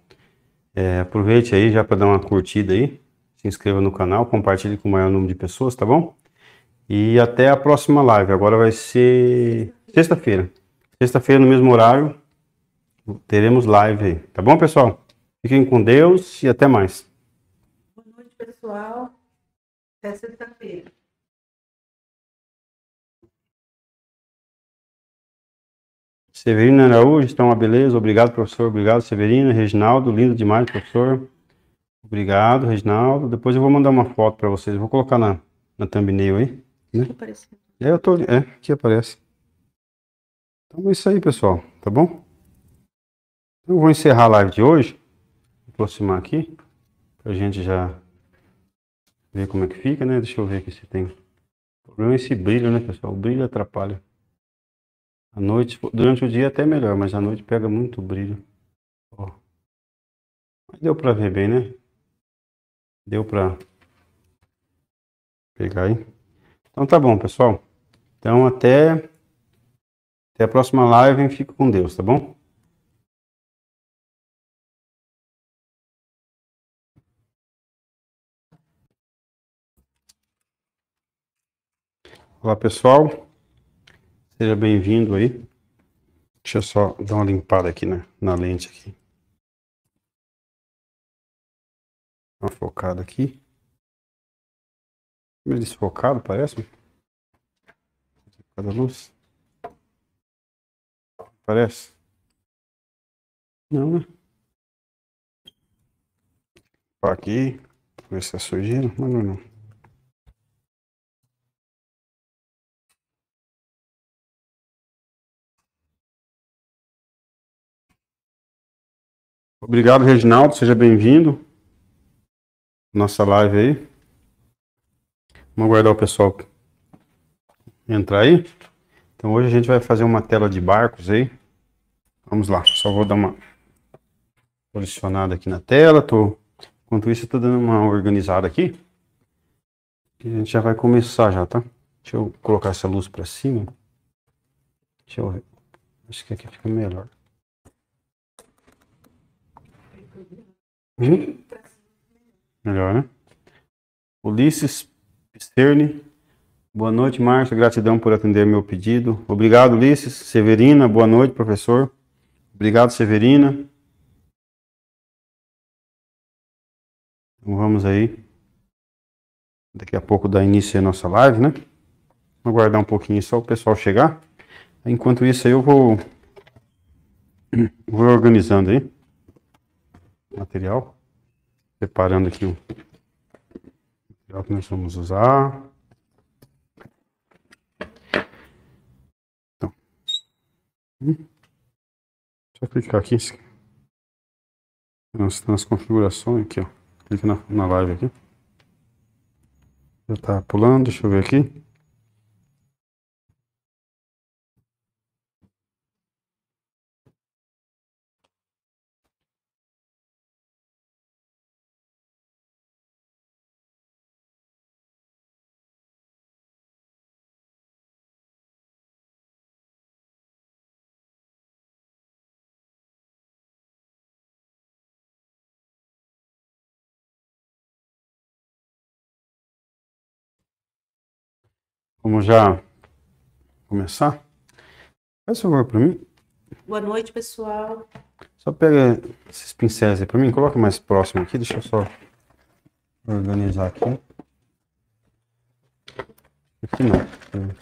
É, aproveite aí já para dar uma curtida aí. Se inscreva no canal, compartilhe com o maior número de pessoas, tá bom? E até a próxima live. Agora vai ser sexta-feira. Sexta-feira, no mesmo horário, teremos live aí. Tá bom, pessoal? Fiquem com Deus e até mais. Boa noite, pessoal. Até sexta-feira. Severino Araújo, está uma beleza. Obrigado, professor. Obrigado, Severino. Reginaldo, lindo demais, professor. Obrigado, Reginaldo. Depois eu vou mandar uma foto para vocês. Vou colocar na, na thumbnail aí. Né? Apareceu. É, eu tô, é, aqui aparece. Então é isso aí, pessoal. Tá bom? Então, eu vou encerrar a live de hoje. Vou aproximar aqui. Pra gente já ver como é que fica, né? Deixa eu ver aqui se tem. O problema é esse brilho, né, pessoal? O brilho atrapalha. À noite, durante o dia até melhor, mas à noite pega muito brilho. Ó. Mas deu pra ver bem, né? Deu pra pegar aí. Então tá bom, pessoal. Então até, até a próxima live. Fica com Deus, tá bom? Olá, pessoal. Seja bem-vindo aí. Deixa eu só dar uma limpada aqui na, na lente aqui. Uma focada aqui. Meio desfocado, parece. Cada luz. Parece. Não, né? Aqui. Ver se é sujeira. Não, não, não. Obrigado, Reginaldo. Seja bem-vindo. Nossa live aí. Vamos aguardar o pessoal entrar aí. Então hoje a gente vai fazer uma tela de barcos aí. Vamos lá. Só vou dar uma posicionada aqui na tela. Tô... Enquanto isso, eu tô dando uma organizada aqui. E a gente já vai começar já, tá? Deixa eu colocar essa luz para cima. Deixa eu ver. Acho que aqui fica melhor. Hum? Melhor, né? Ulisses Sterne. Boa noite, Márcia. Gratidão por atender meu pedido. Obrigado, Ulisses. Severina, boa noite, professor. Obrigado, Severina. Então vamos aí. Daqui a pouco dá início à nossa live, né? Vamos aguardar um pouquinho só o pessoal chegar. Enquanto isso aí eu vou, vou organizando aí material. Preparando aqui o material que nós vamos usar. Então, hum. só clicar aqui nas, nas configurações aqui, ó. Clica na, na live aqui. Já tá pulando, deixa eu ver aqui. Vamos já começar? Faz favor para mim. Boa noite, pessoal. Só pega esses pincéis aí para mim, coloca mais próximo aqui, deixa eu só organizar aqui. Aqui não.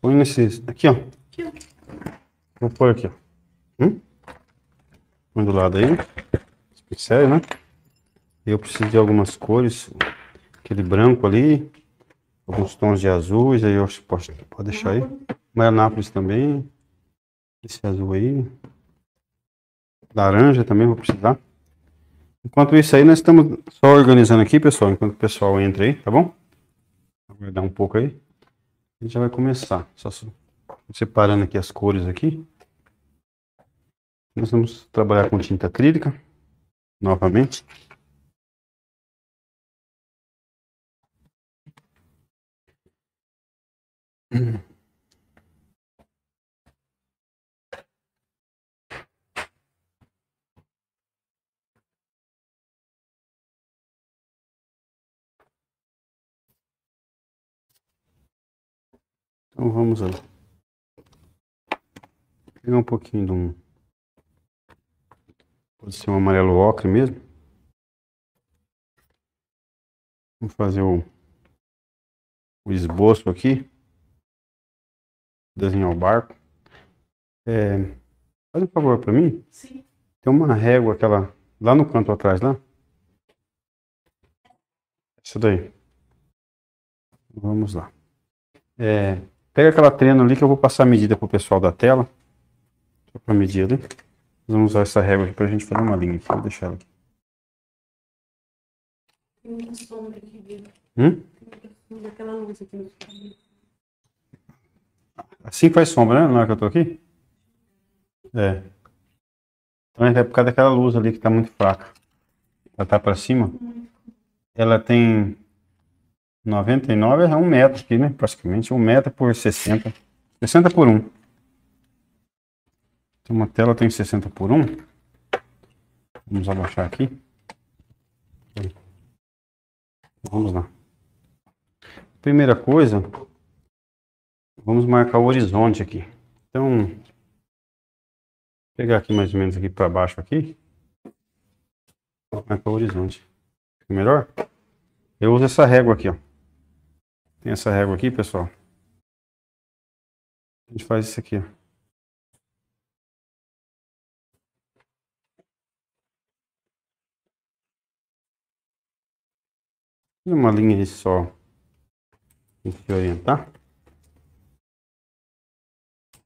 Põe nesses. Aqui, ó. Aqui, ó. Vou pôr aqui, ó. Hum? Põe do lado aí. Os pincéis, né? Eu preciso de algumas cores. Aquele branco ali alguns tons de azuis, aí eu acho que pode, pode deixar aí. Marianápolis também. Esse azul aí. Laranja também vou precisar. Enquanto isso aí, nós estamos só organizando aqui, pessoal, enquanto o pessoal entra aí, tá bom? Aguardar um pouco aí. A gente já vai começar. Só separando aqui as cores aqui. Nós vamos trabalhar com tinta acrílica, novamente. Então vamos lá. Pegar um pouquinho de um. Pode ser um amarelo ocre mesmo. Vamos fazer o, o esboço aqui desenhar o barco. É, faz um favor para mim. Sim. Tem uma régua, aquela lá no canto atrás, lá. Isso daí. Vamos lá. É, pega aquela trena ali que eu vou passar a medida pro pessoal da tela. Só para medir ali. Vamos usar essa régua aqui pra gente fazer uma linha aqui. Vou deixar ela aqui. Tem muita sombra aqui dentro. Hum? Tem muita sombra, aquela luz aqui no. Assim faz sombra, né? Na hora que eu tô aqui? É. Então é por causa daquela luz ali que tá muito fraca. Ela tá pra cima. Ela tem 99, é um metro aqui, né? Praticamente um metro por 60. 60 por 1. Então uma tela tem 60 por 1. Vamos abaixar aqui. Vamos lá. Primeira coisa, vamos marcar o horizonte aqui. Então, pegar aqui mais ou menos aqui para baixo aqui. Marcar o horizonte. Fica melhor? Eu uso essa régua aqui, ó. Tem essa régua aqui, pessoal. A gente faz isso aqui, ó. Uma linha aí só. Tem que orientar.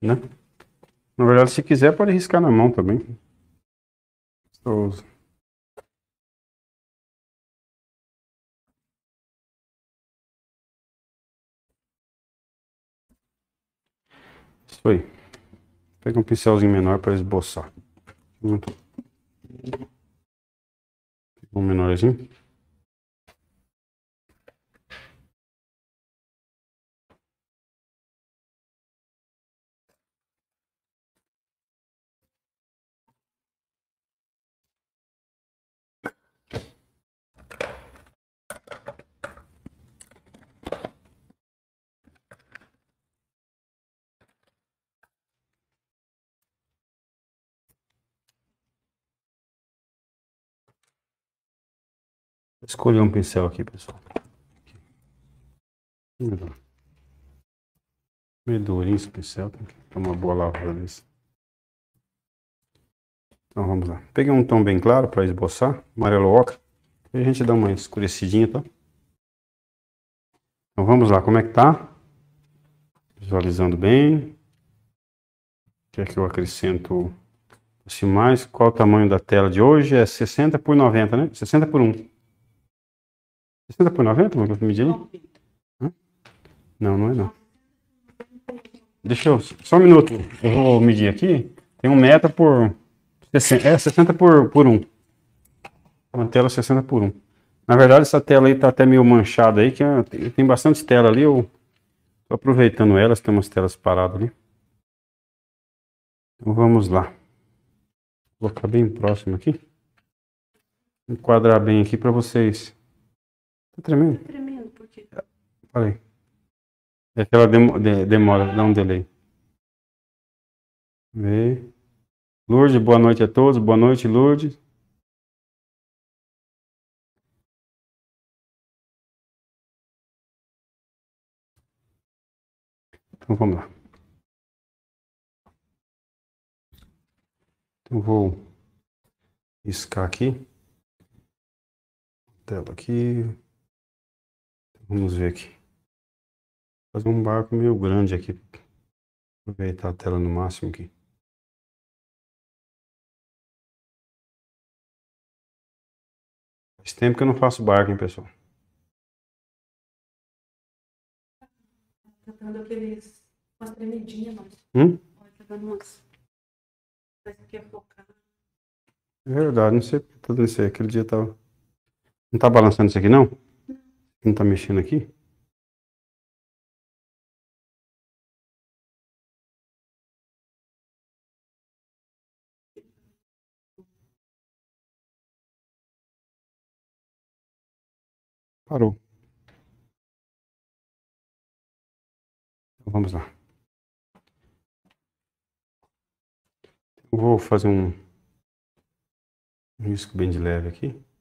Né? Na verdade, se quiser, pode riscar na mão também. Gostoso. Isso aí. Pega um pincelzinho menor para esboçar. Muito. Um menorzinho. Escolher um pincel aqui, pessoal. Durinho esse pincel, tem que dar uma boa lavada nisso. Então vamos lá. Peguei um tom bem claro para esboçar, amarelo ocra. E a gente dá uma escurecidinha, tá? Então vamos lá, como é que tá? Visualizando bem. Quer que eu acrescento assim mais? Qual o tamanho da tela de hoje? É 60 por 90, né? 60 por 1. 60 por 90, vamos medir? Não, não é não. Deixa eu, só um minuto, eu vou medir aqui. Tem um metro por 60, é 60 por, por 1. Uma tela 60 por 1. Na verdade, essa tela aí tá até meio manchada aí, que é- tem, tem bastante tela ali, eu tô aproveitando elas, tem umas telas paradas ali. Então vamos lá. Vou colocar bem próximo aqui. Enquadrar bem aqui para vocês. Tá tremendo? Tá tremendo, por quê? Aí. É aquela demo- de- demora, dá um delay. Vê. Lourdes, boa noite a todos. Boa noite, Lourdes. Então vamos lá. Então vou riscar aqui. Tela aqui. Vamos ver aqui. Fazer um barco meio grande aqui. Aproveitar a tela no máximo aqui. Faz tempo que eu não faço barco, hein, pessoal. Tá dando aqueles. umas tremidinhas, mas. Hum? Tá dando umas. Parece que é focar. É verdade, não sei porque tá dando isso aí. Aquele dia tava. Não tá balançando isso aqui, não? Não tá mexendo aqui? Parou. Então, vamos lá. Vou fazer um risco bem de leve aqui.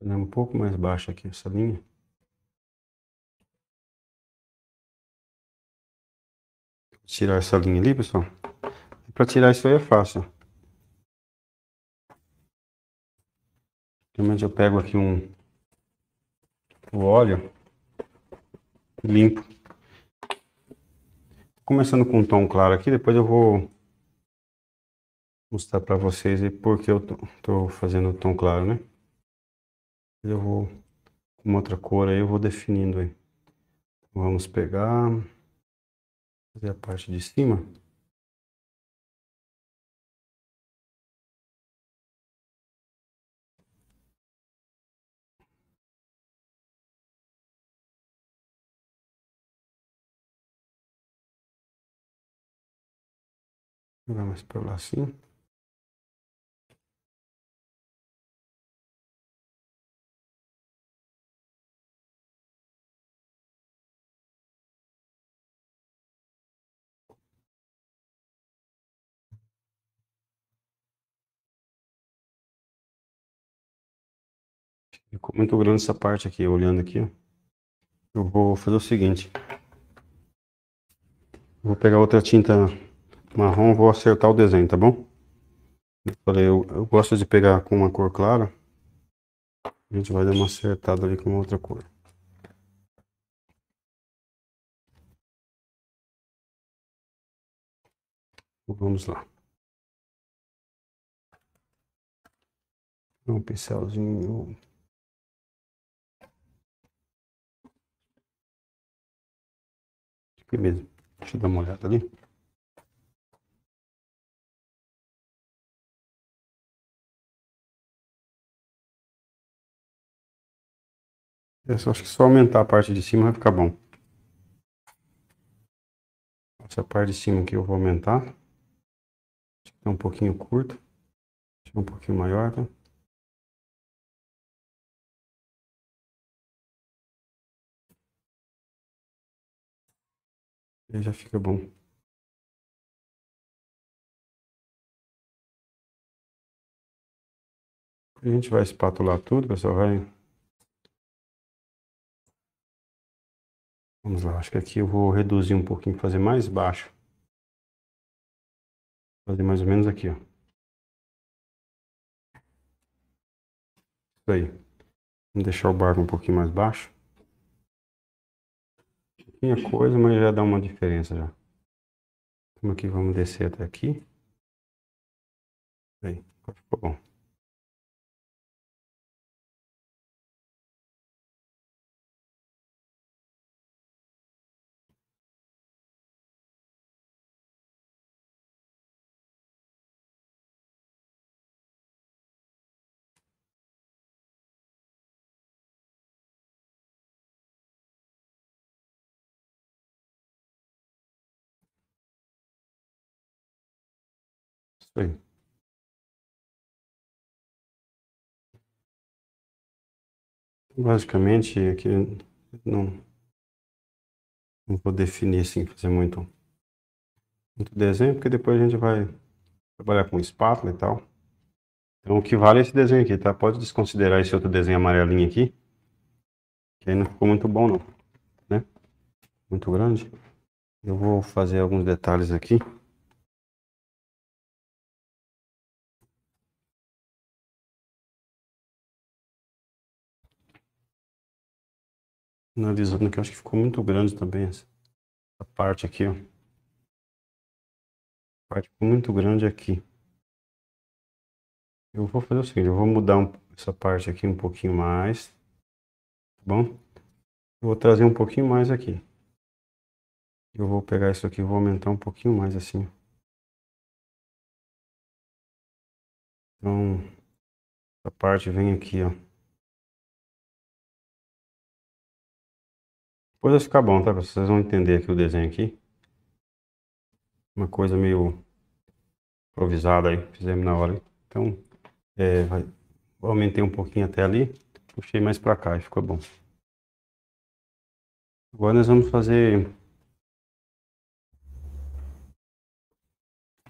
Fazer um pouco mais baixo aqui essa linha. Tirar essa linha ali, pessoal. Para tirar isso aí é fácil. Realmente eu pego aqui um o óleo limpo. Começando com um tom claro aqui, depois eu vou mostrar para vocês por que eu tô, tô fazendo tom claro, né? Eu vou com outra cor aí, eu vou definindo aí. Vamos pegar, fazer a parte de cima. Jogar mais para lá assim. Ficou muito grande essa parte aqui, olhando aqui. Eu vou fazer o seguinte. Vou pegar outra tinta marrom, vou acertar o desenho, tá bom? Eu falei, eu, eu gosto de pegar com uma cor clara. A gente vai dar uma acertada ali com outra cor. Vamos lá. Um pincelzinho. Aqui mesmo. Deixa eu dar uma olhada ali. Só acho que só aumentar a parte de cima vai ficar bom. Essa parte de cima aqui eu vou aumentar. Acho que tá um pouquinho curto. Deixa um pouquinho maior, tá? Aí já fica bom. A gente vai espatular tudo, pessoal, vai Vamos lá, acho que aqui eu vou reduzir um pouquinho, fazer mais baixo. Fazer mais ou menos aqui, ó. Isso aí. Vamos deixar o barco um pouquinho mais baixo. Pouquinha coisa, mas já dá uma diferença já. Então aqui vamos descer até aqui. Aí, ficou bom. Basicamente, aqui não, não vou definir assim, fazer muito, muito desenho, porque depois a gente vai trabalhar com espátula e tal. Então o que vale é esse desenho aqui, tá? Pode desconsiderar esse outro desenho amarelinho aqui, que aí não ficou muito bom não, né? Muito grande. Eu vou fazer alguns detalhes aqui. Analisando que eu acho que ficou muito grande também essa, parte aqui, ó. A parte ficou muito grande aqui. Eu vou fazer o seguinte, eu vou mudar um, essa parte aqui um pouquinho mais, tá bom? Eu vou trazer um pouquinho mais aqui. Eu vou pegar isso aqui vou aumentar um pouquinho mais assim. Então, essa parte vem aqui, ó. Depois vai ficar bom, tá? Vocês vão entender aqui o desenho aqui. Uma coisa meio improvisada aí, fizemos na hora. Então, é, vai, aumentei um pouquinho até ali, puxei mais pra cá e ficou bom. Agora nós vamos fazer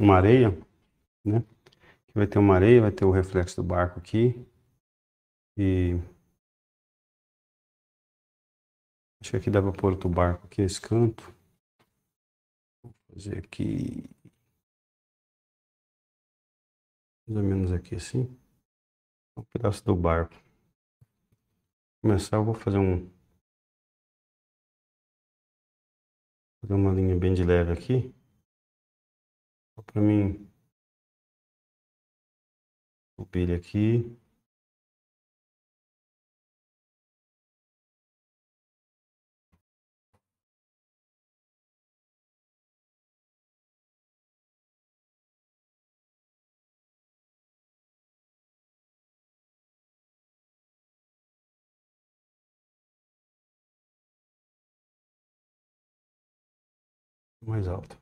uma areia, né? Vai ter uma areia, vai ter o reflexo do barco aqui. E Acho que aqui dá para pôr outro barco aqui nesse canto. Vou fazer aqui. Mais ou menos aqui assim. Um pedaço do barco. Começar, eu vou fazer um. Fazer uma linha bem de leve aqui. Para mim subir aqui. Mais alto.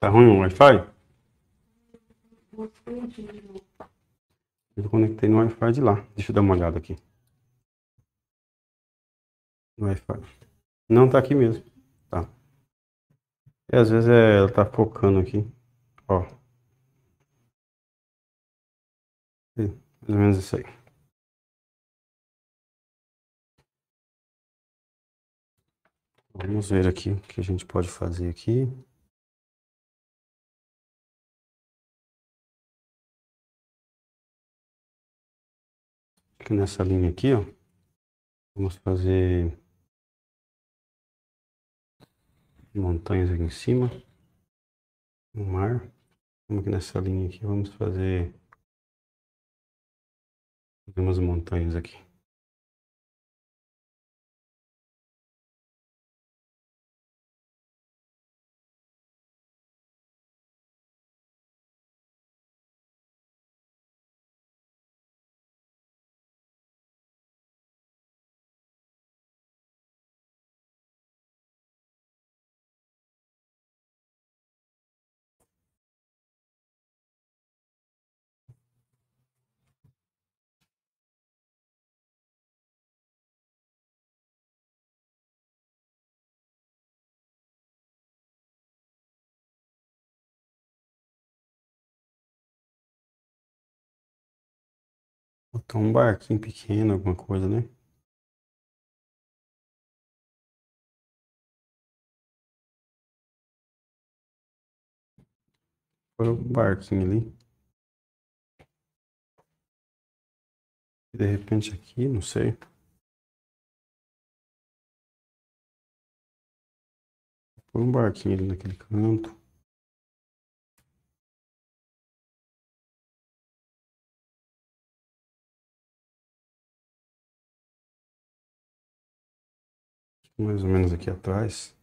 Tá ruim o Wi-Fi? Eu conectei no Wi-Fi de lá. Deixa eu dar uma olhada aqui. No Wi-Fi. Não tá aqui mesmo. Tá. E às vezes é, ela tá focando aqui. Ó. Mais ou menos isso aí. Vamos ver aqui o que a gente pode fazer aqui. Nessa linha aqui, ó. Vamos fazer montanhas aqui em cima. O mar. Vamos aqui nessa linha aqui, vamos fazer umas montanhas aqui. Botar um barquinho pequeno, alguma coisa, né? Põe um barquinho ali. De repente aqui, não sei. Põe um barquinho ali naquele canto. Mais ou menos aqui atrás.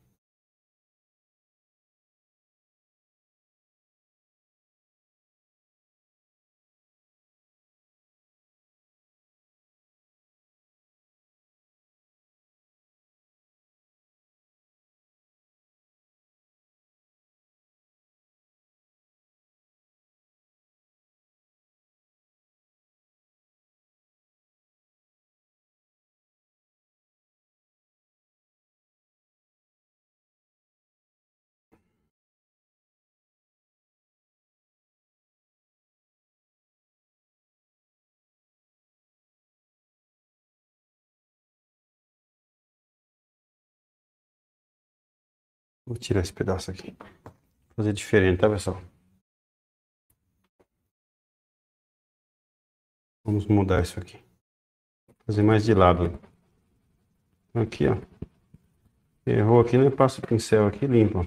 Vou tirar esse pedaço aqui. Fazer diferente, tá, pessoal? Vamos mudar isso aqui. Fazer mais de lado. Aqui, ó. Errou aqui, né? Passa o pincel aqui e limpa.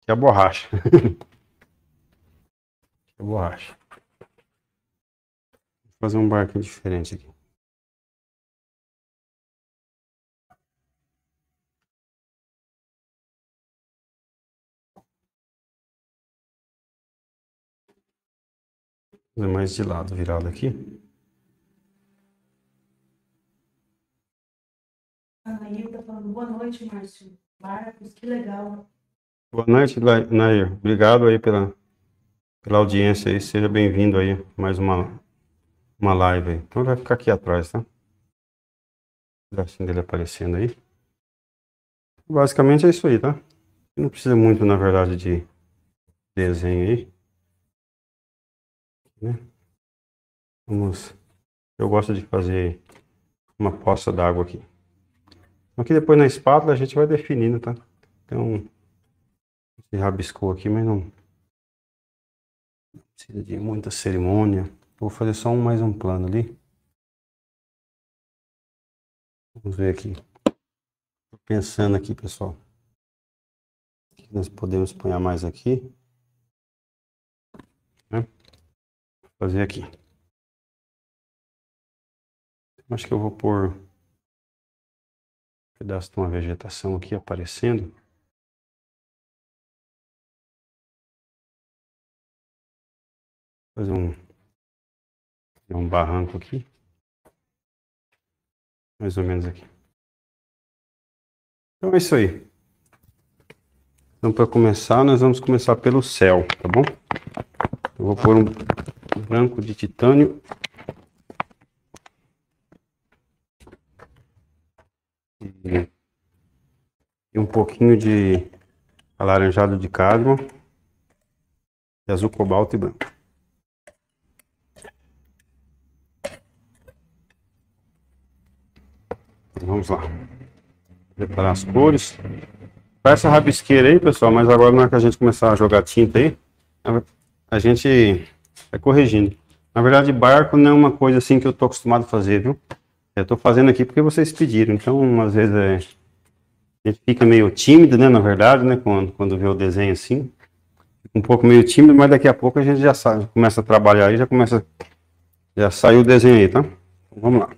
Que é a borracha. que é a borracha. Vou fazer um barquinho diferente aqui. Fazer mais de lado, virado aqui. A Nair tá falando, boa noite, Márcio. Marcos, que legal. Boa noite, Nair. Obrigado aí pela, pela audiência aí. Seja bem-vindo aí. Mais uma, uma live aí. Então vai ficar aqui atrás, tá? O pedacinho dele aparecendo aí. Basicamente é isso aí, tá? Não precisa muito, na verdade, de desenho aí. Né? Vamos. Eu gosto de fazer uma poça d'água aqui. Aqui depois na espátula a gente vai definindo, tá? Então, se rabiscou aqui, mas não não precisa de muita cerimônia. Vou fazer só um mais um plano ali. Vamos ver aqui. Tô pensando aqui, pessoal. O que nós podemos pôr mais aqui? Né? Vou fazer aqui. Acho que eu vou pôr um pedaço de uma vegetação aqui aparecendo. Fazer um, um barranco aqui. Mais ou menos aqui. Então é isso aí. Então, para começar, nós vamos começar pelo céu, tá bom? Eu vou pôr um branco de titânio. E, um pouquinho de alaranjado de cadmo. E azul cobalto e branco. Vamos lá. Preparar as cores. Faz essa rabisqueira aí, pessoal, mas agora na hora que a gente começar a jogar tinta aí, a gente vai corrigindo. Na verdade, barco não é uma coisa assim que eu tô acostumado a fazer, viu? Eu tô fazendo aqui porque vocês pediram, então às vezes é, a gente fica meio tímido, né, na verdade, né, quando, quando vê o desenho assim. Um pouco meio tímido, mas daqui a pouco a gente já sabe, começa a trabalhar aí, já começa, já saiu o desenho aí, tá? Então, vamos lá.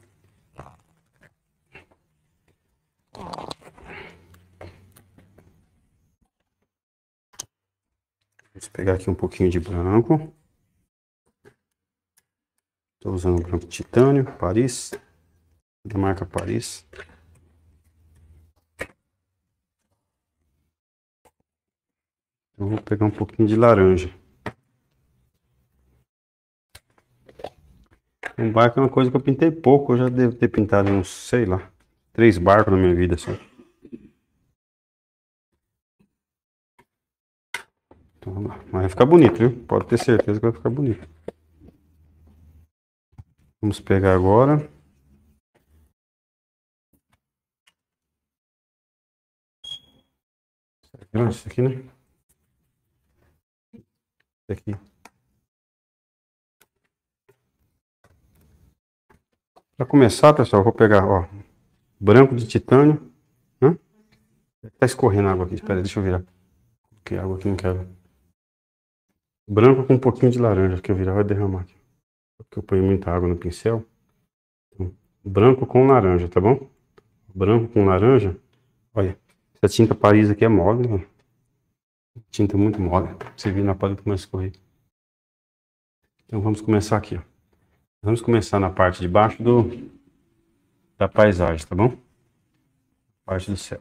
Vamos pegar aqui um pouquinho de branco. Estou usando branco titânio, Paris, da marca Paris. Eu vou pegar um pouquinho de laranja. Um barco é uma coisa que eu pintei pouco, eu já devo ter pintado uns, sei lá, três barcos na minha vida só. Então, vamos. Mas vai ficar bonito, viu? Pode ter certeza que vai ficar bonito. Vamos pegar agora. Não, Esse aqui, né? Esse aqui. Para começar, pessoal, vou pegar, ó, branco de titânio. Hã? Tá escorrendo água aqui. Espera, deixa eu virar. Que água aqui não quero. Branco com um pouquinho de laranja, que eu virar vai derramar aqui. Porque eu ponho muita água no pincel. Então, branco com laranja, tá bom? Branco com laranja. Olha, essa tinta Paris aqui é mole, né? Tinta muito mole. Você vir na pode começar a escorrer. Então vamos começar aqui, ó. Vamos começar na parte de baixo do da paisagem, tá bom? Parte do céu.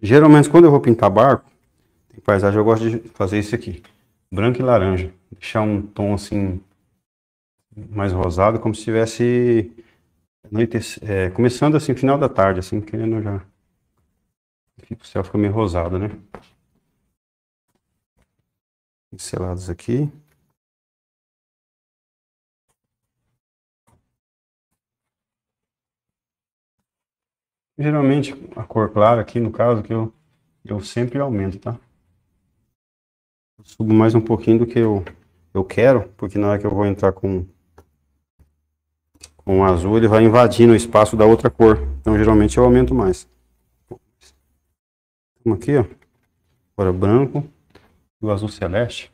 Geralmente quando eu vou pintar barco, tem paisagem, eu gosto de fazer isso aqui. Branco e laranja. Deixar um tom assim mais rosado, como se estivesse é, começando assim, final da tarde, assim, querendo já. O céu fica meio rosado, né? Pincelados aqui. Geralmente a cor clara aqui, no caso, que eu, eu sempre aumento, tá? Subo mais um pouquinho do que eu, eu quero, porque na hora que eu vou entrar com, com o azul, ele vai invadindo o espaço da outra cor. Então, geralmente eu aumento mais. Vamos aqui, ó. Agora branco e o azul celeste.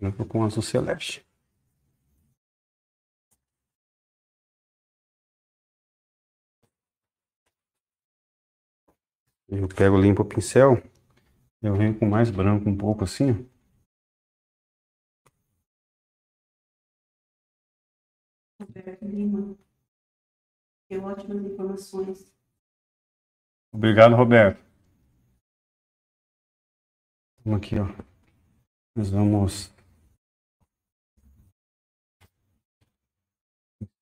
Branco com azul celeste. Eu pego, limpo o pincel, eu venho com mais branco um pouco assim. Roberto Lima. Deu ótimas informações. Obrigado, Roberto. Vamos aqui, ó. Nós vamos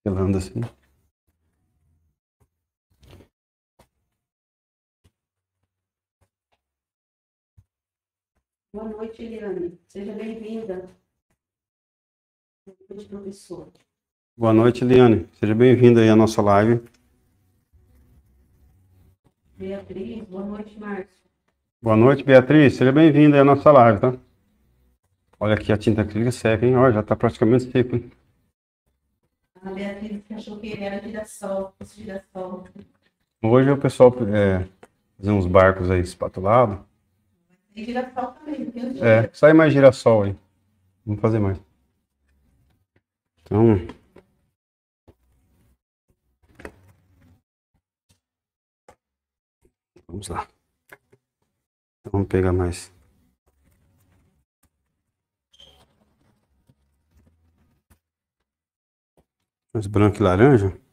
pincelando assim. Boa noite, Eliane. Seja bem-vinda. Boa noite, professor. Boa noite, Eliane. Seja bem-vinda aí à nossa live. Beatriz, boa noite, Márcio. Boa noite, Beatriz. Seja bem-vinda aí à nossa live, tá? Olha aqui a tinta acrílica seca, hein? Olha, já tá praticamente seco, hein? A Beatriz achou que era girassol, girassol. Hoje o pessoal é, fazer uns barcos aí espatulados. Tem girassol também, É, sai mais girassol aí. Vamos fazer mais. Então. Vamos lá. Então, vamos pegar mais. Mais branco e laranja.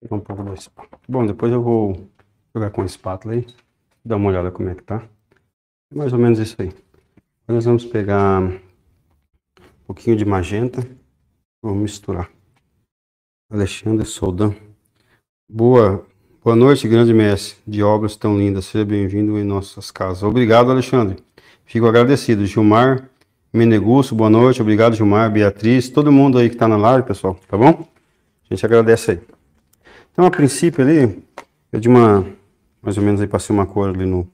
Pegar um pouco da espátula. Bom, depois eu vou jogar com a espátula aí. Dar uma olhada como é que tá. É mais ou menos isso aí. Agora nós vamos pegar um pouquinho de magenta. Vamos misturar. Alexandre Soldan. Boa, boa noite, grande mestre de obras tão lindas. Seja bem-vindo em nossas casas. Obrigado, Alexandre. Fico agradecido. Gilmar Menegusso, boa noite. Obrigado, Gilmar, Beatriz, todo mundo aí que está na live, pessoal. Tá bom? A gente agradece aí. Então, a princípio ali, eu de uma, mais ou menos aí passei uma cor ali no,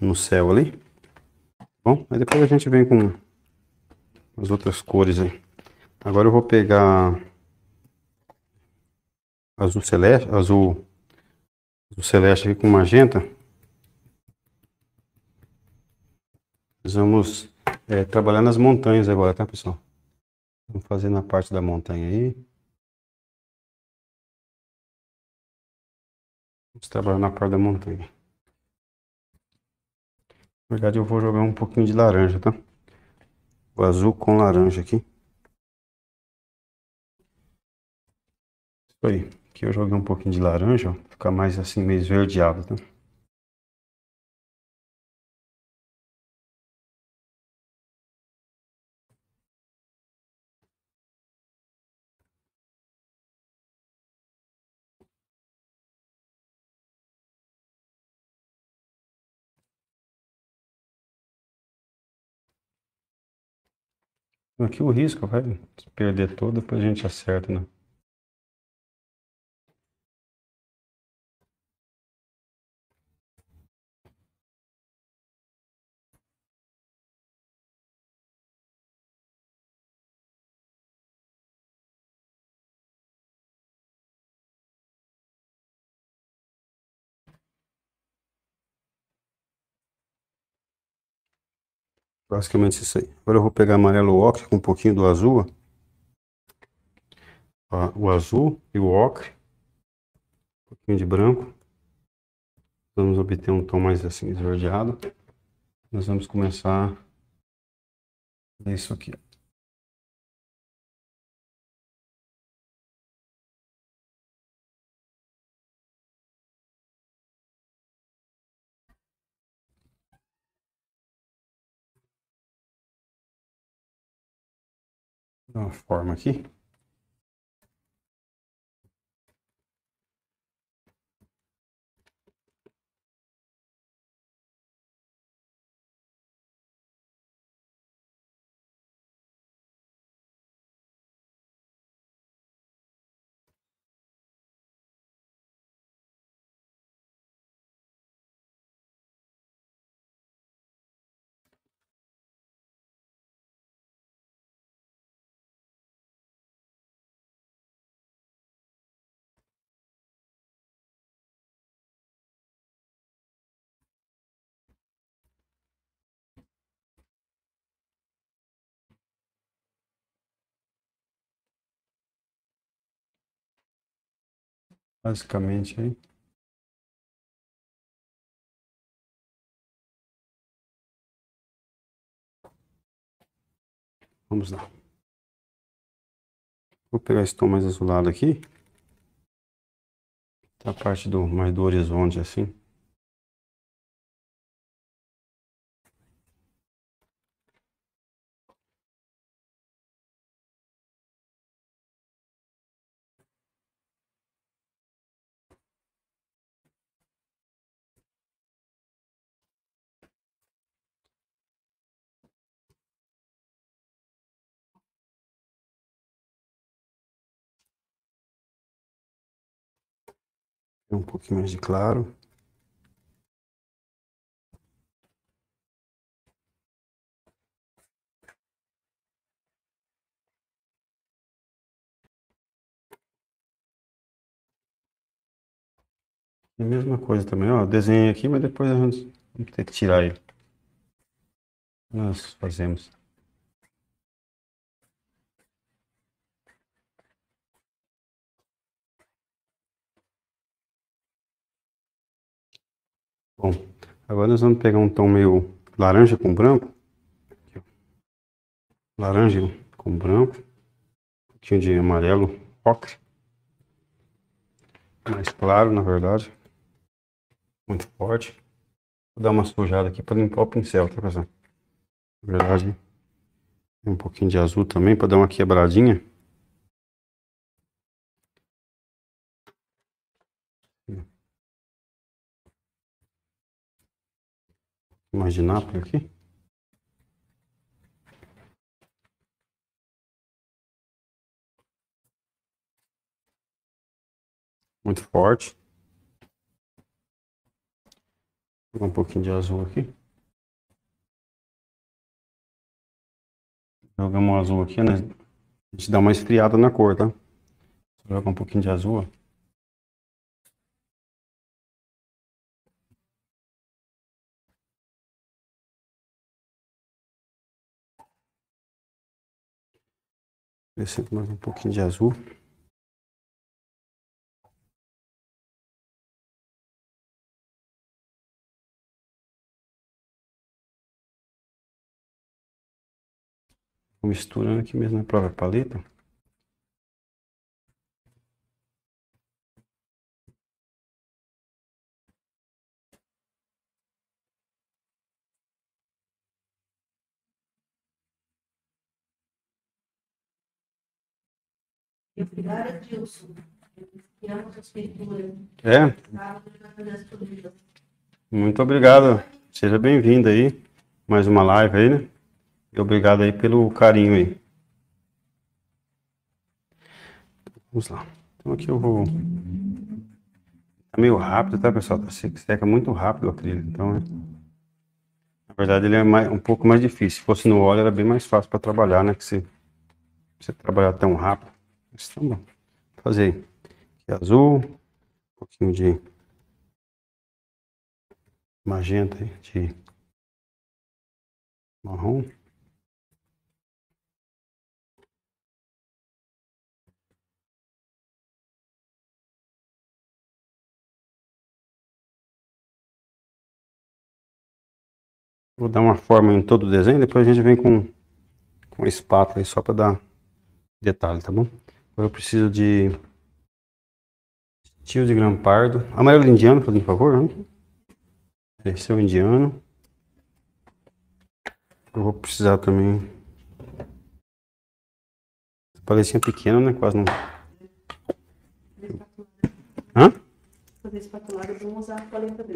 no céu ali. Bom, aí depois a gente vem com as outras cores aí. Agora eu vou pegar azul celeste, azul, azul celeste aqui com magenta. Nós vamos é, trabalhar nas montanhas agora, tá, pessoal? Vamos fazer na parte da montanha aí. Vamos trabalhar na parte da montanha. Na verdade, eu vou jogar um pouquinho de laranja, tá? O azul com laranja aqui. Isso aí. Aqui eu joguei um pouquinho de laranja, ó. Ficar mais assim, meio esverdeado, tá? Aqui o risco vai perder todo, depois a gente acerta, né? Basicamente isso aí. Agora eu vou pegar amarelo ocre com um pouquinho do azul. ó. o azul e o ocre. Um pouquinho de branco. Vamos obter um tom mais assim esverdeado. Nós vamos começar isso aqui. Uma forma aqui. Basicamente aí. Vamos lá. Vou pegar esse tom mais azulado aqui. A parte do mais do horizonte assim. Um pouquinho mais de claro. E mesma coisa também, ó, desenho aqui, mas depois a gente ter que tirar ele. Nós fazemos. Bom, agora nós vamos pegar um tom meio laranja com branco. Laranja com branco. Um pouquinho de amarelo ocre. Mais claro, na verdade. Muito forte. Vou dar uma sujada aqui para limpar o pincel, tá pessoal? Na verdade, um pouquinho de azul também para dar uma quebradinha. Imaginar por aqui. Muito forte. Um pouquinho de azul aqui. Jogamos um azul aqui, né? A gente dá uma esfriada na cor, tá? Joga um pouquinho de azul, ó. Acrescento mais um pouquinho de azul. Misturando aqui mesmo na própria paleta. Obrigada, as pinturas. É, muito obrigado. Seja bem-vindo aí. Mais uma live aí, né? E obrigado aí pelo carinho aí. Vamos lá. Então aqui eu vou. Tá meio rápido, tá, pessoal? Tá se- seca muito rápido o acrílico. Então, né? na verdade, ele é mais- um pouco mais difícil. Se fosse no óleo, era bem mais fácil para trabalhar, né? Que se você trabalhar tão rápido. Mas tá bom. Fazer. Aqui azul, um pouquinho de magenta de marrom. Vou dar uma forma em todo o desenho, depois a gente vem com, com a espátula aí só para dar detalhe, tá bom? Eu preciso de tio de grão pardo. Amarelo indiano, por favor, né? Esse é o indiano. Eu vou precisar também paletinha pequena, né? Quase não. Hã?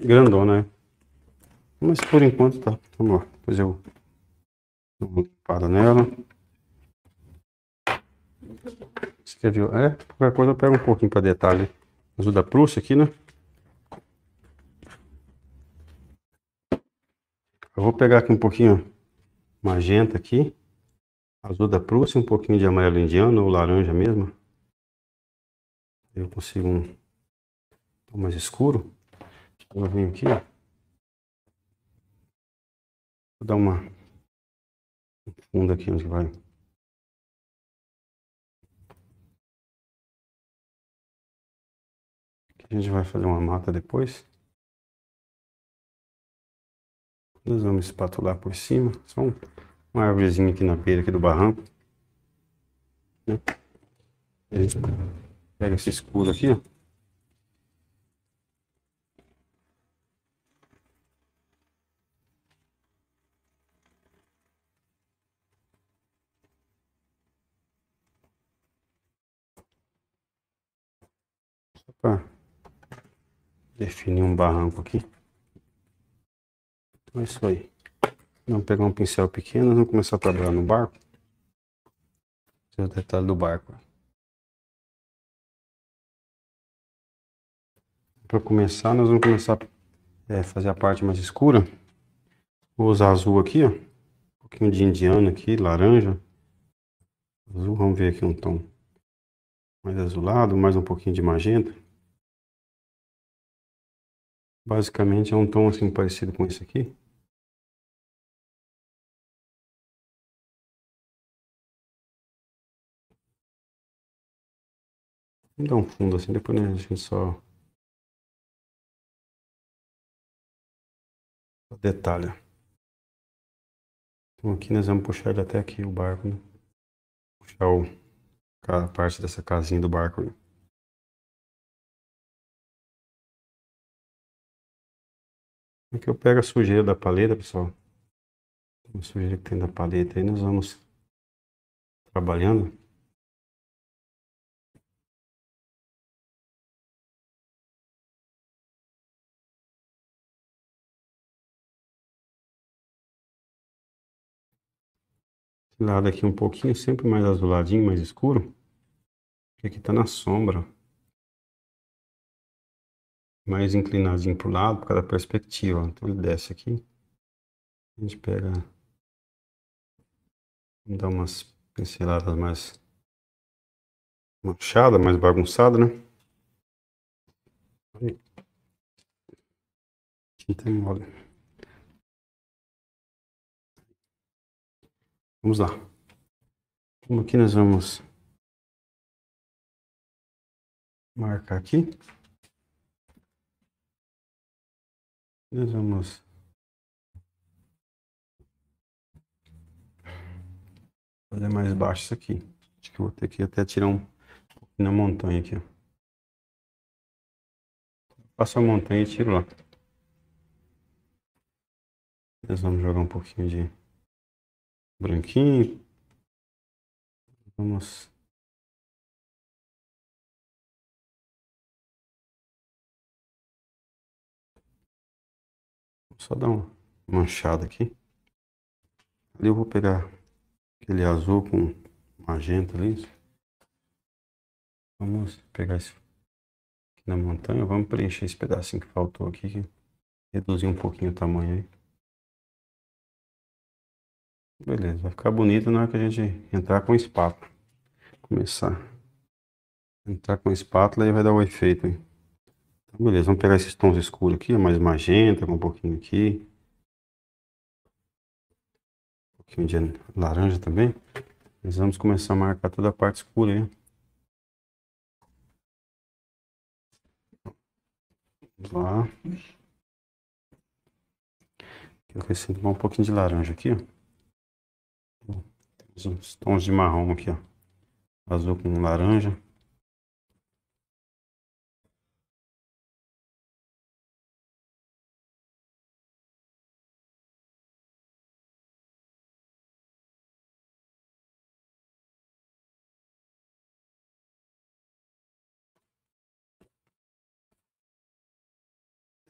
Grandona, né? Mas por enquanto tá. Vamos lá. Depois eu dou uma limpada nela. Escreveu. É, qualquer coisa eu pego um pouquinho para detalhe. Azul da Prússia aqui, né? Eu vou pegar aqui um pouquinho magenta aqui. Azul da Prússia, um pouquinho de amarelo indiano ou laranja mesmo. Eu consigo um tom mais escuro. Eu venho aqui, ó. Vou dar uma um fundo aqui onde vai. A gente vai fazer uma mata depois. Nós vamos espatular por cima. Só um, uma árvorezinha aqui na beira aqui do barranco. Né? A gente pega esse escuro aqui, ó. Só para definir um barranco aqui. Então é isso aí. Vamos pegar um pincel pequeno, vamos começar a trabalhar no barco. Esse é o detalhe do barco. Para começar, nós vamos começar a é, fazer a parte mais escura. Vou usar azul aqui, ó. Um pouquinho de indiano aqui, laranja. Azul, vamos ver aqui um tom mais azulado, mais um pouquinho de magenta. Basicamente é um tom assim parecido com esse aqui. Vamos dar um fundo assim, depois né, a gente só detalha. Então aqui nós vamos puxar ele até aqui o barco, né? Puxar o, a parte dessa casinha do barco. Né? Aqui eu pego a sujeira da paleta, pessoal. A sujeira que tem da paleta aí, nós vamos trabalhando. Esse lado aqui um pouquinho, sempre mais azuladinho, mais escuro. Porque aqui tá na sombra. Mais inclinadinho pro lado, por causa da perspectiva. Então ele desce aqui. A gente pega... Vamos dar umas pinceladas mais... Manchada, mais bagunçada, né? Tem mole. Vamos lá. Como aqui nós vamos marcar aqui. Nós vamos fazer mais baixo isso aqui. Acho que vou ter que até tirar um pouquinho na montanha aqui. Passo a montanha e tiro lá. Nós vamos jogar um pouquinho de branquinho. Vamos. Só dar uma manchada aqui. Ali eu vou pegar aquele azul com magenta ali. Vamos pegar esse aqui na montanha. Vamos preencher esse pedacinho que faltou aqui. Reduzir um pouquinho o tamanho aí. Beleza, vai ficar bonito na hora que a gente entrar com espátula. Começar. Entrar com espátula e vai dar o efeito. Hein? Beleza, vamos pegar esses tons escuros aqui, mais magenta, um pouquinho aqui. Um pouquinho de laranja também. Nós vamos começar a marcar toda a parte escura aí. Vamos lá. Eu acrescento um pouquinho de laranja aqui, ó uns tons de marrom aqui, ó. Azul com laranja.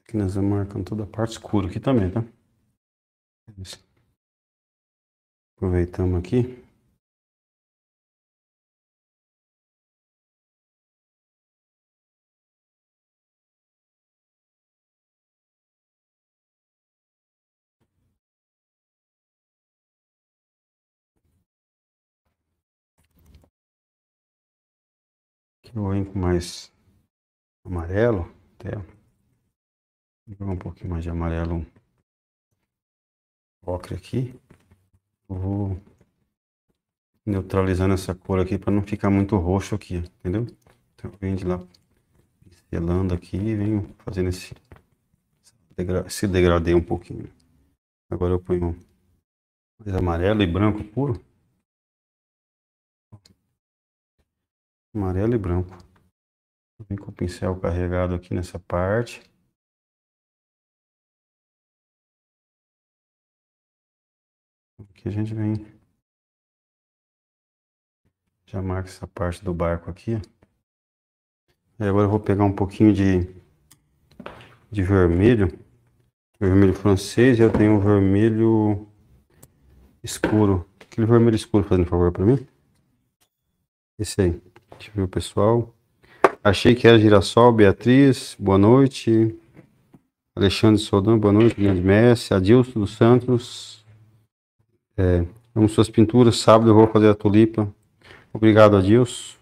Aqui nós vamos marcando toda a parte escura aqui também, tá? Aproveitamos aqui. Aqui eu venho com mais amarelo, até Vou um pouquinho mais de amarelo ocre aqui. Vou neutralizando essa cor aqui para não ficar muito roxo aqui, entendeu? Então venho de lá selando aqui e venho fazendo esse, esse degradê um pouquinho. Agora eu ponho mais amarelo e branco puro. Amarelo e branco. Vem com o pincel carregado aqui nessa parte. A gente vem. Já marca essa parte do barco aqui. E agora eu vou pegar um pouquinho de, de vermelho. Vermelho francês eu tenho vermelho escuro. Aquele vermelho escuro, fazendo favor para mim. Esse aí. Deixa eu ver o pessoal. Achei que era girassol, Beatriz, boa noite. Alexandre Sodan, boa noite. Grande Messi, Adilson dos Santos, é, amo suas pinturas. Sábado eu vou fazer a tulipa. Obrigado, Adilson.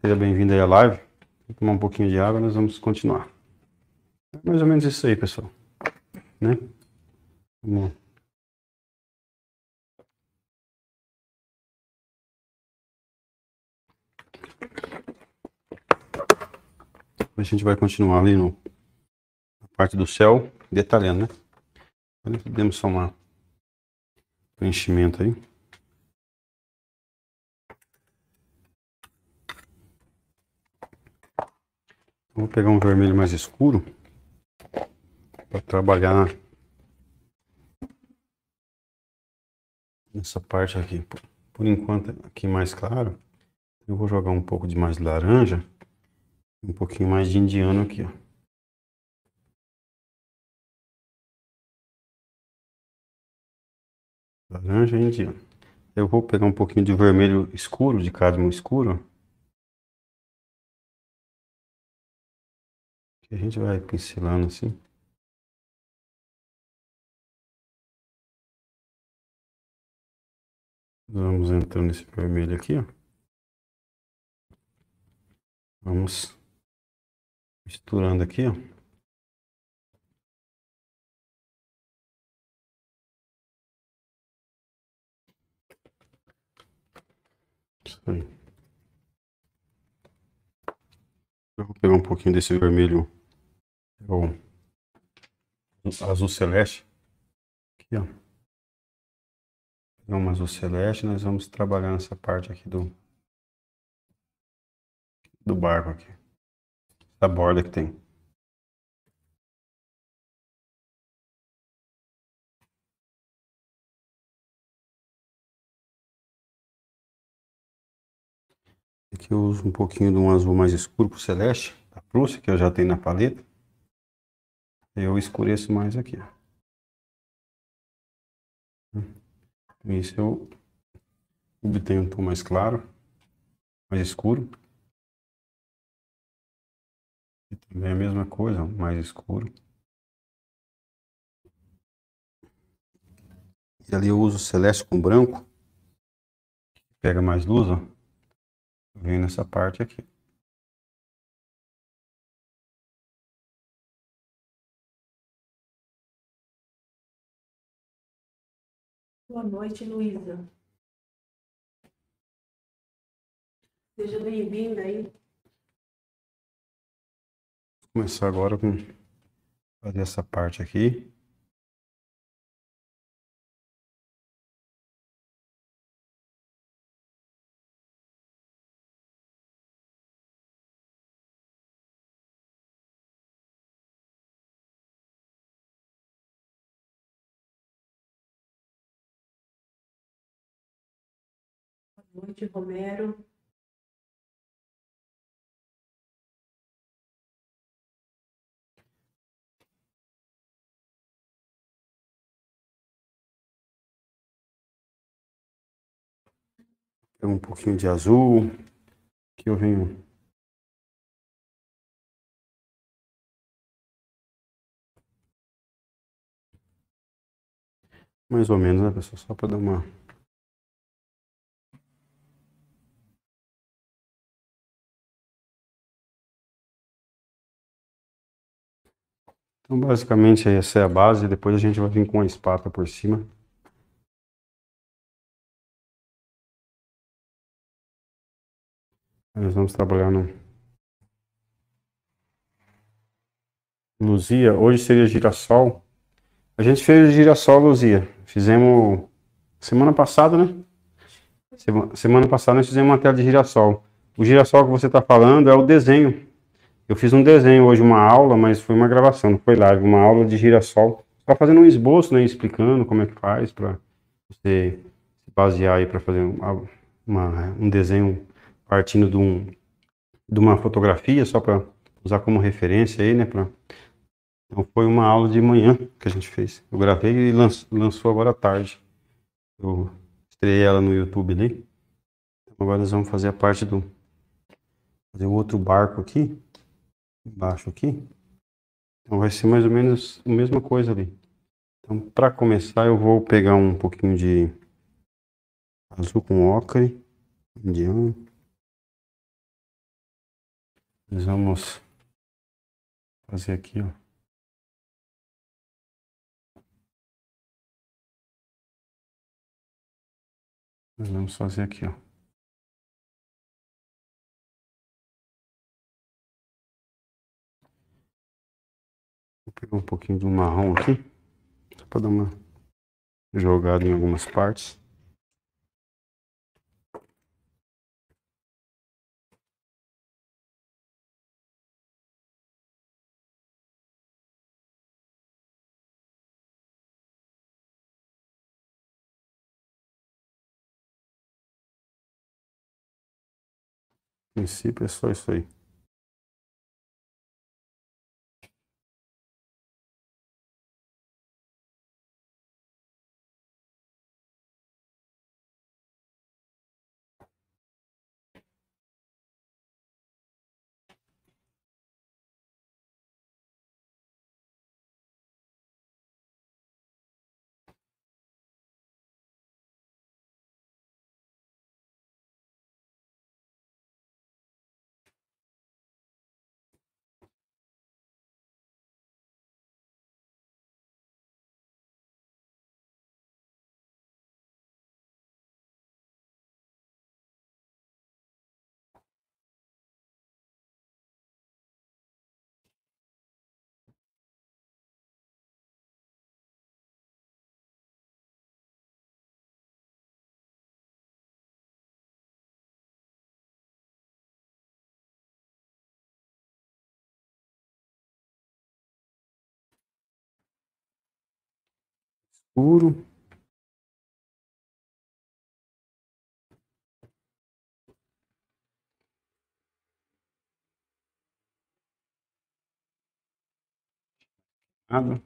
Seja bem-vindo aí à live. Vou tomar um pouquinho de água nós vamos continuar. É mais ou menos isso aí, pessoal. Né? Vamos a gente vai continuar ali no, na parte do céu, detalhando, né? Podemos somar preenchimento aí. Vou pegar um vermelho mais escuro para trabalhar nessa parte aqui. Por enquanto aqui mais claro, eu vou jogar um pouco de mais laranja, um pouquinho mais de indiano aqui, ó. Laranja e indiano. Eu vou pegar um pouquinho de vermelho escuro, de cadmo escuro. A gente vai pincelando assim. Vamos entrando nesse vermelho aqui, ó. Vamos misturando aqui, ó. Eu vou pegar um pouquinho desse vermelho, o azul celeste. Aqui, ó. Pegar um azul celeste, nós vamos trabalhar nessa parte aqui do do barco aqui. Da borda que tem. Aqui eu uso um pouquinho de um azul mais escuro para o celeste, da Prússia, que eu já tenho na paleta. Eu escureço mais aqui. Com isso eu obtenho um tom mais claro, mais escuro. E também a mesma coisa, mais escuro. E ali eu uso celeste com branco. Pega mais luz, ó. Vem nessa parte aqui. Boa noite, Luísa. Seja bem-vinda aí. Vou começar agora com fazer essa parte aqui. noite, Romero. um pouquinho de azul, que eu venho mais ou menos, né, pessoal, só para dar uma Então, basicamente, essa é a base. Depois a gente vai vir com a espátula por cima. Nós vamos trabalhar no. Luzia, hoje seria girassol. A gente fez girassol, Luzia. Fizemos semana passada, né? Semana passada nós fizemos uma tela de girassol. O girassol que você está falando é o desenho. Eu fiz um desenho hoje, uma aula, mas foi uma gravação, não foi live. Uma aula de girassol. Só fazendo um esboço, né? Explicando como é que faz para você se basear aí para fazer uma, uma, um desenho partindo de, um, de uma fotografia, só para usar como referência aí, né? Pra, então foi uma aula de manhã que a gente fez. Eu gravei e lançou agora à tarde. Eu estreiei ela no YouTube ali. Então agora nós vamos fazer a parte do. Fazer o outro barco aqui. Embaixo aqui. Então vai ser mais ou menos a mesma coisa ali. Então para começar eu vou pegar um pouquinho de azul com ocre. Indiano. Nós vamos fazer aqui, ó. Nós vamos fazer aqui, ó. Vou pegar um pouquinho do marrom aqui, só para dar uma jogada em algumas partes. princípio é só isso aí. Escuro nada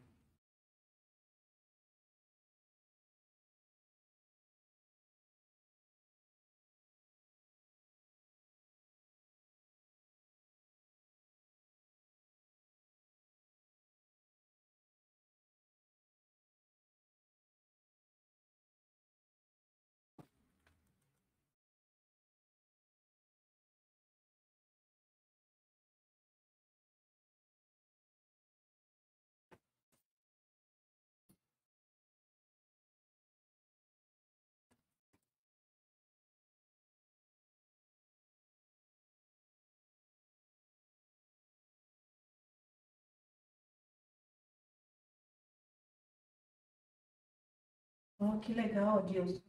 Oh, que legal, Adilson.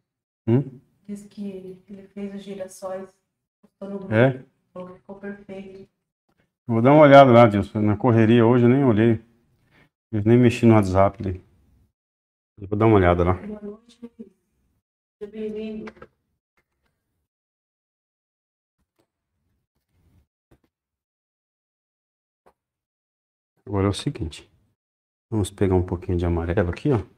Hum? Diz que ele fez os girassóis. postou no grupo, É? Falou que ficou perfeito. Vou dar uma olhada lá, Dilson. Na correria hoje eu nem olhei. Eu nem mexi no WhatsApp ali. Eu Vou dar uma olhada lá. Boa noite. Seja bem-vindo. Agora é o seguinte. Vamos pegar um pouquinho de amarelo aqui, ó.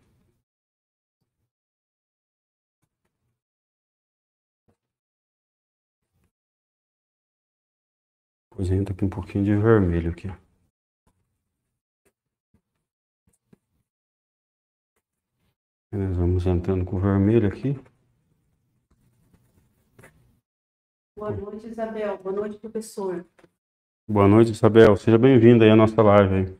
Depois entra aqui um pouquinho de vermelho aqui. Aí nós vamos entrando com o vermelho aqui. Boa noite, Isabel. Boa noite, professor. Boa noite, Isabel. Seja bem-vinda aí à nossa live.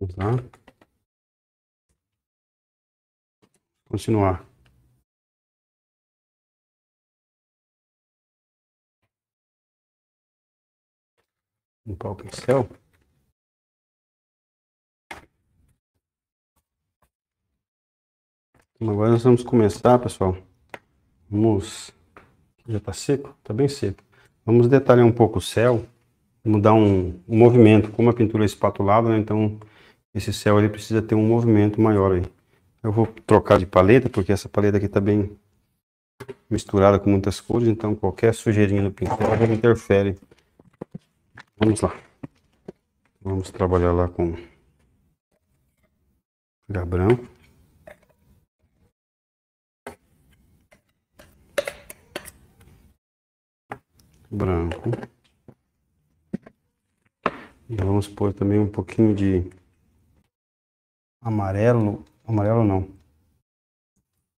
Vamos lá. Continuar. Limpar o pincel. Então, agora nós vamos começar, pessoal. Vamos. Já está seco? Está bem seco. Vamos detalhar um pouco o céu. Vamos dar um, um movimento. Como a pintura é espatulada, né? então esse céu ele precisa ter um movimento maior aí. Eu vou trocar de paleta, porque essa paleta aqui está bem misturada com muitas cores, então qualquer sujeirinha no pincel interfere. Vamos lá. Vamos trabalhar lá com branco. Branco. E vamos pôr também um pouquinho de amarelo, amarelo não, um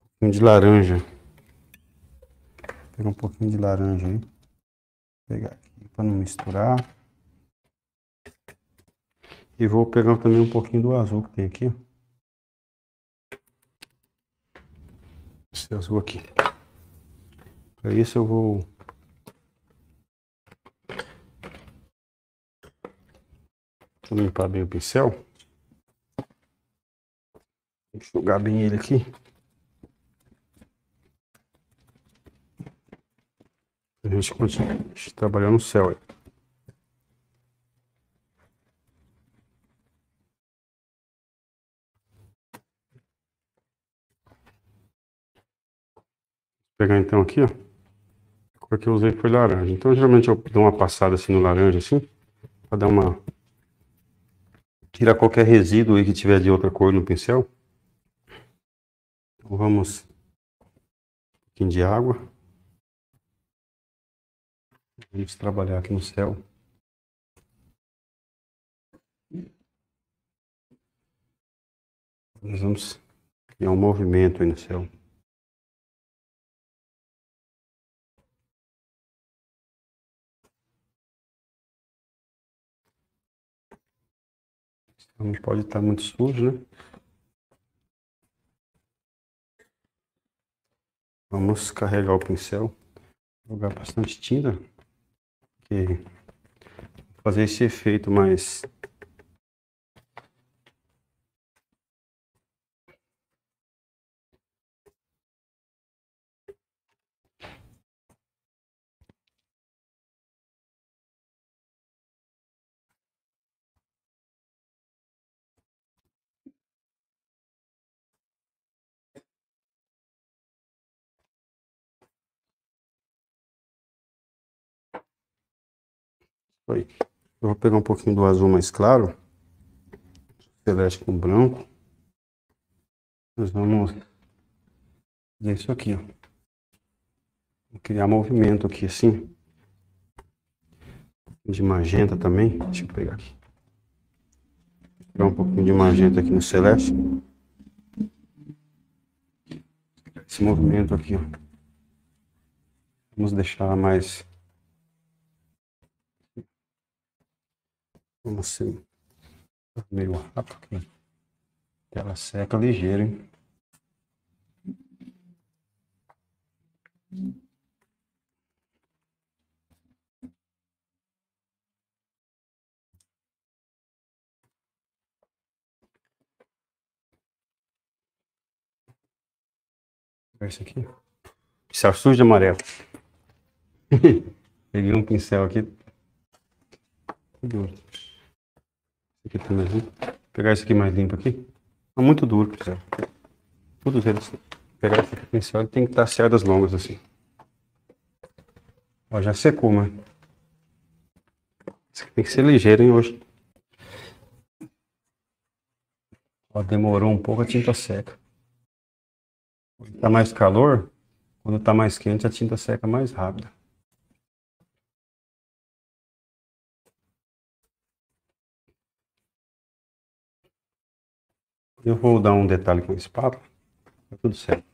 pouquinho de laranja. Vou pegar um pouquinho de laranja aí. Vou pegar aqui para não misturar. E vou pegar também um pouquinho do azul que tem aqui. Esse azul aqui. Para isso eu vou Vou limpar bem o pincel enxugar bem ele aqui. A gente continua trabalhando no céu aí. Vou pegar então aqui, ó. A cor que eu usei foi laranja. Então geralmente eu dou uma passada assim no laranja assim, para dar uma tirar qualquer resíduo aí que tiver de outra cor no pincel. Vamos um pouquinho de água. Vamos trabalhar aqui no céu. Nós vamos criar um movimento aí no céu. Não pode estar muito sujo, né? Vamos carregar o pincel, jogar bastante tinta, que fazer esse efeito mais Aí. Eu vou pegar um pouquinho do azul mais claro, celeste com branco. Nós vamos fazer isso aqui, ó. Vou criar movimento aqui assim. De magenta também. Deixa eu pegar aqui. Vou pegar um pouquinho de magenta aqui no celeste. Esse movimento aqui, ó. Vamos deixar mais Vamos ser meio rápido aqui. Ela seca ligeiro, hein? Esse aqui. Pincel sujo de amarelo. Peguei um pincel aqui. Aqui também. Vou pegar esse aqui mais limpo aqui. Tá muito duro, pincel. Todos eles. Pegar esse aqui, tem que estar cerdas longas assim. Ó, já secou, mas. Esse aqui tem que ser ligeiro, hein, hoje. Ó, demorou um pouco a tinta seca. Quando tá mais calor, quando tá mais quente, a tinta seca mais rápido. Eu vou dar um detalhe com a espátula. Tá tudo certo.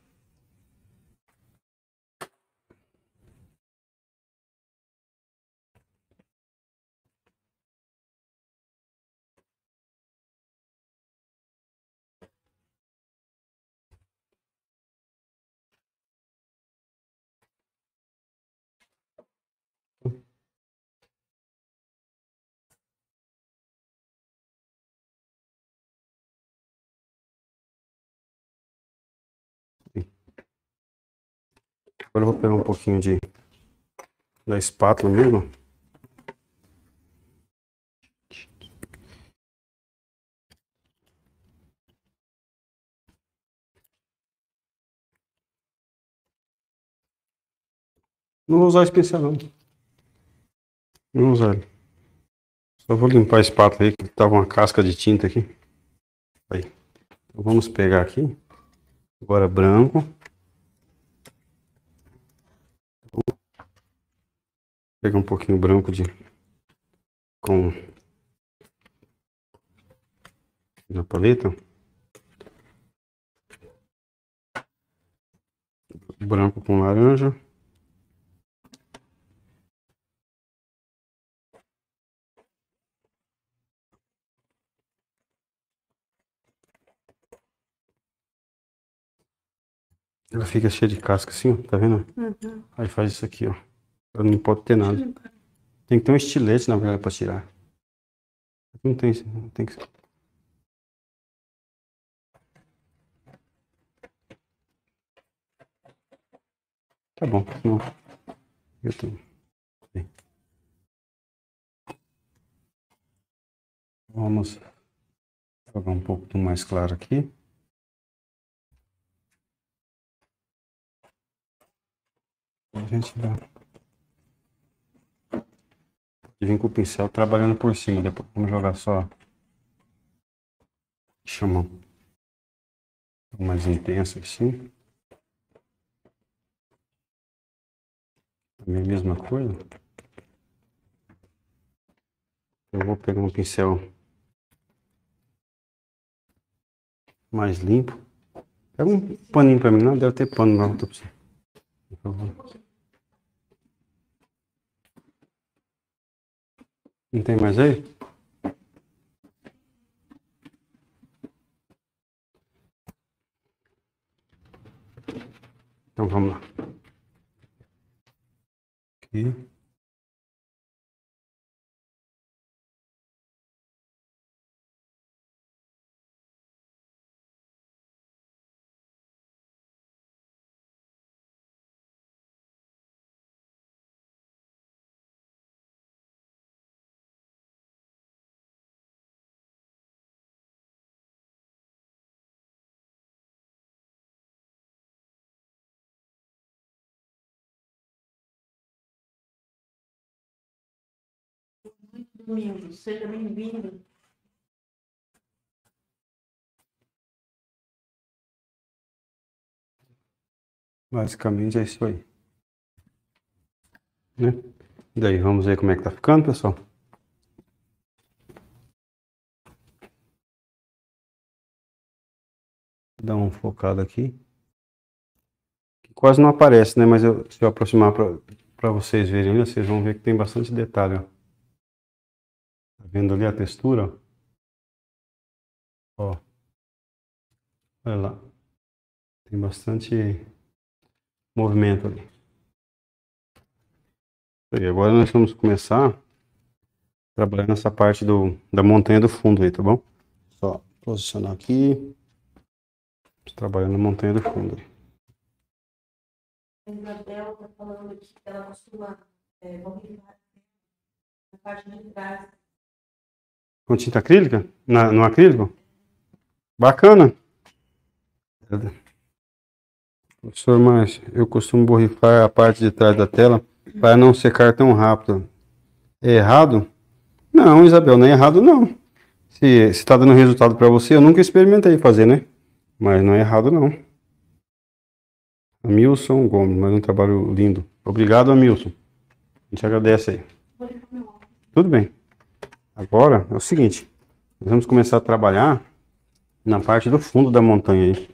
Agora eu vou pegar um pouquinho de da espátula mesmo. Não vou usar esse pincel não. Não vou usar ele. Só vou limpar a espátula aí, que tava uma casca de tinta aqui. Aí. Então vamos pegar aqui. Agora branco. Pegar um pouquinho branco de com na paleta. Branco com laranja. Ela fica cheia de casca assim, ó, tá vendo? Uhum. Aí faz isso aqui, ó. Não pode ter nada. Tem que ter um estilete, na verdade, pra tirar. Não tem, não tem que... Tá bom, não. Eu tenho. Vamos jogar um pouco mais claro aqui. A gente vai e vem com o pincel trabalhando por cima. Depois vamos jogar só chama mais intenso assim. Também a mesma coisa. Eu vou pegar um pincel mais limpo. Pega um paninho pra mim, não deve ter pano não. Por favor. Não tem mais aí? Então vamos lá. Aqui. Domingo, seja bem-vindo. Basicamente é isso aí. Né? E daí, vamos ver como é que tá ficando, pessoal. Dá uma focada aqui. Quase não aparece, né? Mas eu, se eu aproximar para vocês verem, vocês vão ver que tem bastante detalhe, ó. Tá vendo ali a textura? Ó. Olha lá. Tem bastante movimento ali. E agora nós vamos começar trabalhando nessa parte do, da montanha do fundo aí, tá bom? Só posicionar aqui. Trabalhando na montanha do fundo. A Isabel está falando que ela costuma é, borrifar na parte de trás. Com tinta acrílica? Na, no acrílico? Bacana. Professor Márcio, eu costumo borrifar a parte de trás da tela para não secar tão rápido. É errado? Não, Isabel, não é errado não. Se está dando resultado para você, eu nunca experimentei fazer, né? Mas não é errado não. Amilson Gomes, mais um trabalho lindo. Obrigado, Amilson. A gente agradece aí. Tudo bem. Agora é o seguinte, nós vamos começar a trabalhar na parte do fundo da montanha aí.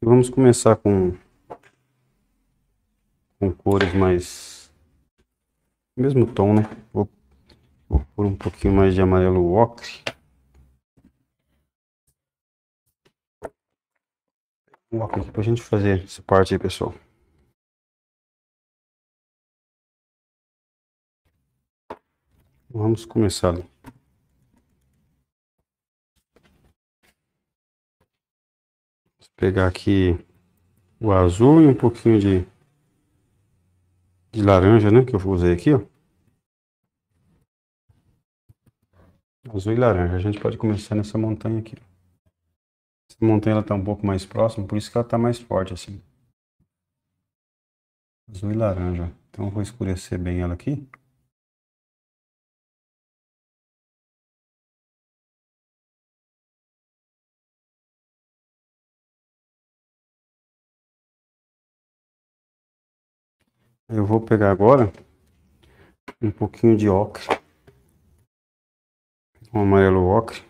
Vamos começar com com cores mais mesmo tom, né? Vou, vou pôr um pouquinho mais de amarelo ocre. Um ocre aqui pra gente fazer essa parte aí, pessoal. Vamos começar. Pegar aqui o azul e um pouquinho de, de laranja, né? Que eu usei aqui, ó. Azul e laranja. A gente pode começar nessa montanha aqui. Essa montanha ela tá um pouco mais próxima, por isso que ela tá mais forte assim. Azul e laranja. Então eu vou escurecer bem ela aqui. Eu vou pegar agora um pouquinho de ocre, um amarelo ocre.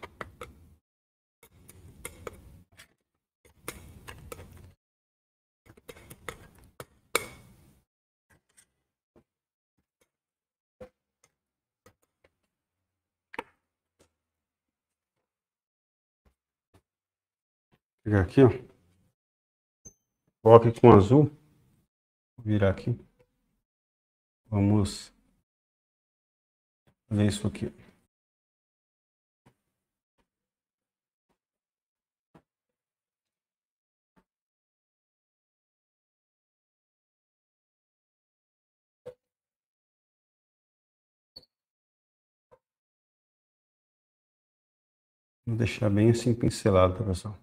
Pegar aqui, ó. Ocre com azul. Vou virar aqui. Vamos ver isso aqui. Vou deixar bem assim pincelado, pessoal.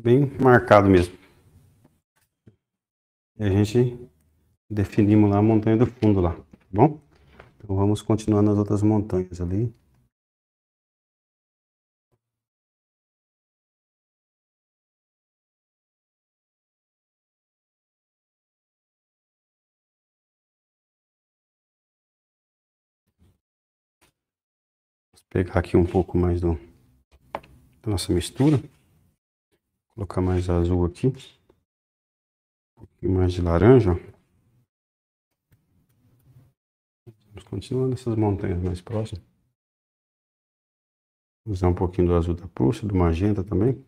Bem marcado mesmo. E a gente definimos lá a montanha do fundo lá, tá bom? Então vamos continuar nas outras montanhas ali. Vou pegar aqui um pouco mais do, da nossa mistura. Colocar mais azul aqui. Um pouquinho mais de laranja. Vamos continuar nessas montanhas mais próximas. Usar um pouquinho do azul da Prússia, do magenta também.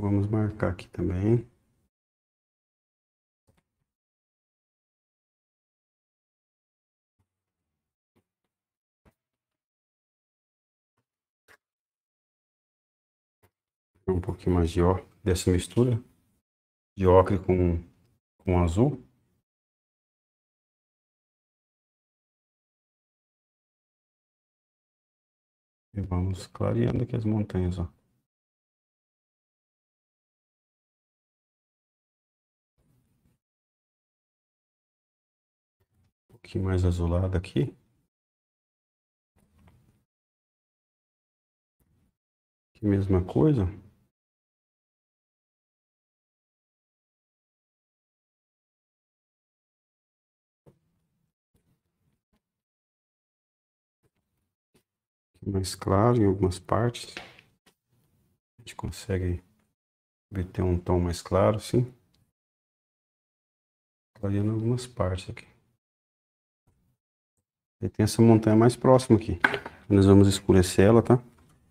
Vamos marcar aqui também. Um pouquinho mais de ó dessa mistura de ocre com, com azul. E vamos clareando aqui as montanhas, ó. Pouquinho mais azulado aqui. Aqui mesma coisa. Aqui mais claro em algumas partes. A gente consegue ver ter um tom mais claro, sim. Clareando algumas partes aqui. E tem essa montanha mais próxima aqui. Nós vamos escurecer ela, tá?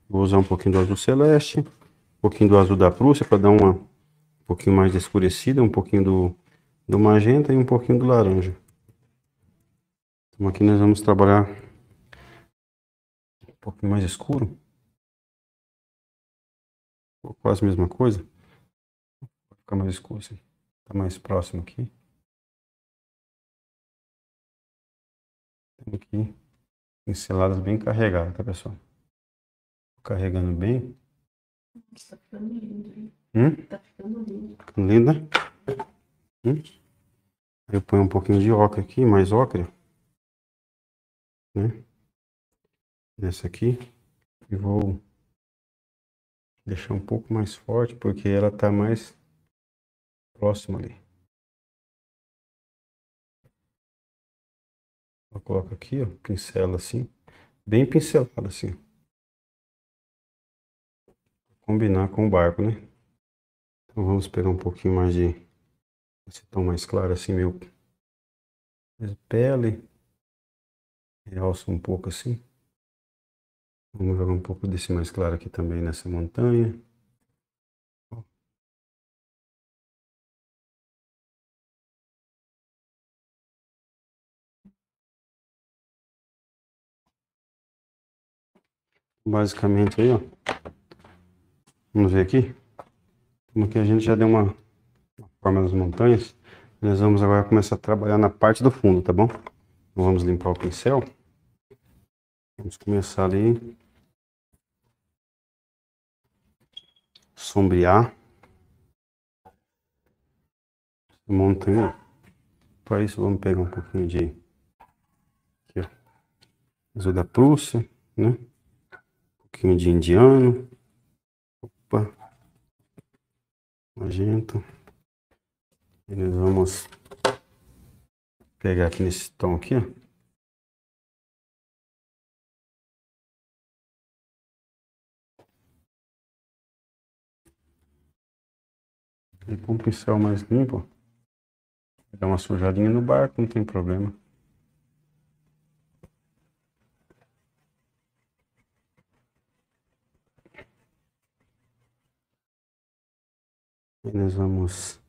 Vou usar um pouquinho do azul celeste, um pouquinho do azul da Prússia para dar uma um pouquinho mais de escurecida, um pouquinho do, do magenta e um pouquinho do laranja. Então aqui nós vamos trabalhar um pouquinho mais escuro. Quase a mesma coisa. Ficar mais escuro, assim. Tá mais próximo aqui. Tem aqui pinceladas bem carregadas, tá pessoal? Carregando bem. Tá ficando lindo, hein? Hum? Tá ficando lindo. Ficando linda. Hum? Eu ponho um pouquinho de ocre aqui, mais ocre. Né? Nessa aqui. E vou deixar um pouco mais forte, porque ela tá mais próxima ali. Eu coloco aqui, ó, pincela assim, bem pincelado assim. Combinar com o barco, né? Então vamos pegar um pouquinho mais de esse tom mais claro assim, meu pele. Realça um pouco assim. Vamos jogar um pouco desse mais claro aqui também nessa montanha. Basicamente aí, ó. Vamos ver aqui. Como que a gente já deu uma, uma forma das montanhas. Nós vamos agora começar a trabalhar na parte do fundo, tá bom? Então vamos limpar o pincel. Vamos começar ali. Sombrear. Montanha. Para isso vamos pegar um pouquinho de aqui, ó. Azul da Prússia, né? Pouquinho de indiano. Opa. Magenta. E nós vamos pegar aqui nesse tom aqui, ó. E com um pincel mais limpo, dá uma sujadinha no barco, não tem problema. E nós vamos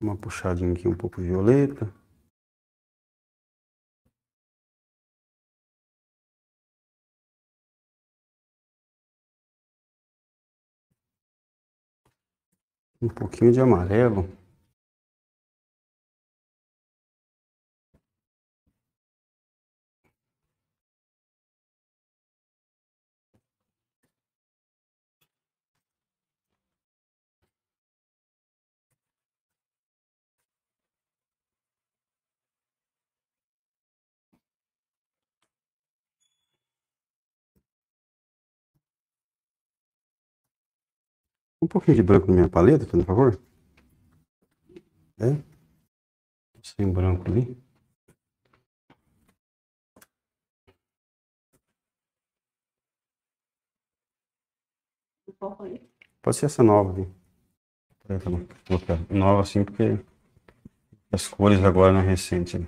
uma puxadinha aqui um pouco violeta. Um pouquinho de amarelo. Um pouquinho de branco na minha paleta, por favor. É. Sem branco ali. Pode ser essa nova ali. É, tá nova assim porque as cores agora não é recente.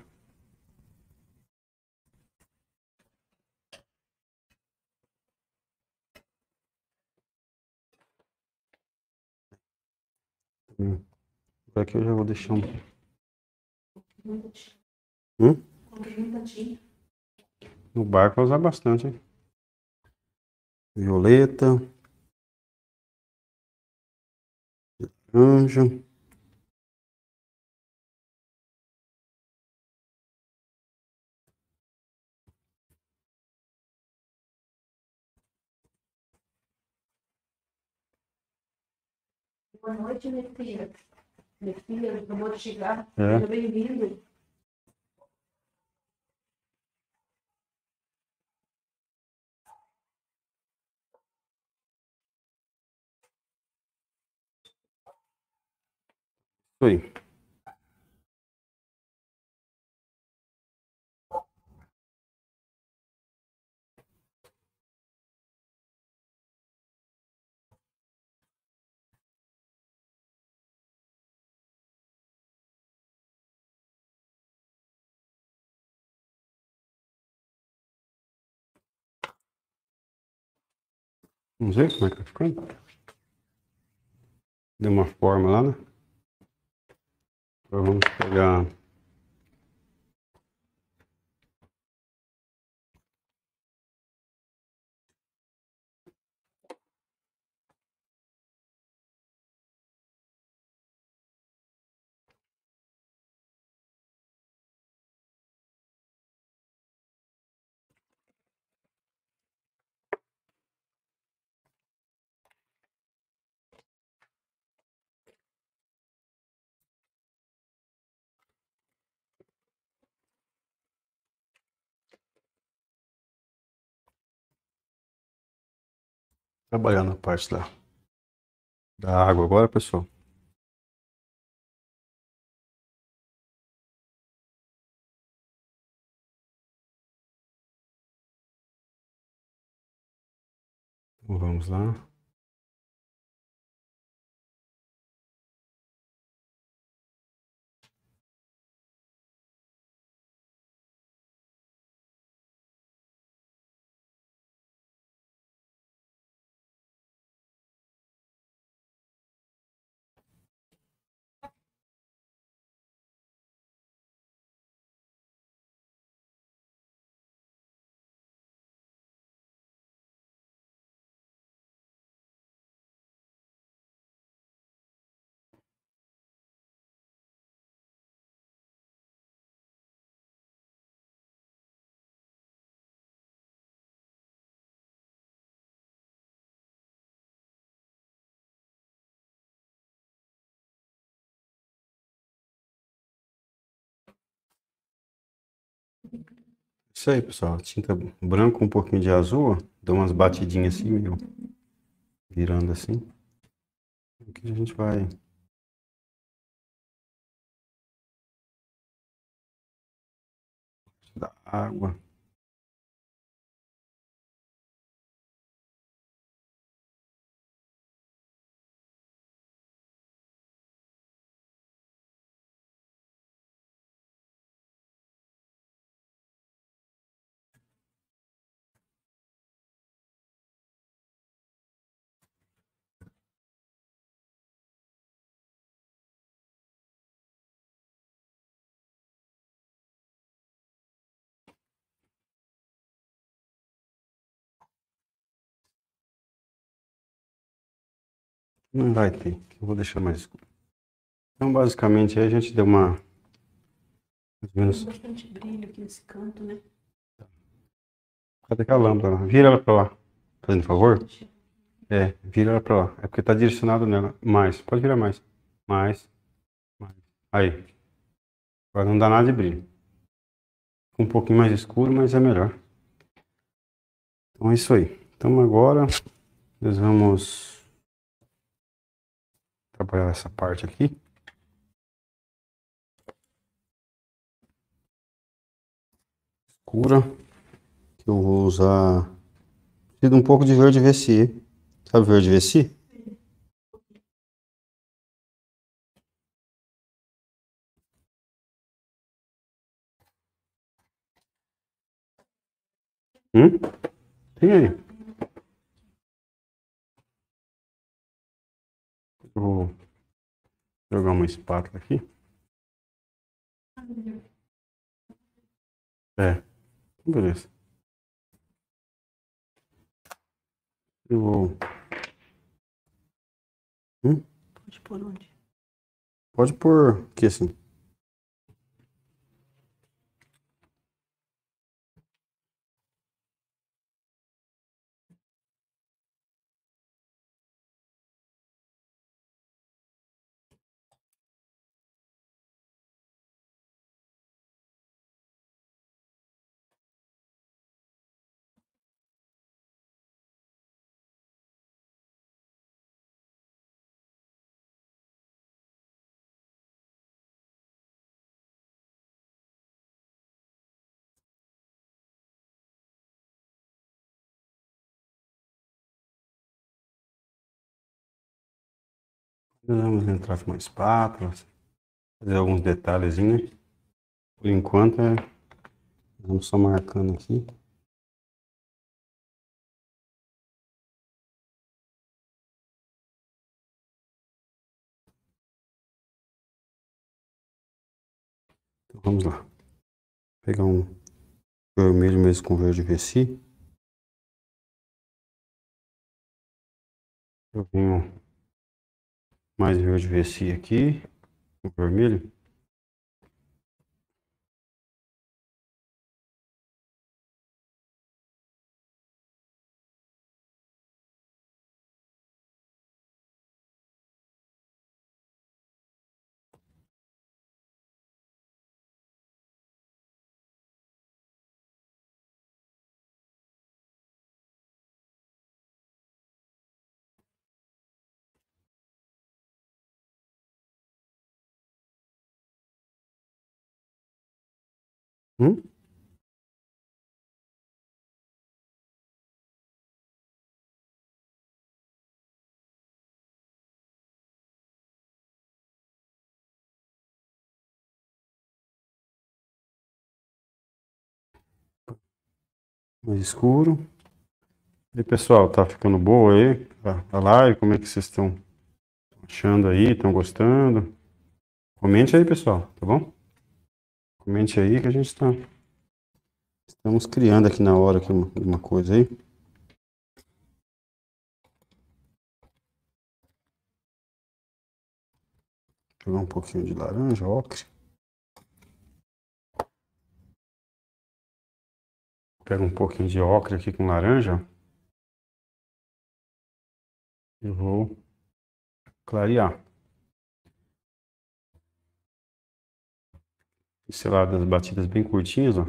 Hum. Aqui eu já vou deixar um. Hum? No barco vai usar bastante, hein? Violeta. Laranja. Boa noite, minha filha. Minha filha acabou de chegar. É. Seja bem-vindo. Isso aí. Vamos ver como é que tá ficando. Deu uma forma lá, né? Agora vamos pegar. Trabalhando a parte da, da água agora, pessoal. Vamos lá. Isso aí, pessoal. Tinta branca, um pouquinho de azul, ó. Dá umas batidinhas assim, meio virando assim. Aqui a gente vai. Da água. Não vai ter. Eu vou deixar mais escuro. Então, basicamente, aí a gente deu uma. Mais ou Tem menos. bastante brilho aqui nesse canto, né? Cadê aquela lâmpada lá? Vira ela pra lá. Fazendo favor? É, vira ela pra lá. É porque tá direcionado nela. Mais. Pode virar mais. Mais. Mais. Aí. Agora não dá nada de brilho. Fica um pouquinho mais escuro, mas é melhor. Então é isso aí. Então agora nós vamos trabalhar essa parte aqui. Escura. Eu vou usar. Um pouco de verde VC. Sabe verde VC? Hum? Tem aí. Eu vou jogar uma espátula aqui. É, beleza. Eu vou. Hum? Pode pôr onde? Pode pôr aqui assim. Vamos entrar com uma espátula, fazer alguns detalhezinhos. Por enquanto, é... vamos só marcando aqui. Então, vamos lá. Vou pegar um vermelho mesmo com verde VC. Eu venho mais verde VC aqui, o vermelho. Hum? Mais escuro. E pessoal, tá ficando boa aí a live? Como é que vocês estão achando aí? Estão gostando? Comente aí, pessoal, tá bom? Comente aí que a gente está. Estamos criando aqui na hora aqui uma, uma coisa aí. Jogar um pouquinho de laranja, ocre. Pega um pouquinho de ocre aqui com laranja. E vou clarear. Pinceladas batidas bem curtinhas, ó.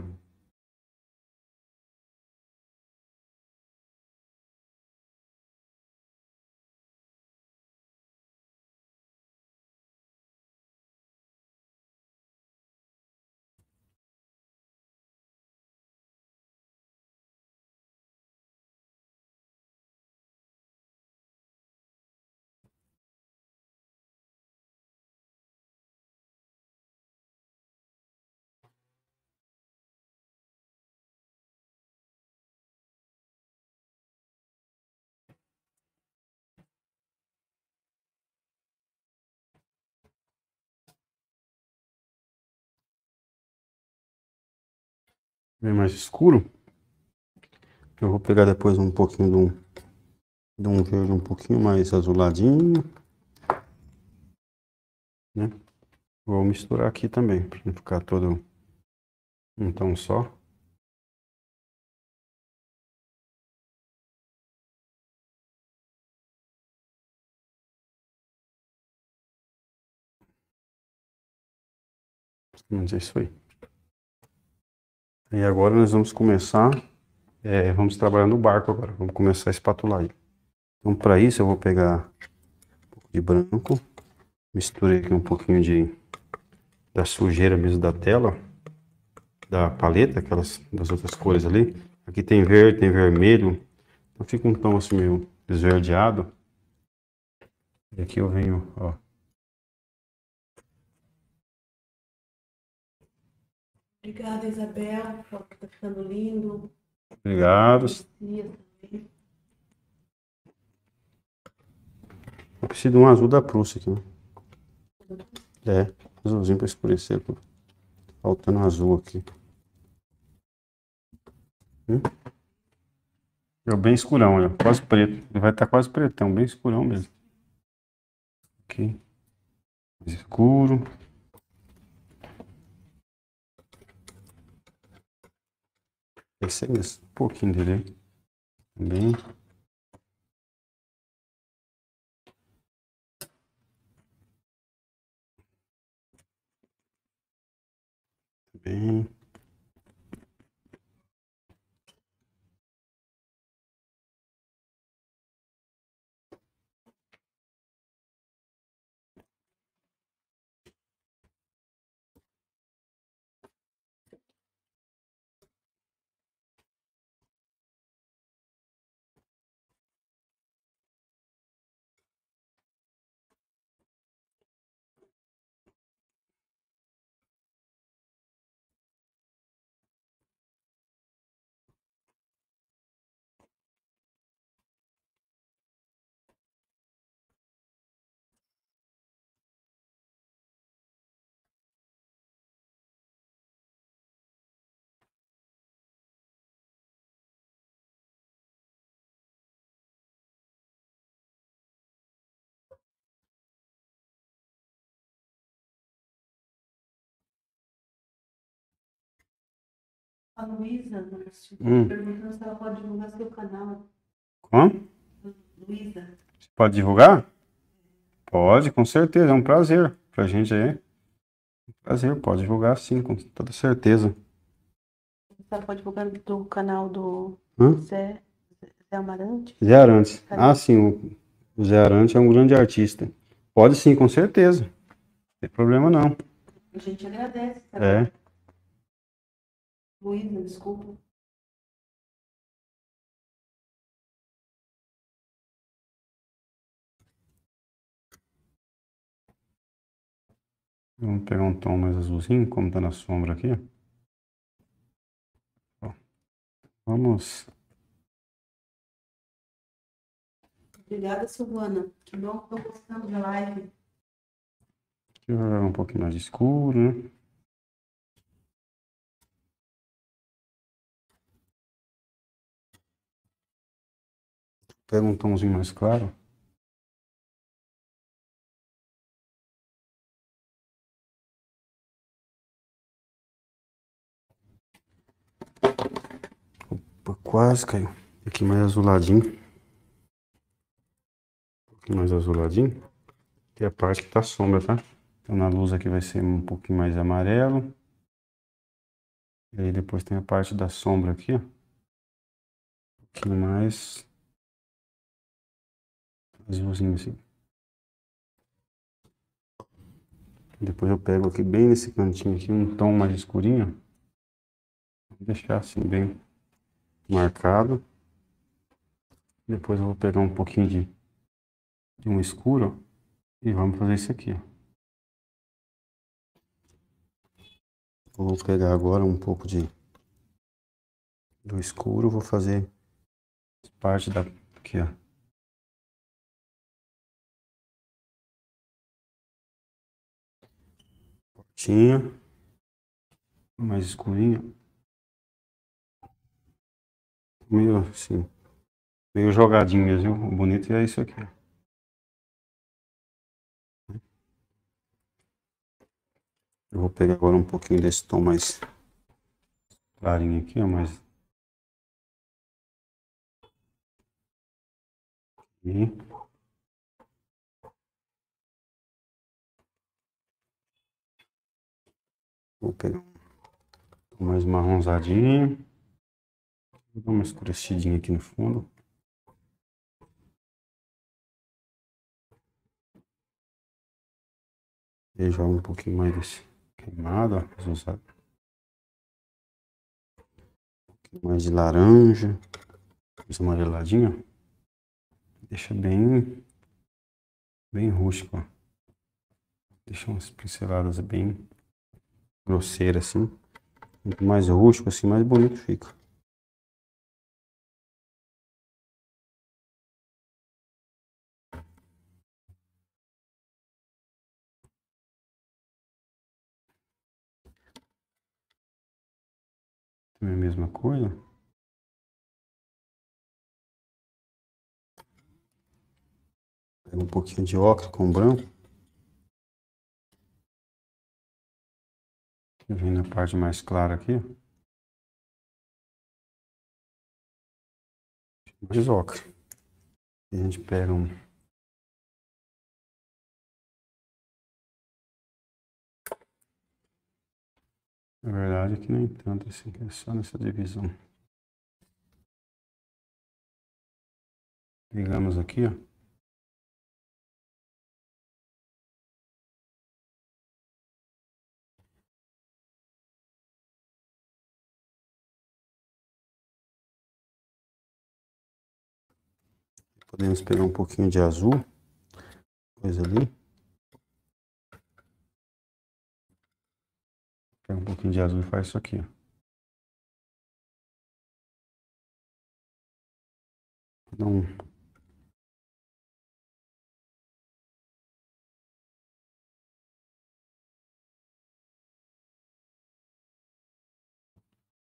Bem mais escuro. Eu vou pegar depois um pouquinho de um, de um verde um pouquinho mais azuladinho. Né? Vou misturar aqui também, para não ficar todo um tom só. Vamos é isso aí. E agora nós vamos começar, é, vamos trabalhar no barco agora, vamos começar a espatular aí. Então para isso eu vou pegar um pouco de branco. Misturei aqui um pouquinho de da sujeira mesmo da tela, da paleta, aquelas das outras cores ali. Aqui tem verde, tem vermelho, então fica um tom assim meio esverdeado. E aqui eu venho, ó. Obrigada, Isabel. Tá ficando lindo. Obrigado. Eu preciso de um azul da Prússia aqui. Né? É, azulzinho para escurecer. Faltando azul aqui. Hum? É bem escurão, olha. Quase preto. Ele vai estar tá quase pretão, bem escurão mesmo. Aqui. Mais escuro. Esse é isso. Um pouquinho dele Também. Bem. A Luísa, hum. perguntando se ela pode divulgar seu canal. Como? Luísa. Você pode divulgar? Pode, com certeza. É um prazer pra gente aí. Um prazer, pode divulgar sim, com toda certeza. Ela pode divulgar do canal do Hã? Zé, Zé Amarante? Zé Arantes. Ah, sim, o Zé Arantes é um grande artista. Pode sim, com certeza. Não tem problema não. A gente agradece. Tá é. Luísa, desculpa. Vamos pegar um tom mais azulzinho, como está na sombra aqui. Vamos. Obrigada, Silvana. Que bom que estou gostando da live. Aqui vai um pouquinho mais escuro, né? Pega um tomzinho mais claro. Opa, quase caiu. Aqui mais azuladinho. Um pouquinho mais azuladinho. Aqui é a parte que tá sombra, tá? Então na luz aqui vai ser um pouquinho mais amarelo. E aí depois tem a parte da sombra aqui, ó. Um pouquinho mais azulzinho assim. Depois eu pego aqui bem nesse cantinho aqui um tom mais escurinho. Vou deixar assim bem marcado. Depois eu vou pegar um pouquinho de, de um escuro e vamos fazer isso aqui. Vou pegar agora um pouco de do escuro, vou fazer parte da aqui, ó. Tinha. Mais escurinho. Meio assim. Meio jogadinho mesmo, viu? O bonito é isso aqui. Eu vou pegar agora um pouquinho desse tom mais clarinho aqui, mais... E... Vou pegar mais marronzadinho. Vou dar uma escurecidinha aqui no fundo. E joga um pouquinho mais desse queimado, ó, mais de laranja, mais amareladinho, Deixa bem, bem rústico, ó. Deixa umas pinceladas bem grosseiras assim. Quanto mais rústico assim, mais bonito fica. Também a mesma coisa. Pega um pouquinho de ocre com branco. Vem na parte mais clara aqui. Mais ocre. E a gente pega um Na verdade, aqui nem tanto assim, é só nessa divisão. Ligamos aqui, ó. Podemos pegar um pouquinho de azul, coisa ali. Pega um pouquinho de azul e faz isso aqui, um...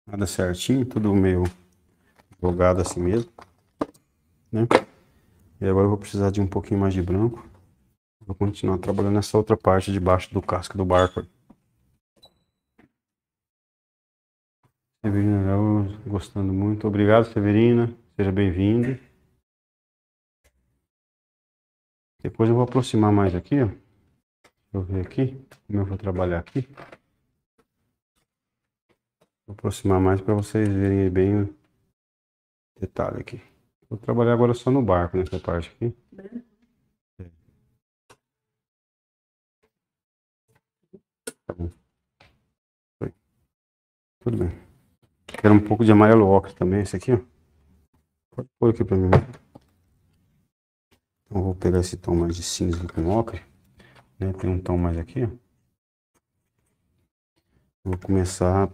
Nada certinho, tudo meio jogado assim mesmo, né? E agora eu vou precisar de um pouquinho mais de branco. Vou continuar trabalhando nessa outra parte debaixo do casco do barco. Severina Araújo, gostando muito. Obrigado, Severina. Seja bem-vinda. Depois eu vou aproximar mais aqui, ó. Deixa eu ver aqui, como eu vou trabalhar aqui. Vou aproximar mais para vocês verem bem o detalhe aqui. Vou trabalhar agora só no barco, nessa parte aqui. Tá bom. Tudo bem. Quero um pouco de amarelo ocre também, esse aqui, ó. Pode pôr aqui pra mim. Então vou pegar esse tom mais de cinza com ocre. Né? Tem um tom mais aqui, ó. Vou começar a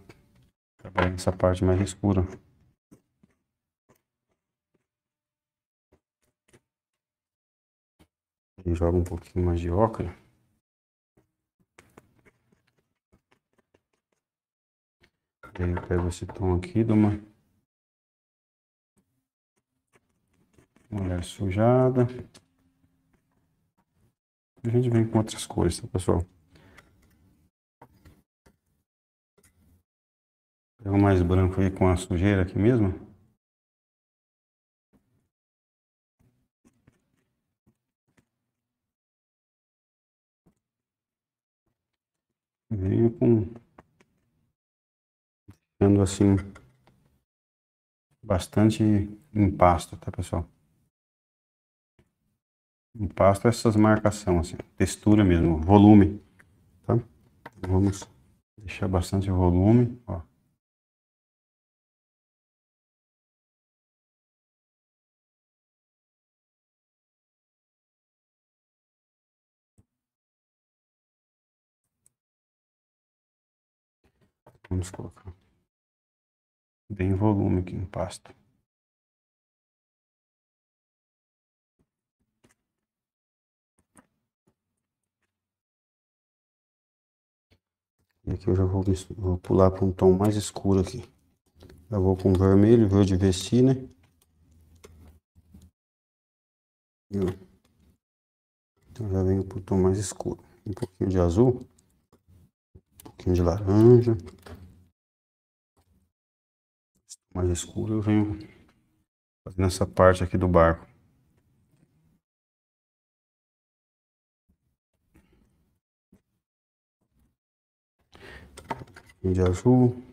trabalhar nessa parte mais escura. Joga um pouquinho mais de. E aí eu pego esse tom aqui, dou uma, uma leve sujada. A gente vem com outras cores, tá, pessoal? Pego mais branco aí com a sujeira aqui mesmo. Venho com ficando assim bastante impasto, tá pessoal? Impasto é essas marcações, assim, textura mesmo, volume, tá? Vamos deixar bastante volume, ó. Vamos colocar bem volume aqui no pasto. E aqui eu já vou, vou pular para um tom mais escuro aqui. Eu vou com vermelho, verde vestir, né? Então já venho para o tom mais escuro. Um pouquinho de azul, um pouquinho de laranja mais escuro, eu venho fazendo essa parte aqui do barco. De azul.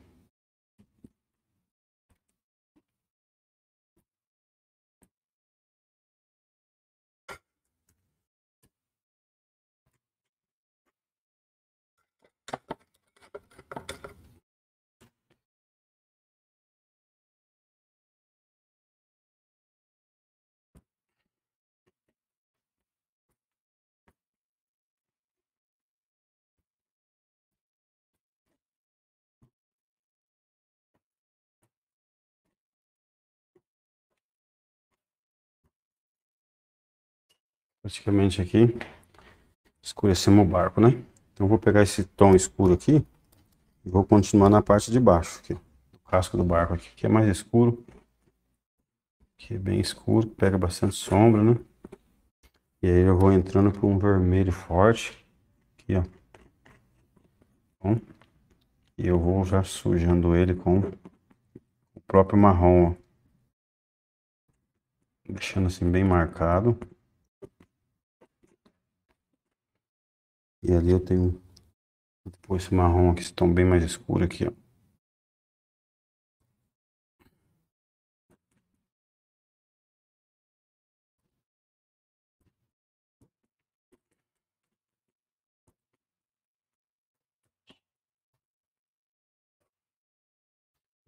Praticamente aqui escurecemos o barco, né? Então vou pegar esse tom escuro aqui e vou continuar na parte de baixo, aqui, o casco do barco aqui, que é mais escuro. Aqui é bem escuro, pega bastante sombra, né? E aí eu vou entrando por um vermelho forte, aqui ó. Bom, e eu vou já sujando ele com o próprio marrom, ó. Deixando assim bem marcado. E ali eu tenho depois esse marrom aqui, esse tom bem mais escuro aqui, ó.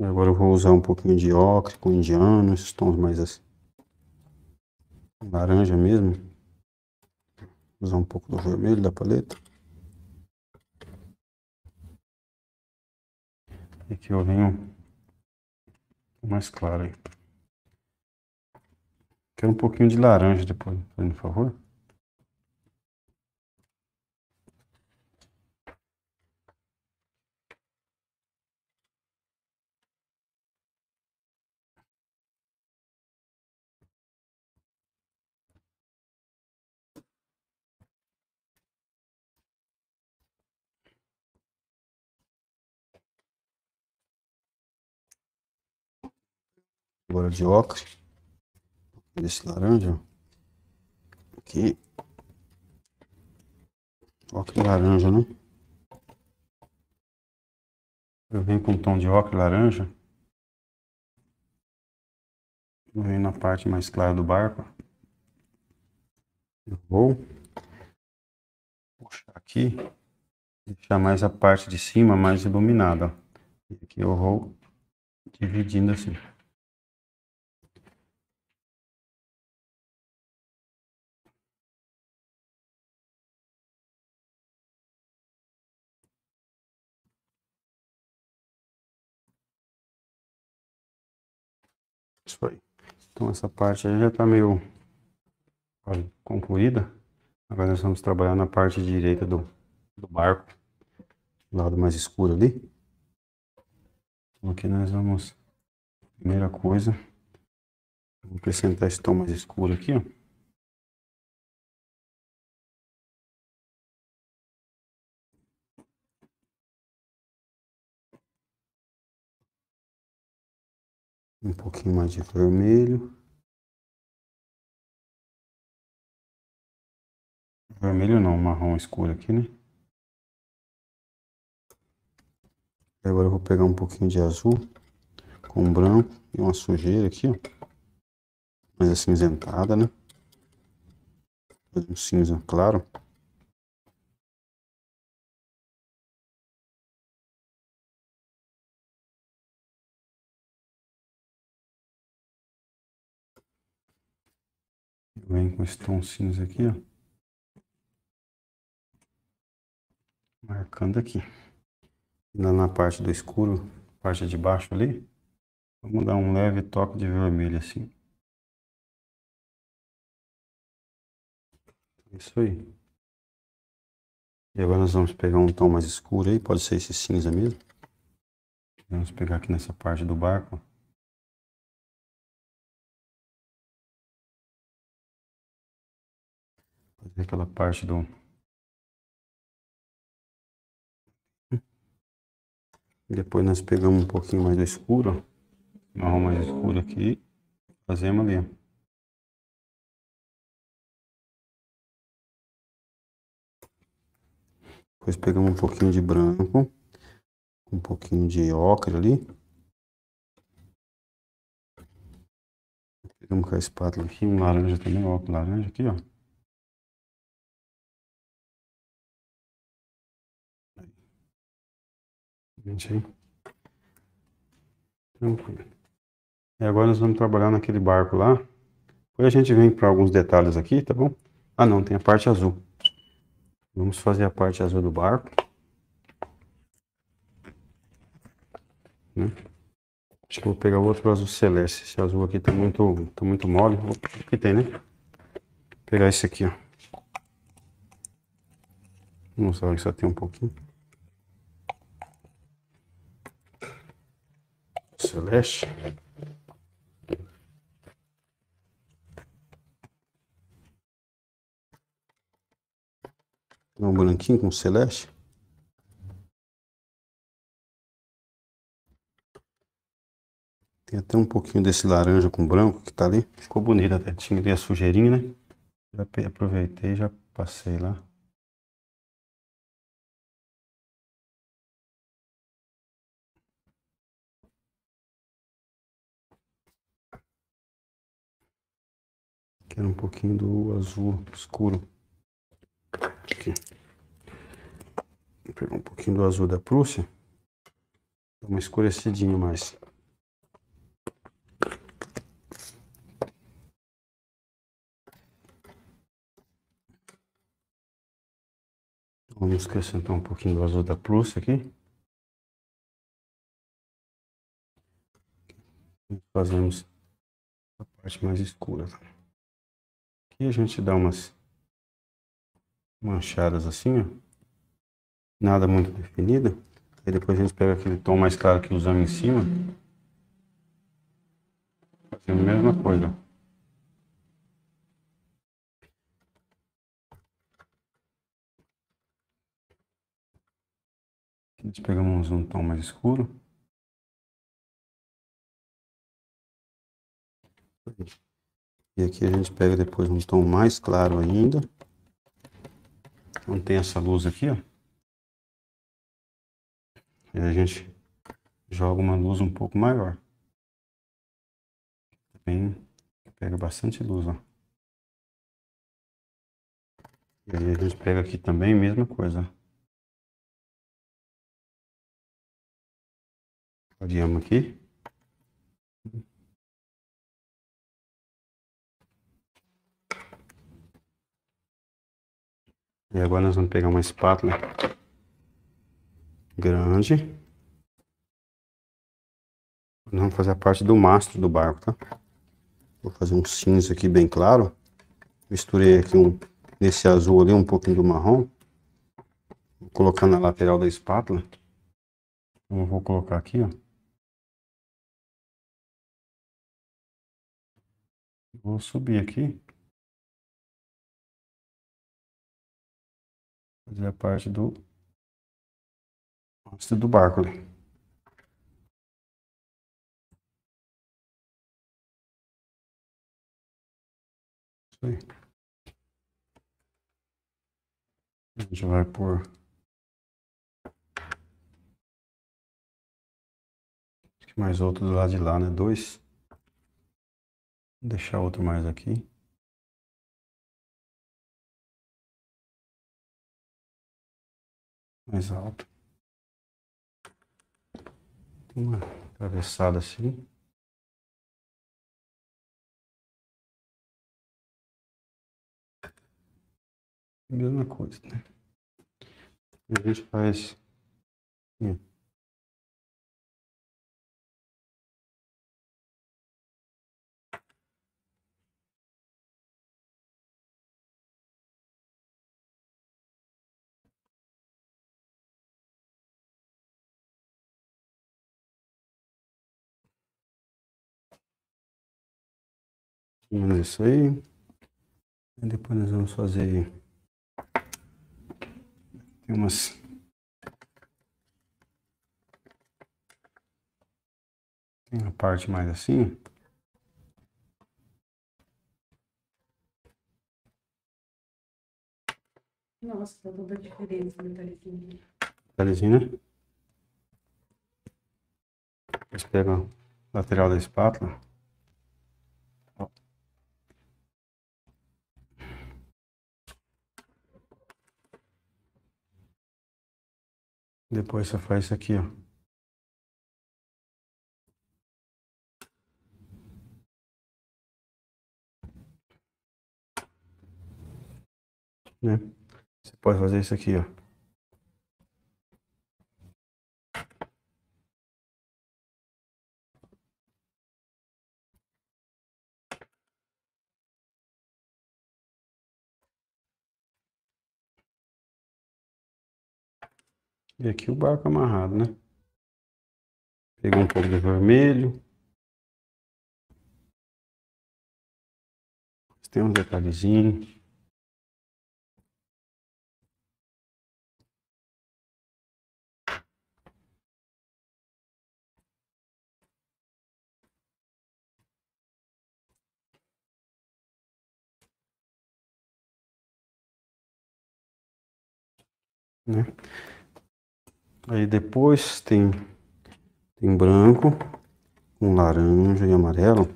Agora eu vou usar um pouquinho de ocre com indiano, esses tons mais assim. Laranja mesmo. Usar um pouco do vermelho da paleta. E aqui eu venho mais claro aí. Quero um pouquinho de laranja depois, por favor. Agora de ocre. Desse laranja. Aqui. Ocre laranja, né? Eu venho com um tom de ocre laranja. Eu venho na parte mais clara do barco. Eu vou puxar aqui. Deixar mais a parte de cima mais iluminada. E aqui eu vou dividindo assim. Isso aí. Então essa parte aí já está meio concluída. Agora nós vamos trabalhar na parte direita do, do barco. Lado mais escuro ali. Então aqui nós vamos... Primeira coisa... Vou acrescentar esse tom mais escuro aqui, ó. Um pouquinho mais de vermelho. Vermelho não, marrom escuro aqui, né? Agora eu vou pegar um pouquinho de azul com branco e uma sujeira aqui, ó. Mais acinzentada, né? Um cinza claro. Vem com esse tom cinza aqui, ó. Marcando aqui. Ainda na parte do escuro, parte de baixo ali, vamos dar um leve toque de vermelho assim. Isso aí. E agora nós vamos pegar um tom mais escuro aí, pode ser esse cinza mesmo. Vamos pegar aqui nessa parte do barco. Aquela parte do. Depois nós pegamos um pouquinho mais do escuro, marrom mais escuro aqui, fazemos ali. Depois pegamos um pouquinho de branco, um pouquinho de ocre ali. Pegamos com a espátula aqui, um laranja também, ocre laranja aqui, ó. Gente aí. Tranquilo. E agora nós vamos trabalhar naquele barco lá. Depois a gente vem para alguns detalhes aqui, tá bom? Ah não, tem a parte azul. Vamos fazer a parte azul do barco. Né? Acho que vou pegar outro azul celeste. Esse azul aqui tá muito, tá muito mole. Aqui tem, né? pegar esse aqui, ó. Vou mostrar que só tem um pouquinho. Celeste. Um branquinho com celeste. Tem até um pouquinho desse laranja com branco que tá ali. Ficou bonito até. Tinha ali a sujeirinha, né? Já aproveitei, já passei lá. Um pouquinho do azul escuro. Aqui. Vou pegar um pouquinho do azul da Prússia. Dá uma escurecidinha mais. Vamos acrescentar um pouquinho do azul da Prússia aqui. Fazemos a parte mais escura. Aqui a gente dá umas manchadas assim, ó. Nada muito definida. Aí depois a gente pega aquele tom mais claro que usamos em cima. Fazendo a mesma coisa. Aqui a gente pegamos um tom mais escuro. E aqui a gente pega depois um tom mais claro ainda. Então tem essa luz aqui, ó. E a gente joga uma luz um pouco maior. Também pega bastante luz, ó. E aí a gente pega aqui também, mesma coisa. Clareamos aqui. E agora nós vamos pegar uma espátula grande. Nós vamos fazer a parte do mastro do barco, tá? Vou fazer um cinza aqui bem claro. Misturei aqui um, nesse azul ali um pouquinho do marrom. Vou colocar na lateral da espátula. Eu vou colocar aqui, ó. Vou subir aqui. Fazer a parte do do aí. A gente vai por mais outro do lado de lá, né? Dois. Vou deixar outro mais aqui. Mais alto. Tem uma atravessada assim. Mesma coisa, né? A gente faz. Assim. Vamos isso aí. E depois nós vamos fazer tem umas tem a parte mais assim. Nossa, tá toda a diferença no detalhezinho. Detalhezinho, né? Pegam a lateral da espátula. Depois você faz isso aqui, ó. Né? Você pode fazer isso aqui, ó. E aqui o barco amarrado, né? Pegou um pouco de vermelho. Tem um detalhezinho. Né? Aí depois tem, tem branco, com laranja e amarelo.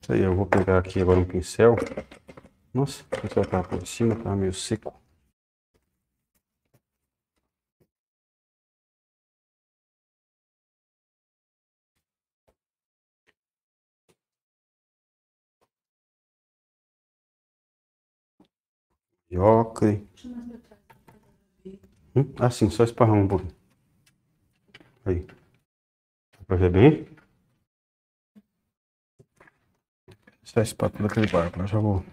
Isso aí, eu vou pegar aqui agora um pincel. Nossa, o pincel tá por cima, tá meio seco. Ocre. Hum? Ah, sim, só esparrar um pouquinho. Aí. Dá pra ver bem? Essa é a espátula daquele barco, eu já vou.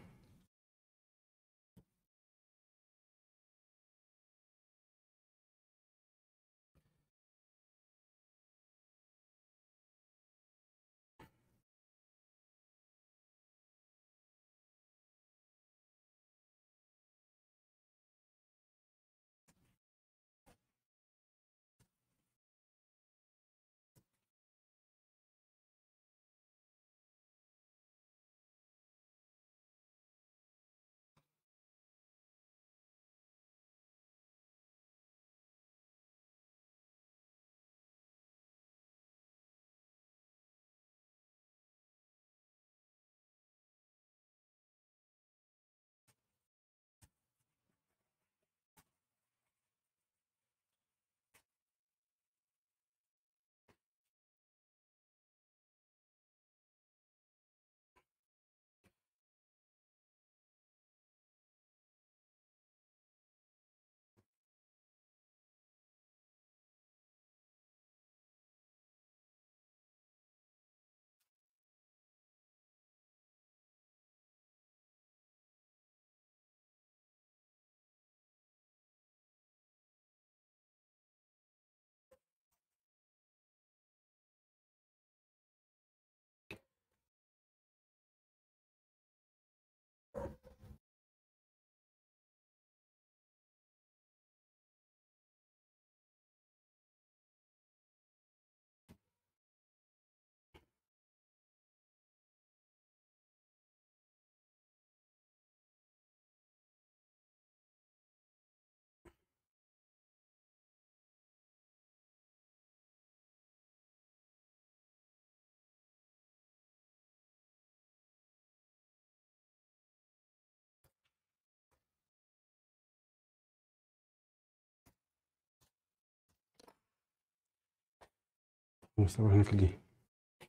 Vamos estar vendo aquele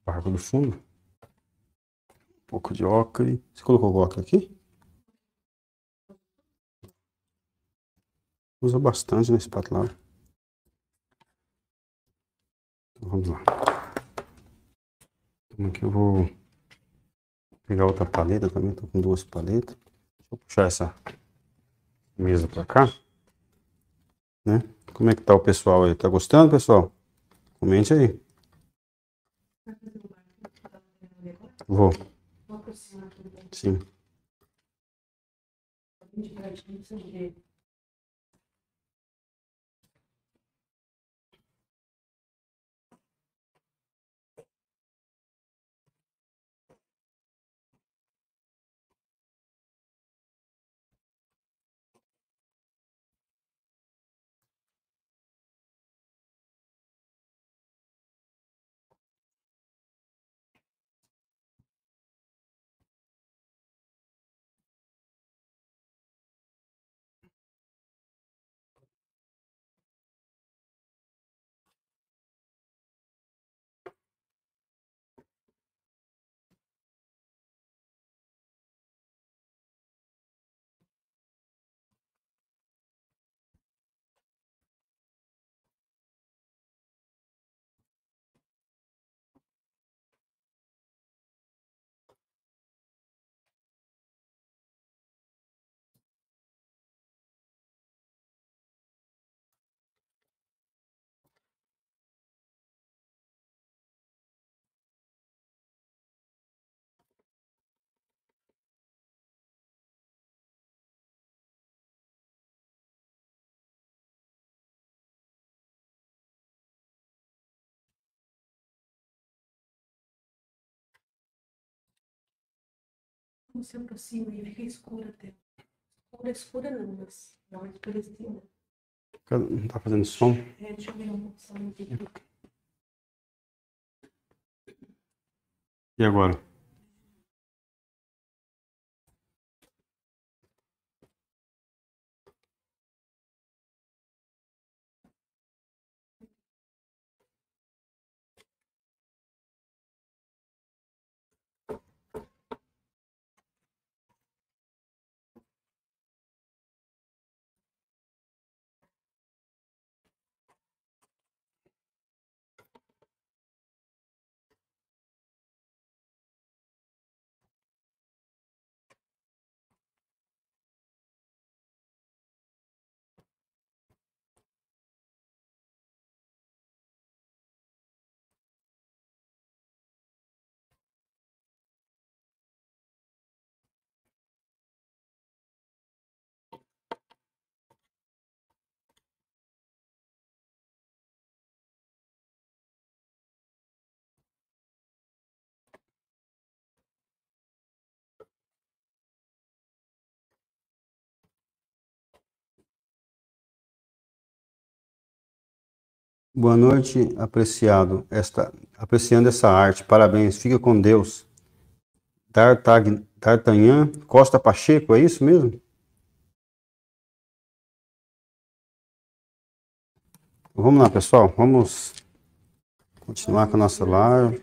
barco do fundo. Um pouco de ocre. Você colocou o ocre aqui? Usa bastante na espátula. Então, vamos lá. Então aqui eu vou pegar outra paleta também. Estou com duas paletas. Deixa eu puxar essa mesa para cá. Né? Como é que tá o pessoal aí? Tá gostando, pessoal? Comente aí. Vou. Sim. Não se aproxima e fica escura a tela. Escura, escura não, mas dá uma escurecida. Não tá fazendo som? É, deixa eu ver uma opção aqui. E agora? Boa noite, apreciado esta, apreciando essa arte. Parabéns, fica com Deus. D'Artag- D'Artagnan Costa Pacheco, é isso mesmo? Vamos lá, pessoal. Vamos continuar com a nossa live.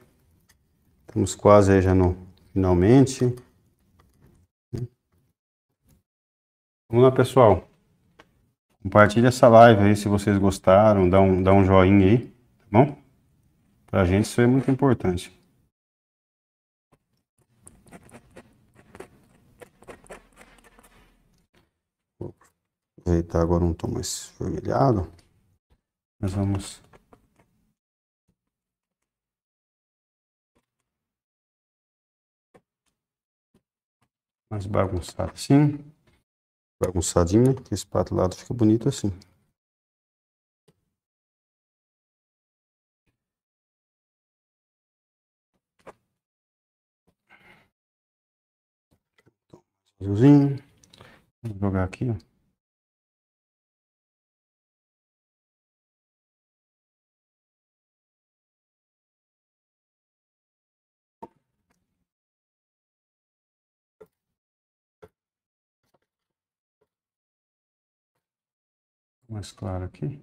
Estamos quase aí já no finalmente. Vamos lá, pessoal. Compartilha essa live aí se vocês gostaram, dá um, dá um joinha aí, tá bom? Pra gente isso é muito importante. Vou aproveitar agora um tom mais vermelhado. Nós vamos. Mais bagunçado assim. Bagunçadinho, que esse pato lado fica bonito assim. Azulzinho. Vou jogar aqui, ó. Mais claro aqui.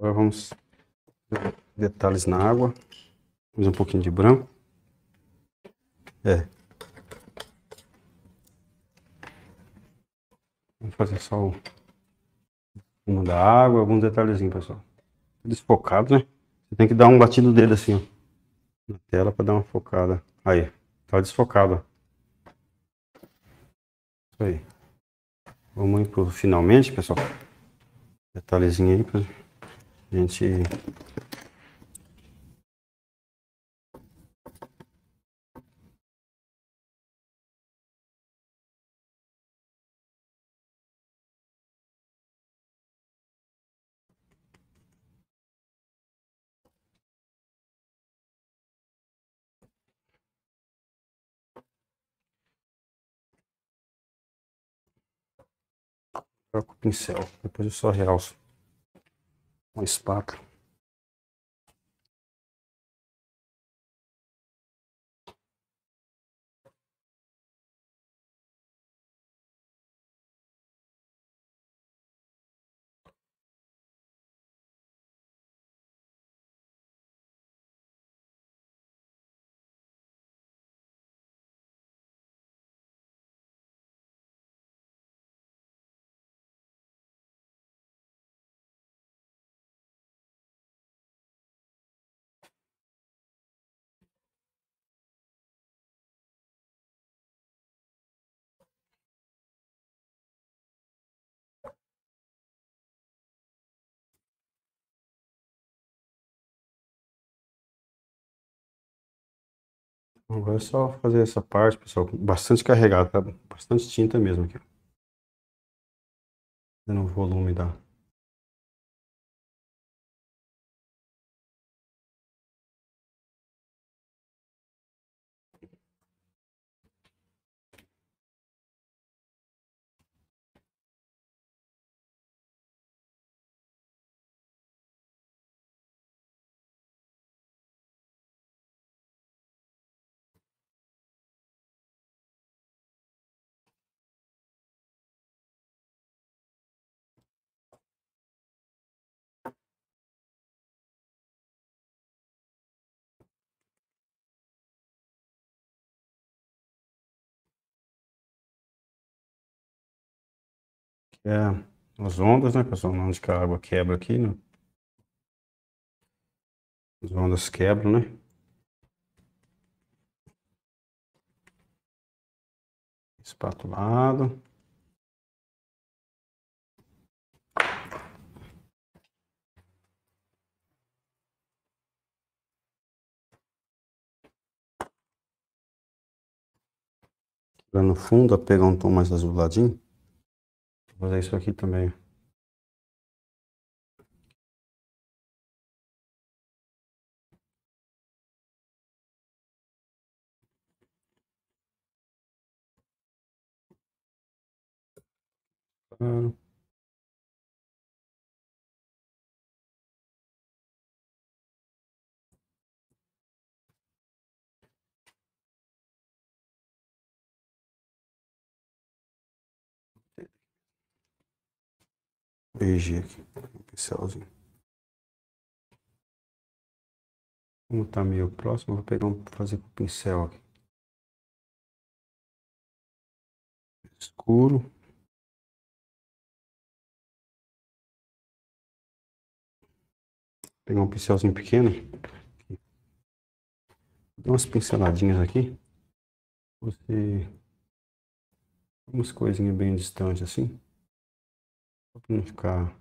Agora vamos detalhes na água. Vamos um pouquinho de branco. É. Vamos fazer só o fumo da água, alguns detalhezinhos, pessoal. Desfocado, né? Você tem que dar um batido dedo assim, ó. Na tela para dar uma focada. Aí, tá desfocado. Isso aí. Vamos ir pro finalmente, pessoal. Detalhezinho aí a gente Troca o pincel, depois eu só realço com a espátula. Agora é só fazer essa parte, pessoal, bastante carregado, tá? Bastante tinta mesmo aqui. Dando o volume da... é as ondas, né, pessoal? Onde que a água quebra aqui, né? As ondas quebram, né? Espatulado. Lá no fundo, pegar um tom mais azuladinho. Vou fazer isso aqui também. Claro. Corrigir aqui, um pincelzinho. Como tá meio próximo, vou pegar um, fazer com o pincel aqui. Escuro. Pegar um pincelzinho pequeno. Dá umas pinceladinhas aqui. Você. Umas coisinhas bem distantes assim. Não ficar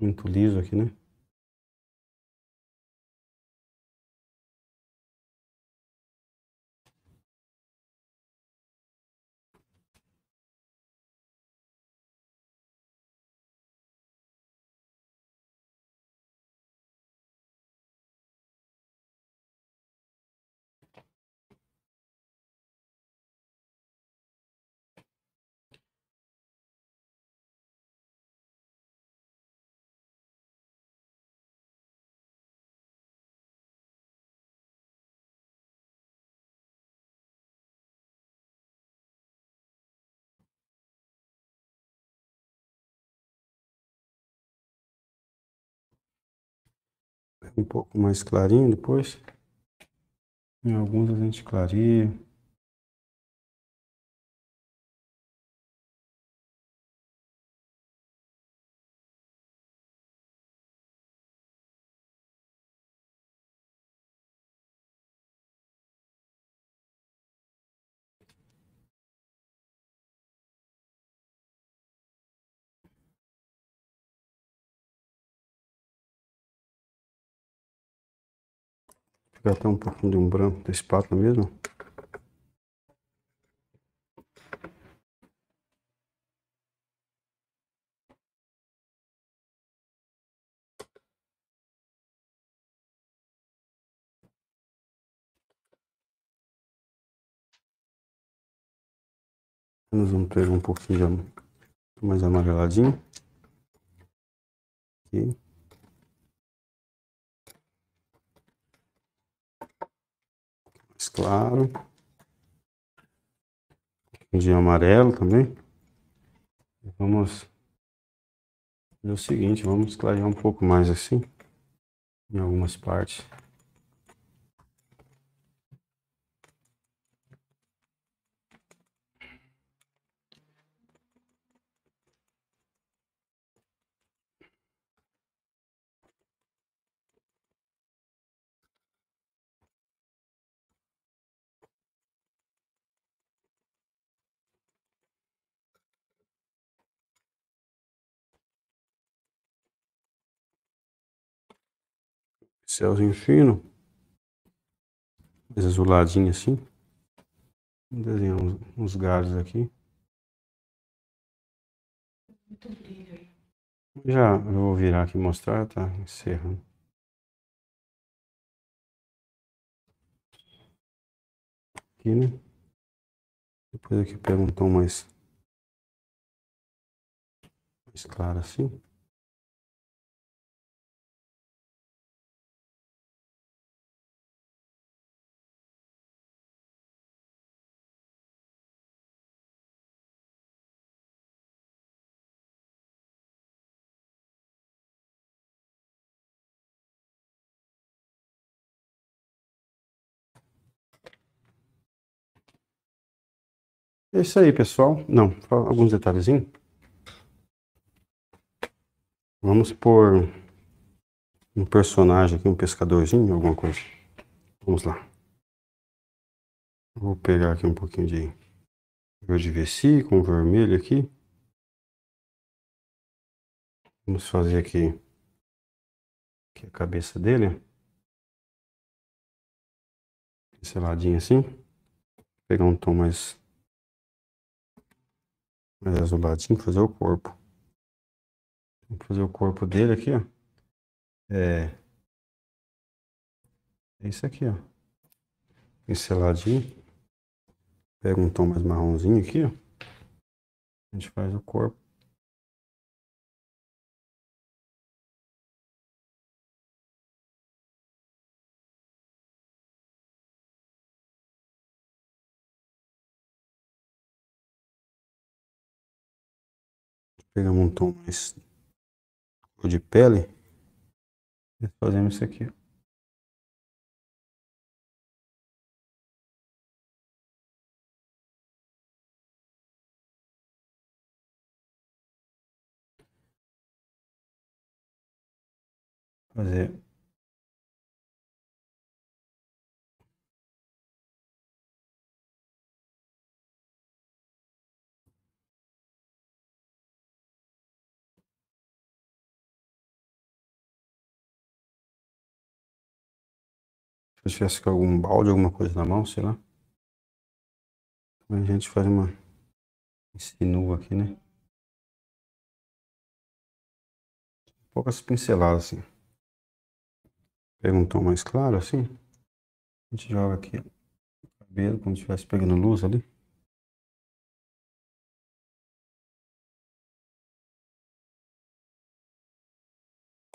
muito liso aqui, né? Um pouco mais clarinho depois. Em alguns a gente clareia. Pegar até um pouquinho de um branco da espátula mesmo. Nós vamos pegar um pouquinho mais amareladinho. Mais claro. De amarelo também. Vamos fazer o seguinte, vamos clarear um pouco mais assim, em algumas partes. Céuzinho fino. Mais azuladinho assim. Vou desenhar uns, uns galhos aqui. Muito. Já eu vou virar aqui e mostrar, tá encerrando. Aqui, né? Depois aqui pega um tom mais, mais claro assim. É isso aí, pessoal. Não, alguns detalhezinhos. Vamos por um personagem aqui, um pescadorzinho, alguma coisa. Vamos lá. Vou pegar aqui um pouquinho de verde veci com vermelho aqui. Vamos fazer aqui, aqui a cabeça dele. Pinceladinho assim. Pegar um tom mais mais azuladinho, fazer o corpo. Vou fazer o corpo dele aqui, ó. É. É isso aqui, ó. Pinceladinho. Pega um tom mais marronzinho aqui, ó. A gente faz o corpo. Pegamos um tom mais de pele e fazemos isso aqui. Fazer eu tivesse com algum balde, alguma coisa na mão, sei lá. A gente faz uma insinua aqui, né? Poucas pinceladas assim. Pega um tom mais claro assim. A gente joga aqui o cabelo, como se estivesse pegando luz ali.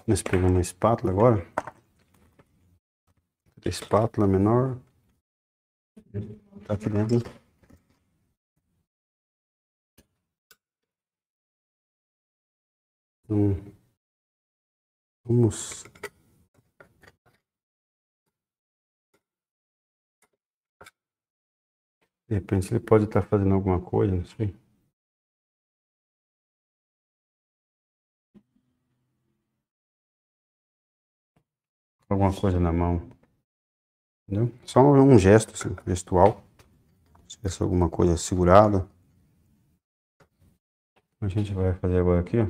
Nós pegamos uma espátula agora espátula menor. Tá aqui dentro. Então, vamos. De repente ele pode estar fazendo alguma coisa, não sei. Alguma coisa na mão. Entendeu? Só um gesto, assim, gestual. Se tivesse alguma coisa segurada. A gente vai fazer agora aqui, ó.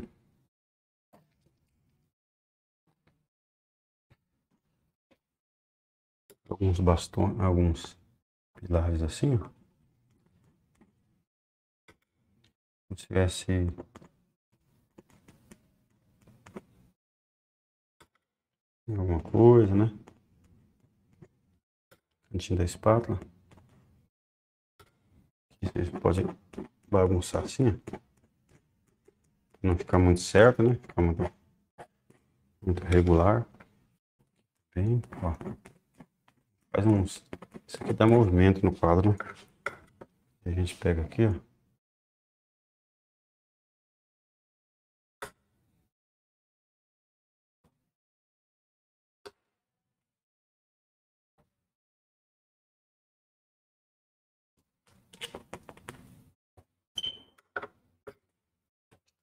Alguns bastões, alguns pilares assim, ó. Se tivesse alguma coisa, né? Cantinho da espátula. Aqui vocês podem bagunçar assim, ó. Não ficar muito certo, né? Ficar muito, muito regular. Bem, ó. Faz uns. Isso aqui dá movimento no quadro. Né? A gente pega aqui, ó.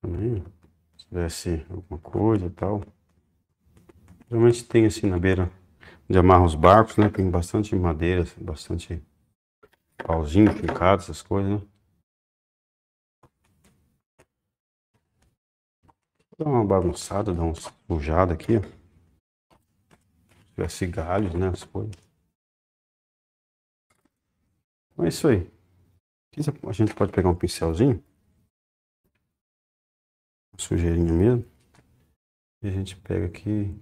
Também, se tivesse alguma coisa e tal. Geralmente tem assim na beira de amarra os barcos, né? Tem bastante madeira, bastante pauzinho fincado, essas coisas, né? Dá uma bagunçada, dá uma sujada aqui, ó. Se tivesse galhos, né? As coisas. Então é isso aí. A gente pode pegar um pincelzinho. Sujeirinha mesmo. E a gente pega aqui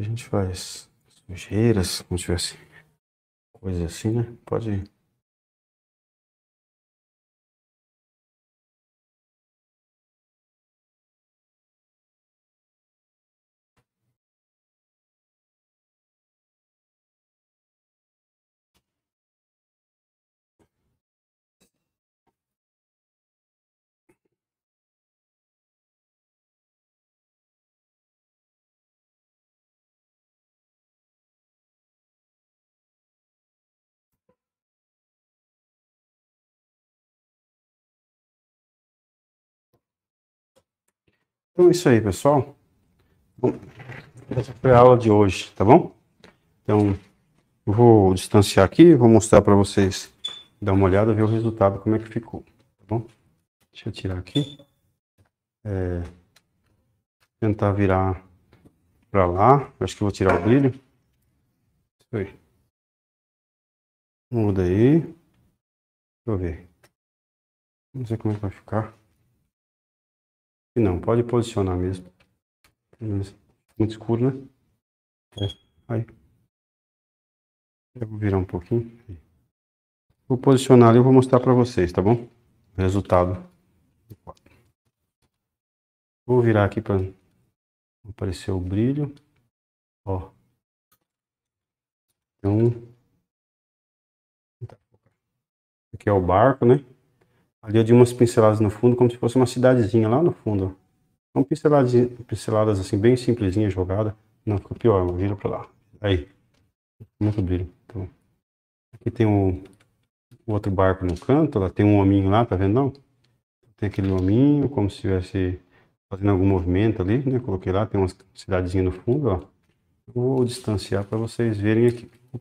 a gente faz sujeiras, como se tivesse coisa assim, né? Pode ir. Então é isso aí, pessoal. Bom, essa foi a aula de hoje, tá bom? Então, eu vou distanciar aqui, vou mostrar para vocês, dar uma olhada, ver o resultado, como é que ficou, tá bom? Deixa eu tirar aqui. É, tentar virar para lá. Acho que vou tirar o brilho. Isso aí. Muda aí. Deixa eu ver. Não sei como é que vai ficar. Não, pode posicionar mesmo. Muito escuro, né? É, aí. Eu vou virar um pouquinho. Vou posicionar ali e vou mostrar para vocês, tá bom? O resultado. Vou virar aqui para aparecer o brilho. Ó. Então. Aqui é o barco, né? Ali eu de umas pinceladas no fundo, como se fosse uma cidadezinha lá no fundo. São pinceladas, pinceladas assim, bem simplesinhas, jogada. Não, ficou pior, mas vira pra lá. Aí. Muito brilho. Então, aqui tem o, o outro barco no canto, lá tem um hominho lá, tá vendo não? Tem aquele hominho, como se estivesse fazendo algum movimento ali, né? Coloquei lá, tem uma cidadezinha no fundo, ó. Vou distanciar para vocês verem aqui. Aí.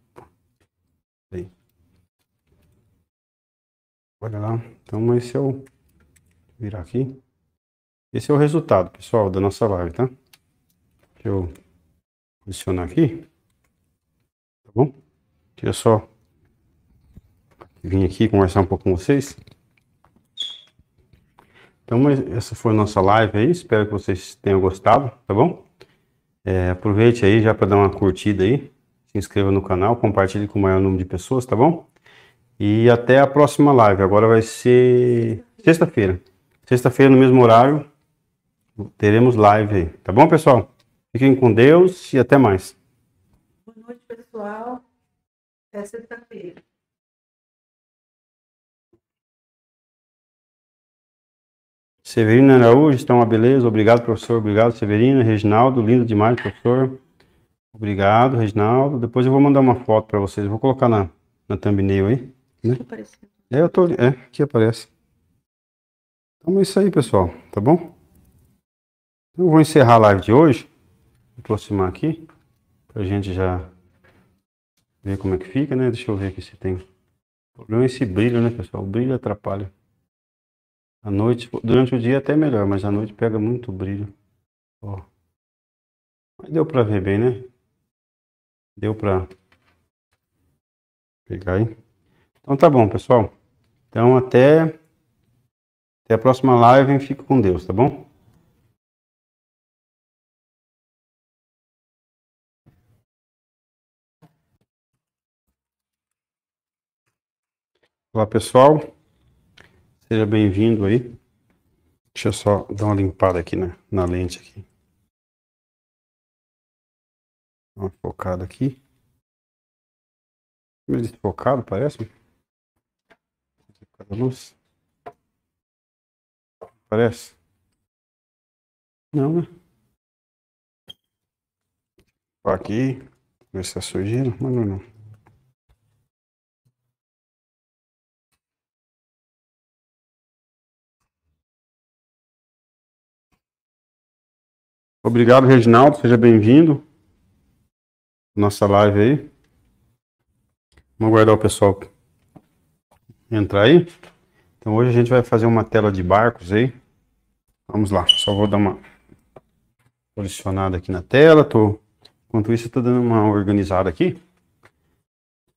Olha lá. Então esse é o... Virar aqui. Esse é o resultado, pessoal, da nossa live, tá? Deixa eu posicionar aqui. Tá bom? Deixa eu só vir aqui conversar um pouco com vocês. Então, essa foi a nossa live aí. Espero que vocês tenham gostado, tá bom? É, aproveite aí já para dar uma curtida aí. Se inscreva no canal, compartilhe com o maior número de pessoas, tá bom? E até a próxima live. Agora vai ser sexta-feira. Sexta-feira, no mesmo horário, teremos live aí. Tá bom, pessoal? Fiquem com Deus e até mais. Boa noite, pessoal. Até sexta-feira. Severino Araújo, estão uma beleza. Obrigado, professor. Obrigado, Severino. Reginaldo, lindo demais, professor. Obrigado, Reginaldo. Depois eu vou mandar uma foto para vocês. vou colocar na, na thumbnail aí. Né? É, eu tô, é, aqui aparece. Então é isso aí, pessoal, tá bom? Então, eu vou encerrar a live de hoje. Vou aproximar aqui, pra gente já ver como é que fica, né? Deixa eu ver aqui se tem. O problema é esse brilho, né, pessoal? O brilho atrapalha. À noite, durante o dia até melhor, mas à noite pega muito brilho. Ó. Mas deu pra ver bem, né? Deu pra pegar aí. Então tá bom, pessoal. Então, até, até a próxima live. Fica com Deus, tá bom? Olá, pessoal. Seja bem-vindo aí. Deixa eu só dar uma limpada aqui na, na lente aqui. Uma focada aqui. Meio desfocado, parece. Luz. Parece. Não, né? Aqui. Ver se é sujeira. Mas não, não. Obrigado, Reginaldo. Seja bem-vindo. Nossa live aí. Vamos aguardar o pessoal entrar aí. Então hoje a gente vai fazer uma tela de barcos aí. Vamos lá. Só vou dar uma posicionada aqui na tela. Tô... Enquanto isso, eu dando uma organizada aqui.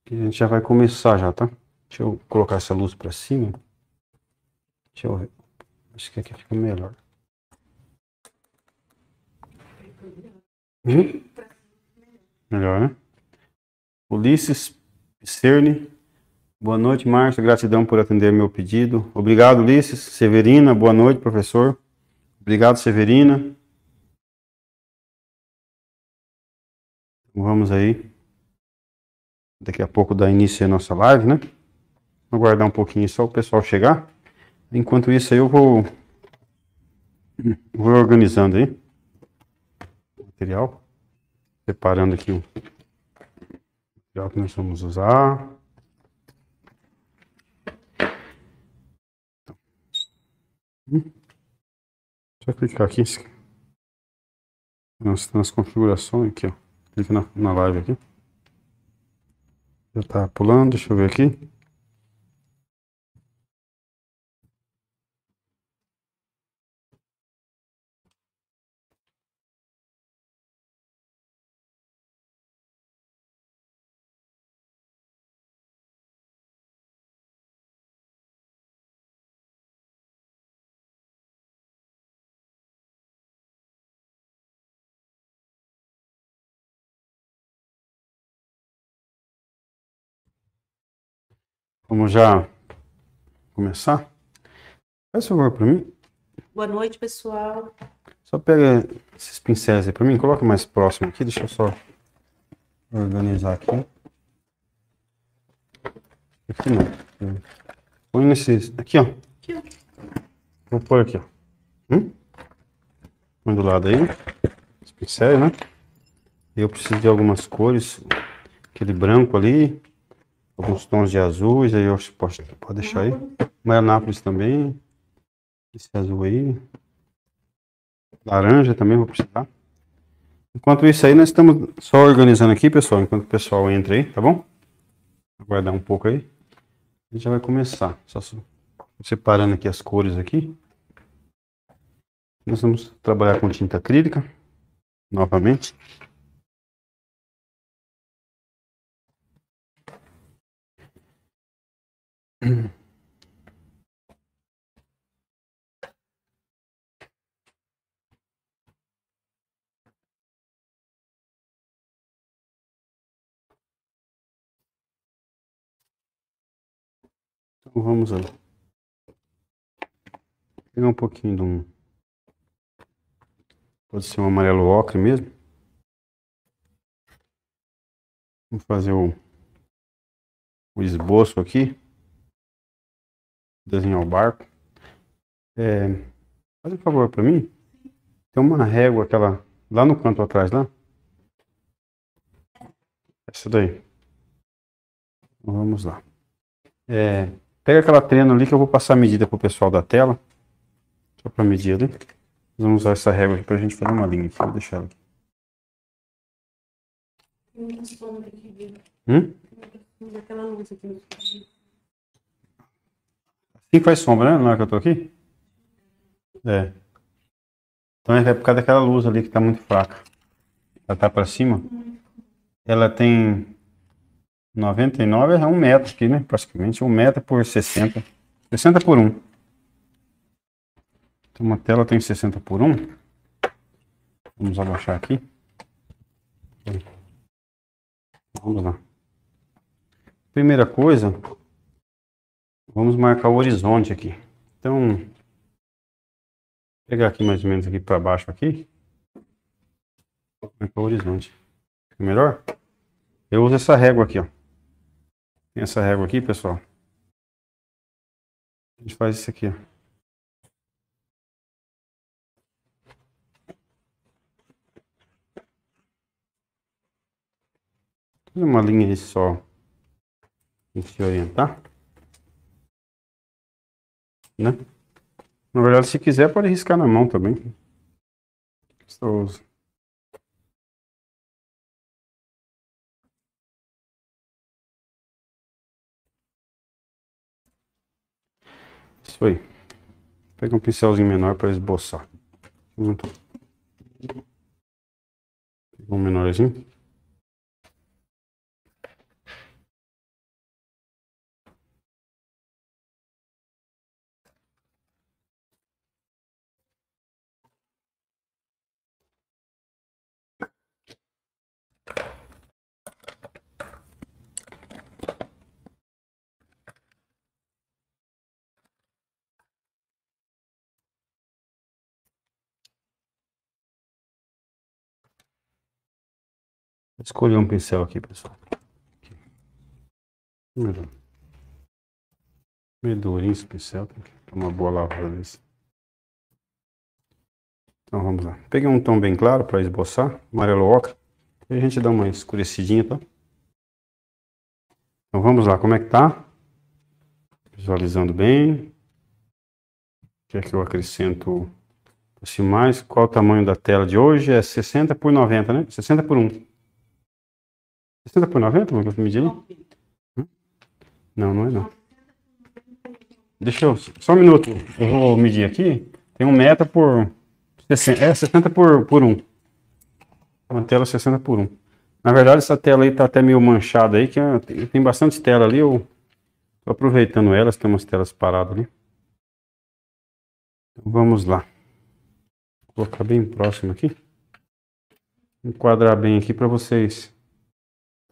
E a gente já vai começar já, tá? Deixa eu colocar essa luz para cima. Deixa eu ver. Acho que aqui fica melhor. Hum? Melhor, né? Ulisses Piscerni. Boa noite, Márcio. Gratidão por atender meu pedido. Obrigado, Ulisses. Severina, boa noite, professor. Obrigado, Severina. Vamos aí. Daqui a pouco dá início a nossa live, né? Vou aguardar um pouquinho só o pessoal chegar. Enquanto isso aí eu vou, vou organizando aí material. Preparando aqui o material que nós vamos usar. Deixa eu clicar aqui nas, nas configurações aqui, ó. Clica na, na live aqui. Já tá pulando, deixa eu ver aqui. Vamos já começar? Faz favor para mim. Boa noite, pessoal. Só pega esses pincéis aí para mim, coloca mais próximo aqui, deixa eu só organizar aqui. Aqui não. Põe nesses. Aqui, ó. Aqui, ó. Vou pôr aqui, ó. Hum? Põe do lado aí. Os pincéis, né? Eu preciso de algumas cores. Aquele branco ali alguns tons de azuis, aí eu posso, pode deixar aí. Maianápolis também. Esse azul aí. Laranja também vou precisar. Enquanto isso aí, nós estamos só organizando aqui, pessoal, enquanto o pessoal entra aí, tá bom? Aguardar um pouco aí. A gente já vai começar. Só separando aqui as cores aqui. Nós vamos trabalhar com tinta acrílica, novamente. Então vamos lá. Pegar um pouquinho de um. Pode ser um amarelo ocre mesmo. Vamos fazer o, o esboço aqui desenhar o barco. É, faz um favor para mim. Tem uma régua, aquela lá no canto atrás, lá. Essa daí. Então, vamos lá. É, pega aquela trena ali que eu vou passar a medida pro pessoal da tela. Só para medir ali. Vamos usar essa régua aqui pra gente fazer uma linha aqui. Vou deixar ela aqui. Hum? Aqui faz sombra, né? Na hora que eu tô aqui? É. Então é por causa daquela luz ali que tá muito fraca. Ela tá para cima. Ela tem 99, é um metro aqui, né? Praticamente um metro por 60. 60 por 1. Então, uma tela tem 60 por 1. Vamos abaixar aqui. Vamos lá. Primeira coisa, vamos marcar o horizonte aqui. Então, pegar aqui mais ou menos aqui para baixo aqui. Marcar o horizonte. Fica melhor? Eu uso essa régua aqui, ó. Tem essa régua aqui, pessoal. A gente faz isso aqui, ó. uma linha só a gente se orientar. Né? Na verdade, se quiser, pode riscar na mão também. Gostoso. Isso aí. Pega um pincelzinho menor para esboçar. Um menorzinho. Escolher um pincel aqui, pessoal. Aqui. Meio durinho esse pincel, tem que ter uma boa lavada desse. Então vamos lá. Peguei um tom bem claro para esboçar, amarelo ocre. E a gente dá uma escurecidinha, tá? Então vamos lá, como é que tá? Visualizando bem. O que é que eu acrescento assim mais? Qual o tamanho da tela de hoje? É 60 por 90, né? 60 por 1. 60 por 90, vamos medir ali? Não, não é não. Deixa eu. Só um minuto. Eu vou medir aqui. Tem um metro por. 60, é 60 por, por 1. Uma tela 60 por 1. Na verdade, essa tela aí tá até meio manchada aí, que é, tem, tem bastante tela ali. Eu tô aproveitando elas, tem umas telas paradas ali. Então, vamos lá. Vou colocar bem próximo aqui. Enquadrar bem aqui para vocês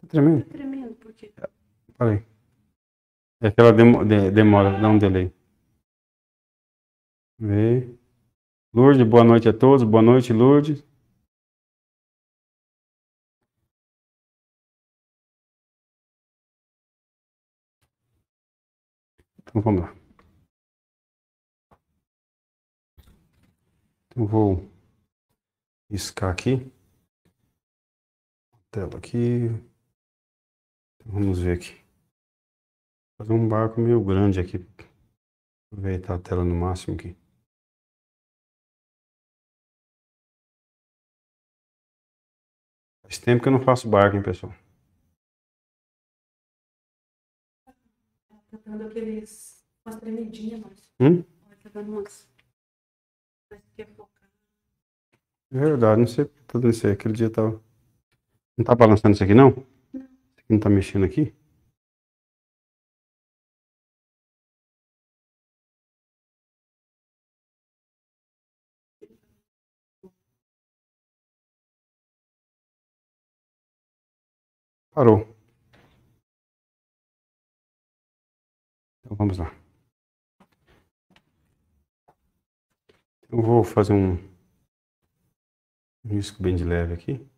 Tá tremendo? Tá tremendo, por quê? Falei. É que ela demo, de, demora, dá um delay. Vê. Lourdes, boa noite a todos. Boa noite, Lourdes. Então vamos lá. Então vou riscar aqui. Tela aqui. Vamos ver aqui. Fazer um barco meio grande aqui. Aproveitar a tela no máximo aqui. Faz tempo que eu não faço barco, hein, pessoal. Tá dando aqueles. umas tremidinhas, mas. Hum? Tá dando umas. Mas quer focar. É verdade, não sei tá isso aí. Aquele dia tava. Não tá balançando isso aqui, não? Não tá mexendo aqui? Parou. Então vamos lá. Eu vou fazer um risco bem de leve aqui.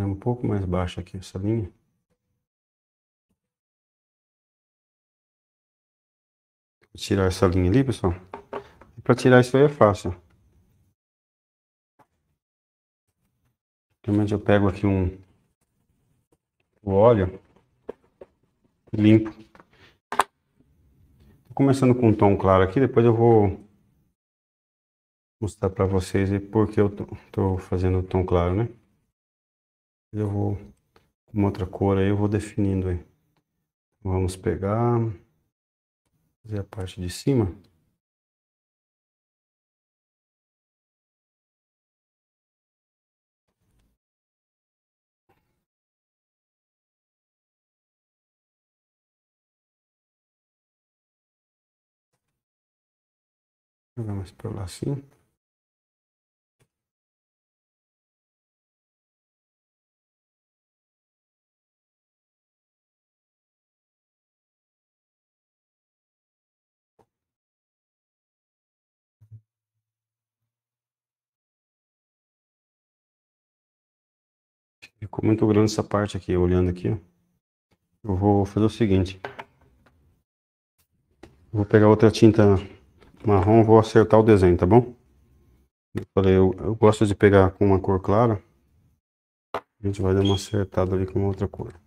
é um pouco mais baixa aqui essa linha. Vou tirar essa linha ali, pessoal. Para tirar isso aí é fácil. Realmente eu pego aqui um o óleo, limpo. Tô começando com um tom claro aqui, depois eu vou mostrar para vocês por que eu tô, tô fazendo o tom claro, né? Eu vou com outra cor aí, eu vou definindo aí. Vamos pegar, fazer a parte de cima. Jogar mais para lá assim. Ficou muito grande essa parte aqui, olhando aqui. Eu vou fazer o seguinte. Vou pegar outra tinta marrom, vou acertar o desenho, tá bom? Eu falei, eu, eu gosto de pegar com uma cor clara. A gente vai dar uma acertada ali com outra cor.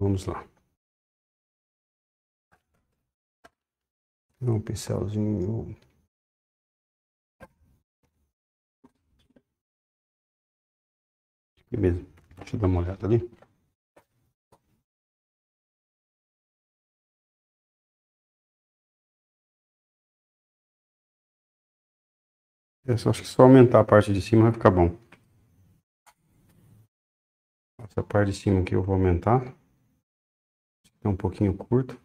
Vamos lá. Um pincelzinho. Mesmo. Deixa eu dar uma olhada ali. Eu só acho que só aumentar a parte de cima vai ficar bom. Essa parte de cima aqui eu vou aumentar. É um pouquinho curto.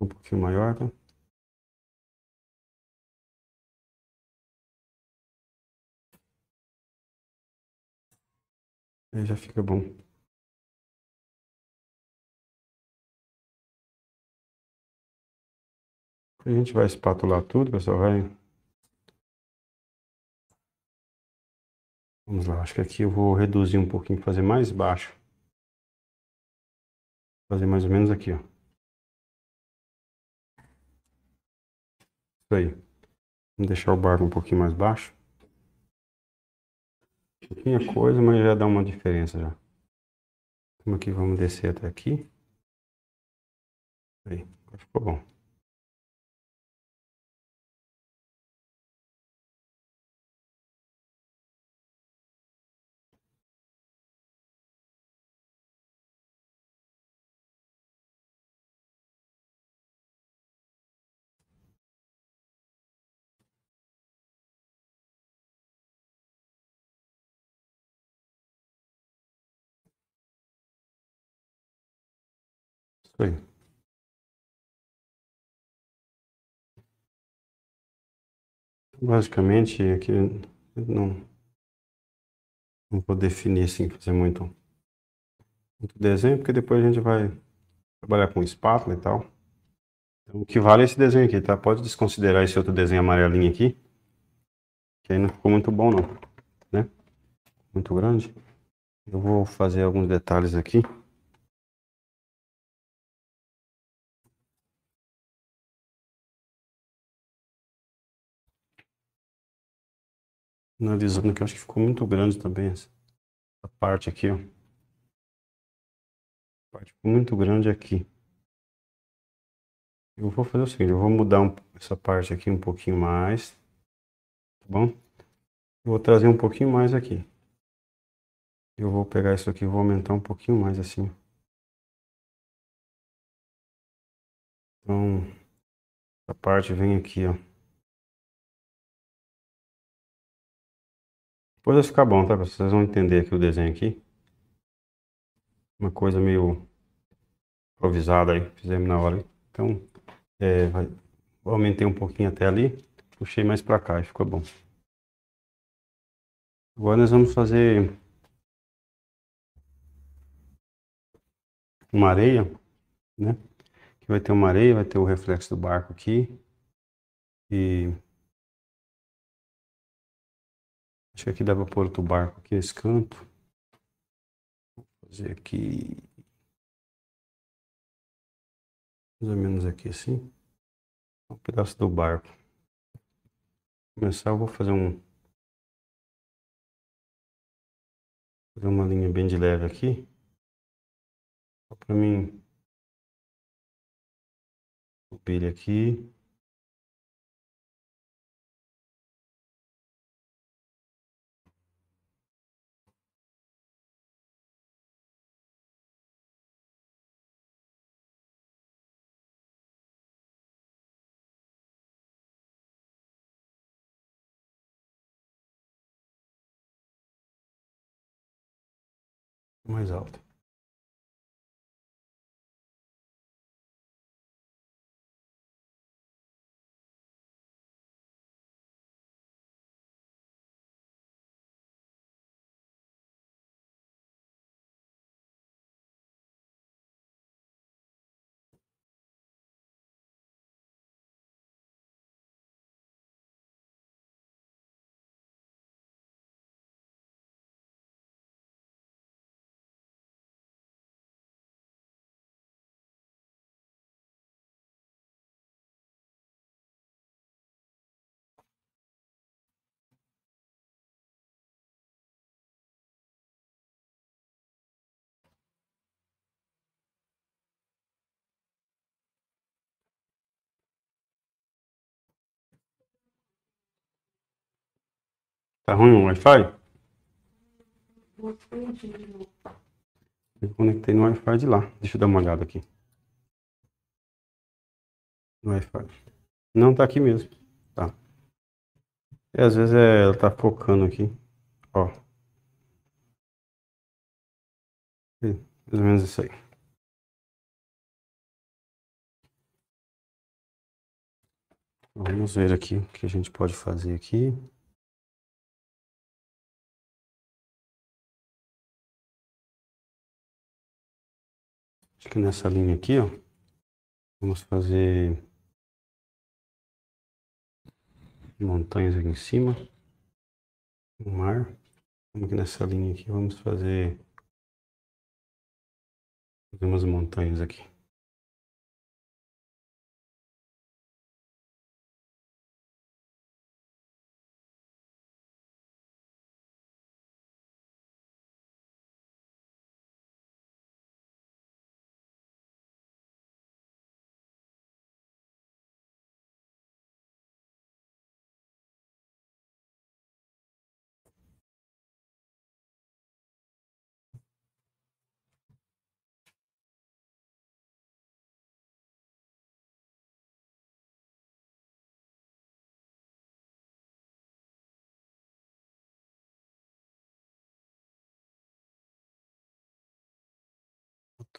Um pouquinho maior, tá? Aí já fica bom. A gente vai espatular tudo, pessoal, vai Vamos lá, acho que aqui eu vou reduzir um pouquinho, fazer mais baixo. Fazer mais ou menos aqui, ó. Isso aí. Vamos deixar o barco um pouquinho mais baixo. Pouquinha coisa, mas já dá uma diferença já. Aqui, vamos descer até aqui. Aí, ficou bom. Basicamente, aqui não, não vou definir assim, fazer muito, muito desenho, porque depois a gente vai trabalhar com espátula e tal. Então, o que vale é esse desenho aqui, tá? Pode desconsiderar esse outro desenho amarelinho aqui, que aí não ficou muito bom não, né? Muito grande. Eu vou fazer alguns detalhes aqui. Analisando aqui, acho que ficou muito grande também essa parte aqui, ó. A parte ficou muito grande aqui. Eu vou fazer o seguinte, eu vou mudar um, essa parte aqui um pouquinho mais, tá bom? Eu vou trazer um pouquinho mais aqui. Eu vou pegar isso aqui vou aumentar um pouquinho mais assim. Então, essa parte vem aqui, ó. Depois vai ficar bom, tá? Vocês vão entender aqui o desenho aqui. Uma coisa meio improvisada aí, fizemos na hora. Então, é, vai, aumentei um pouquinho até ali, puxei mais pra cá e ficou bom. Agora nós vamos fazer uma areia, né? Que vai ter uma areia, vai ter o reflexo do barco aqui. E Acho que aqui dá para pôr outro barco aqui nesse canto. Vou fazer aqui. Mais ou menos aqui assim. Um pedaço do barco. Começar, eu vou fazer um. Fazer uma linha bem de leve aqui. Só pra mim. Subir ele aqui. Mais alto. Tá ruim o Wi-Fi? Eu conectei no Wi-Fi de lá. Deixa eu dar uma olhada aqui. No Wi-Fi. Não, tá aqui mesmo. Tá. E às vezes é, ela tá focando aqui. Ó. Mais ou menos isso aí. Vamos ver aqui o que a gente pode fazer aqui. Acho que nessa linha aqui, ó, vamos fazer montanhas aqui em cima, o mar. Vamos nessa linha aqui, vamos fazer, fazer umas montanhas aqui.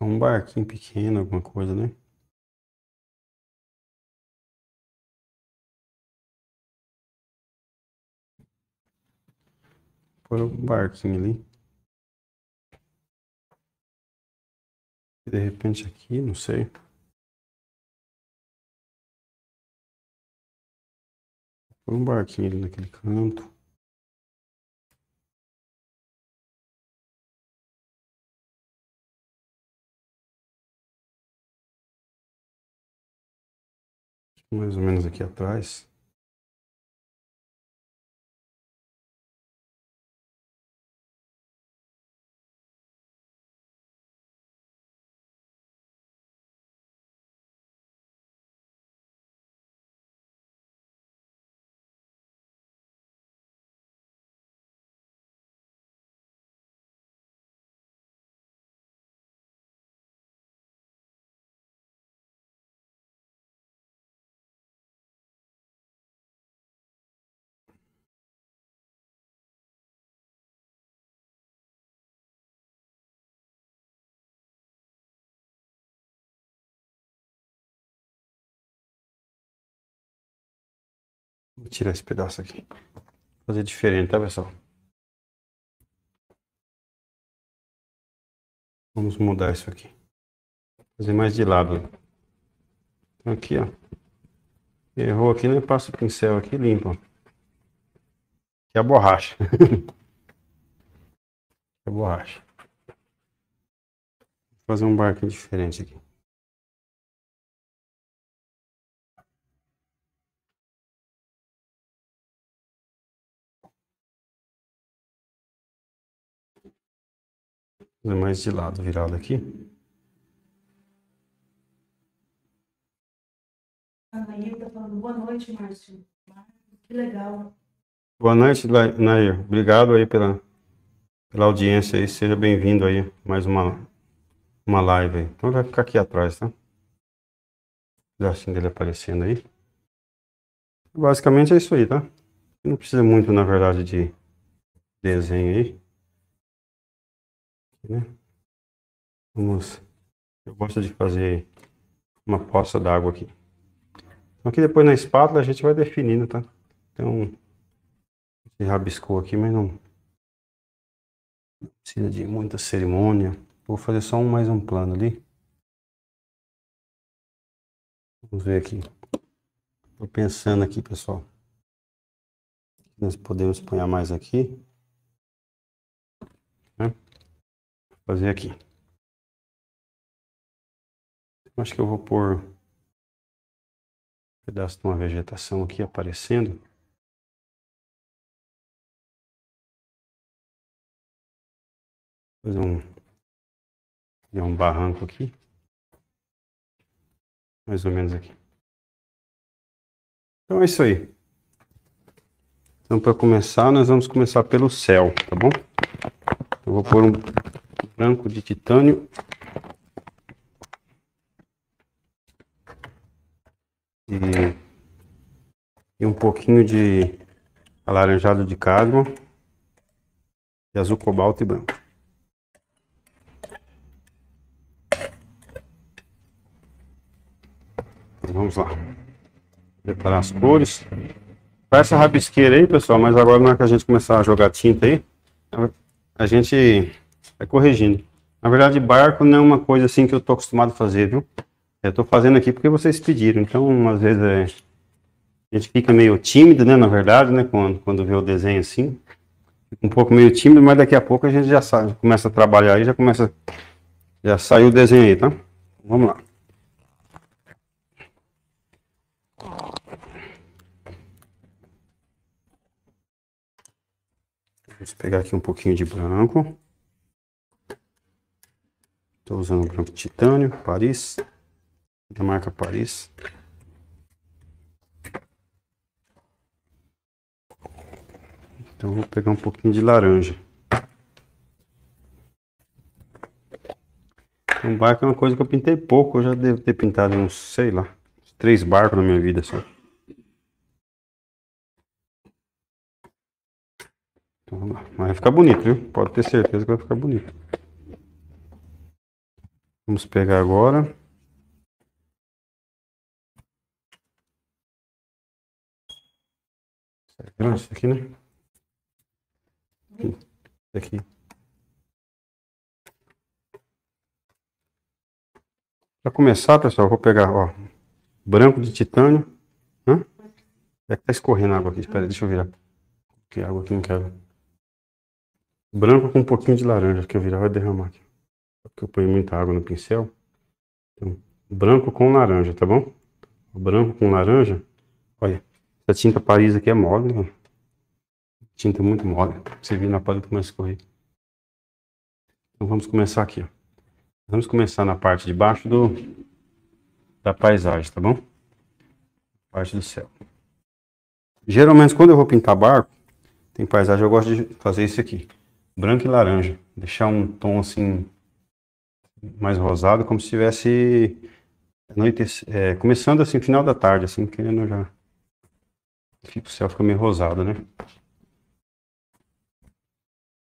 Então, um barquinho pequeno, alguma coisa, né? Põe um barquinho ali. De repente aqui, não sei. Põe um barquinho ali naquele canto. Mais ou menos aqui atrás. Tirar esse pedaço aqui. Fazer diferente, tá, pessoal? Vamos mudar isso aqui. Fazer mais de lado. Então, aqui, ó. Errou aqui, né? Passa o pincel aqui e limpa. Aqui é a borracha. é a borracha. fazer um barquinho diferente aqui. Fazer mais de lado, virado aqui. A Nair tá falando, boa noite, Márcio. Que legal. Boa noite, Nair. Obrigado aí pela, pela audiência aí. Seja bem-vindo aí. Mais uma, uma live aí. Então vai ficar aqui atrás, tá? O pedacinho dele aparecendo aí. Basicamente é isso aí, tá? Não precisa muito, na verdade, de desenho aí. Né? Vamos. Eu gosto de fazer uma poça d'água aqui. Então, aqui depois na espátula a gente vai definindo, tá? Então, se rabiscou aqui, mas não não precisa de muita cerimônia. Vou fazer só um, mais um plano ali. Vamos ver aqui. Tô pensando aqui, pessoal. Nós podemos pôr mais aqui. né? Fazer aqui. Acho que eu vou pôr um pedaço de uma vegetação aqui aparecendo. Fazer um, fazer um barranco aqui. Mais ou menos aqui. Então é isso aí. Então para começar, nós vamos começar pelo céu, tá bom? Eu vou pôr um branco de titânio. E, e um pouquinho de alaranjado de cadmo. E azul cobalto e branco. Então, vamos lá. Preparar as cores. Faz essa rabisqueira aí, pessoal, mas agora na hora que a gente começar a jogar tinta aí, a gente vai corrigindo. Na verdade, barco não é uma coisa assim que eu tô acostumado a fazer, viu? Eu tô fazendo aqui porque vocês pediram. Então, às vezes, é, a gente fica meio tímido, né? Na verdade, né? Quando, quando vê o desenho assim. Fica um pouco meio tímido, mas daqui a pouco a gente já sabe, começa a trabalhar aí, já começa. Já saiu o desenho aí, tá? Vamos lá. Vamos pegar aqui um pouquinho de branco. Estou usando branco de titânio, Paris, da marca Paris. Então vou pegar um pouquinho de laranja. Um barco é uma coisa que eu pintei pouco, eu já devo ter pintado uns, sei lá, três barcos na minha vida só. Então. Mas vai ficar bonito, viu? Pode ter certeza que vai ficar bonito. Vamos pegar agora. É isso aqui, né? Esse aqui. Para começar, pessoal, eu vou pegar, ó, branco de titânio. Hã? É que tá escorrendo água aqui. Espera, deixa eu virar. Que água aqui não quero. Branco com um pouquinho de laranja, que eu virar vai derramar aqui. Porque eu ponho muita água no pincel. Então, branco com laranja, tá bom? Branco com laranja. Olha, essa tinta Paris aqui é mole, né? Tinta muito mole. Você vir na paleta começa a escorrer. Então vamos começar aqui, ó. Vamos começar na parte de baixo do da paisagem, tá bom? Parte do céu. Geralmente quando eu vou pintar barco, tem paisagem, eu gosto de fazer isso aqui. Branco e laranja. Deixar um tom assim mais rosado, como se estivesse anoitece- é, começando assim, final da tarde, assim, querendo já. O céu fica meio rosado, né?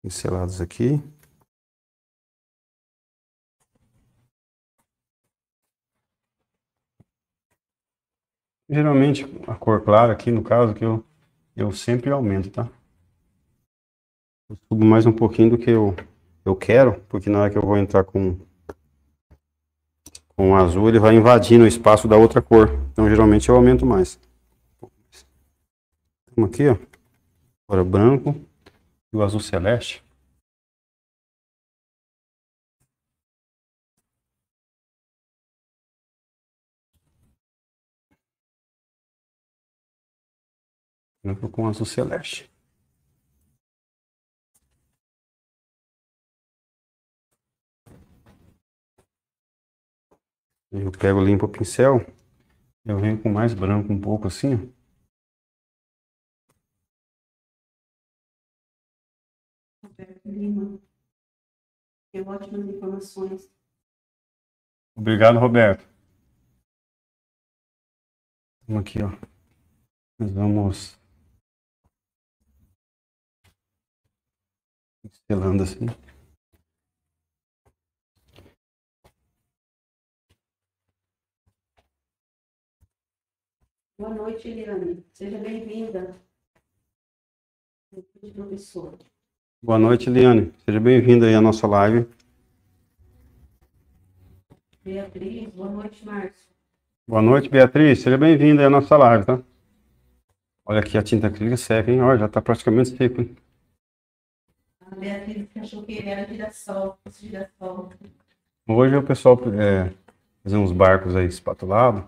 Pincelados aqui. Geralmente a cor clara aqui, no caso, que eu, eu sempre aumento, tá? Eu subo mais um pouquinho do que eu, eu quero, porque na hora que eu vou entrar com, com o azul ele vai invadindo o espaço da outra cor. Então geralmente eu aumento mais. Vamos aqui, ó. Agora branco e o azul celeste. Branco com azul celeste. Eu pego, limpo o pincel, eu venho com mais branco um pouco assim. Roberto Lima. Tem ótimas informações. Obrigado, Roberto. Vamos aqui, ó. Nós vamos pincelando assim. Boa noite, Eliane. Seja bem-vinda. Boa noite, professor. Boa noite, Eliane. Seja bem-vinda aí à nossa live. Beatriz, boa noite, Márcio. Boa noite, Beatriz. Seja bem-vinda aí à nossa live, tá? Olha aqui a tinta acrílica seca, hein? Olha, já tá praticamente seco, hein? A Beatriz achou que ele era girassol, girassol. Hoje o pessoal é, fazer uns barcos aí espatulados.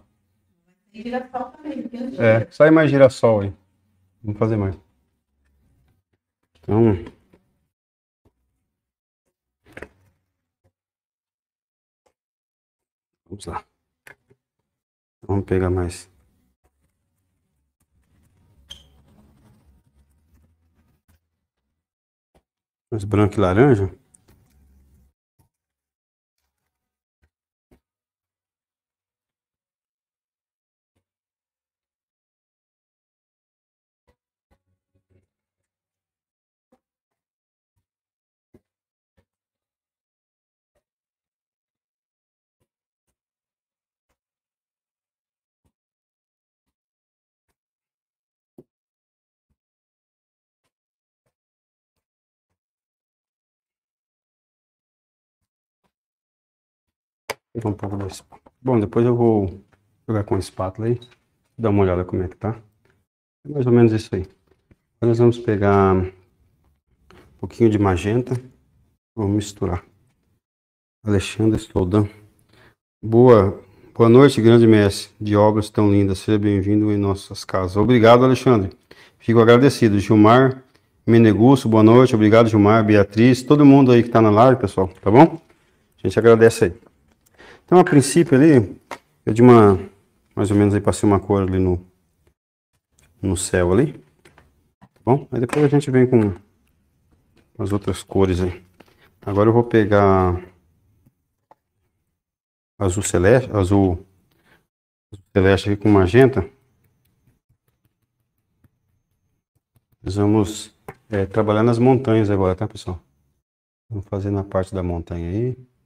Girassol também, É, sai mais girassol aí. Vamos fazer mais. Então. Vamos lá. Vamos pegar mais. Mais branco e laranja. Pegar um pouco. Bom, depois eu vou jogar com a espátula aí. Dar uma olhada como é que tá. É mais ou menos isso aí. Agora nós vamos pegar um pouquinho de magenta. Vamos misturar. Alexandre Soldan. Boa, boa noite, grande mestre de obras tão lindas. Seja bem-vindo em nossas casas. Obrigado, Alexandre. Fico agradecido. Gilmar Menegusso, boa noite. Obrigado, Gilmar, Beatriz, todo mundo aí que está na live, pessoal. Tá bom? A gente agradece aí. Então, a princípio ali, eu de uma, mais ou menos aí passei uma cor ali no, no céu ali. Tá bom? Aí depois a gente vem com as outras cores aí. Agora eu vou pegar azul celeste, azul, azul celeste aqui com magenta. Nós vamos é, trabalhar nas montanhas agora, tá, pessoal? Vamos fazer na parte da montanha aí.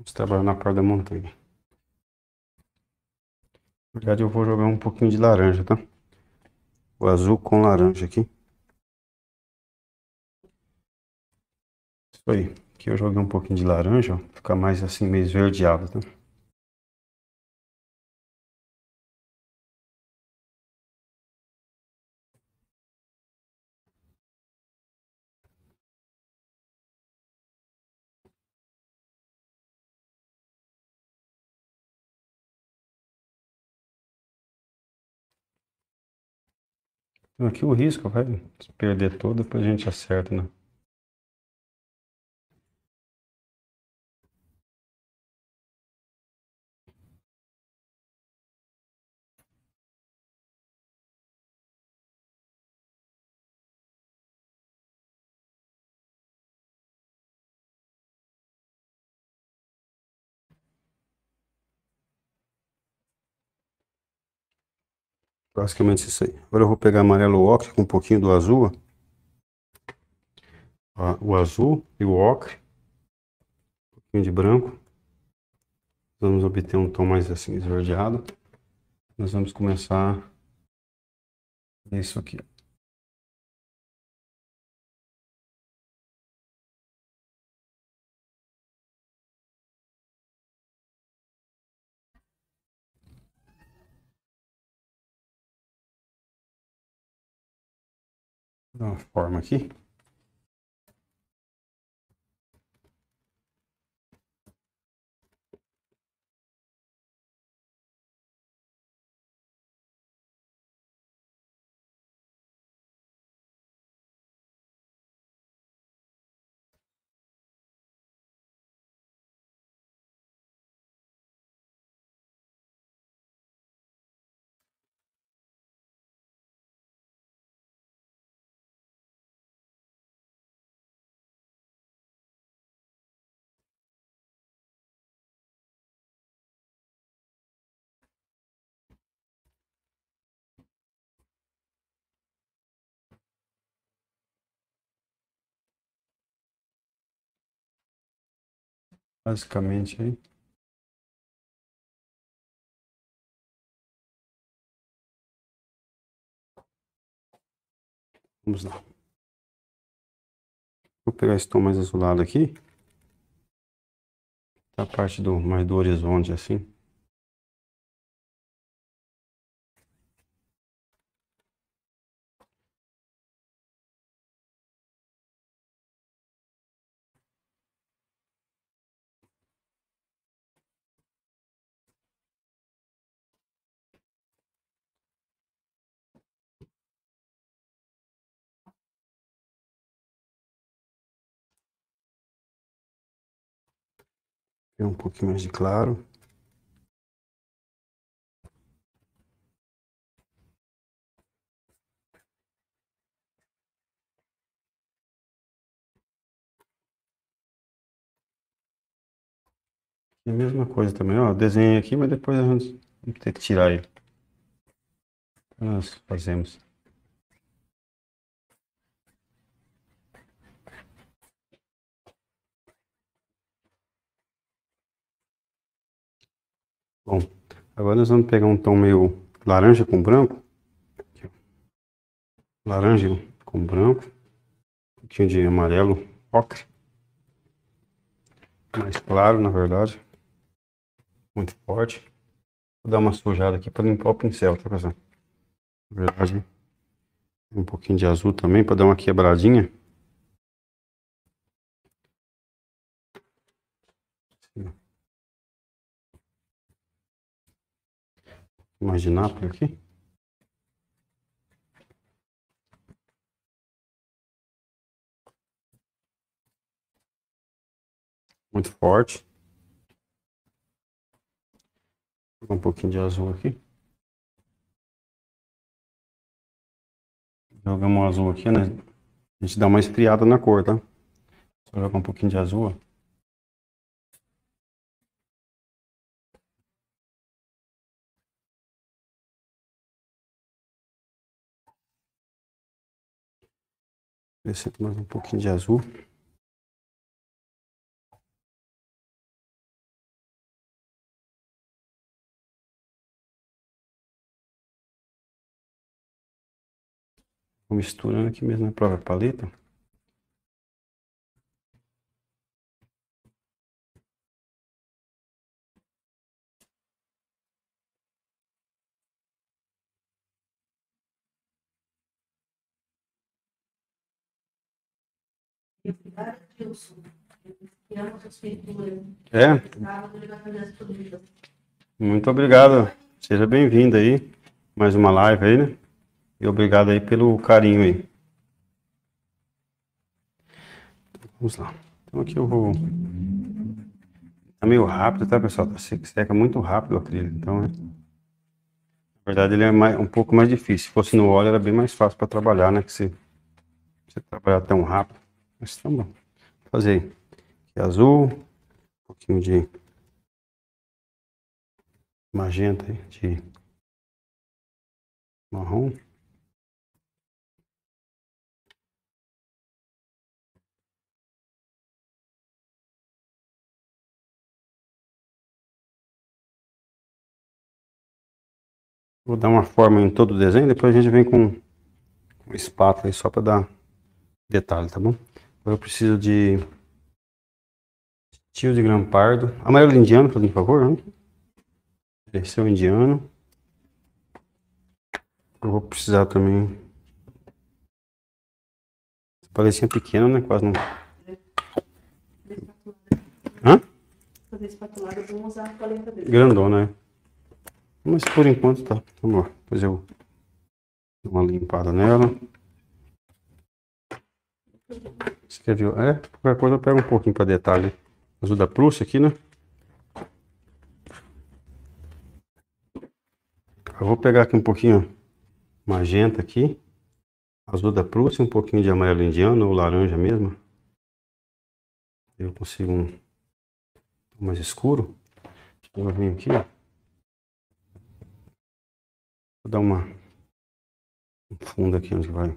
Vamos trabalhar na parte da montanha. Na verdade, eu vou jogar um pouquinho de laranja, tá? O azul com laranja aqui. Isso aí. Aqui eu joguei um pouquinho de laranja, ó. Fica mais assim, meio esverdeado, tá? Aqui o risco vai perder todo, depois a gente acerta, né? Basicamente isso aí. Agora eu vou pegar amarelo ocre com um pouquinho do azul. ó. O azul e o ocre. Um pouquinho de branco. Vamos obter um tom mais assim esverdeado. Nós vamos começar isso aqui. Dar uma forma aqui. Basicamente aí. Vamos lá. Vou pegar esse tom mais azulado aqui. A parte do mais do horizonte assim. Um pouquinho mais de claro. E a mesma coisa também, ó, desenho aqui, mas depois a gente ter que tirar ele. Nós fazemos. Bom, agora nós vamos pegar um tom meio laranja com branco. Aqui, laranja com branco. Um pouquinho de amarelo ocre. Mais claro, na verdade. Muito forte. Vou dar uma sujada aqui para limpar o pincel, tá pessoal? Na verdade, um pouquinho de azul também para dar uma quebradinha. Imaginar por aqui. Muito forte. Um pouquinho de azul aqui. Jogamos um azul aqui, né? A gente dá uma esfriada na cor, tá? Só jogar um pouquinho de azul, ó. Acrescento mais um pouquinho de azul. Misturando aqui mesmo na própria paleta. É. Muito obrigado. Seja bem-vindo aí. Mais uma live aí, né? E obrigado aí pelo carinho aí. Vamos lá. Então aqui eu vou. Tá meio rápido, tá, pessoal? Tá seca muito rápido o acrílico. Então, né? na verdade, ele é mais, um pouco mais difícil. Se fosse no óleo, era bem mais fácil para trabalhar, né? Que se você trabalhar tão rápido. Mas tá bom. Vou fazer aqui azul, um pouquinho de magenta, de marrom. Vou dar uma forma em todo o desenho, depois a gente vem com, com espátula aí só para dar detalhe, tá bom? Eu preciso de tio de grão pardo, amarelo indiano, por favor, né? Esse é o indiano. Eu vou precisar também. Paletinha pequena, né? Quase não. Hã? Fazer espatulada, vamos usar a paleta dele. Grandona, né? Mas por enquanto tá. Vamos lá. Depois eu dou uma limpada nela. Escreveu. É, qualquer coisa eu pego um pouquinho para detalhe. Azul da Prússia aqui, né? Eu vou pegar aqui um pouquinho magenta aqui. Azul da Prússia, um pouquinho de amarelo indiano ou laranja mesmo. Eu consigo um mais escuro. Eu venho aqui, ó. Vou dar uma um fundo aqui onde vai.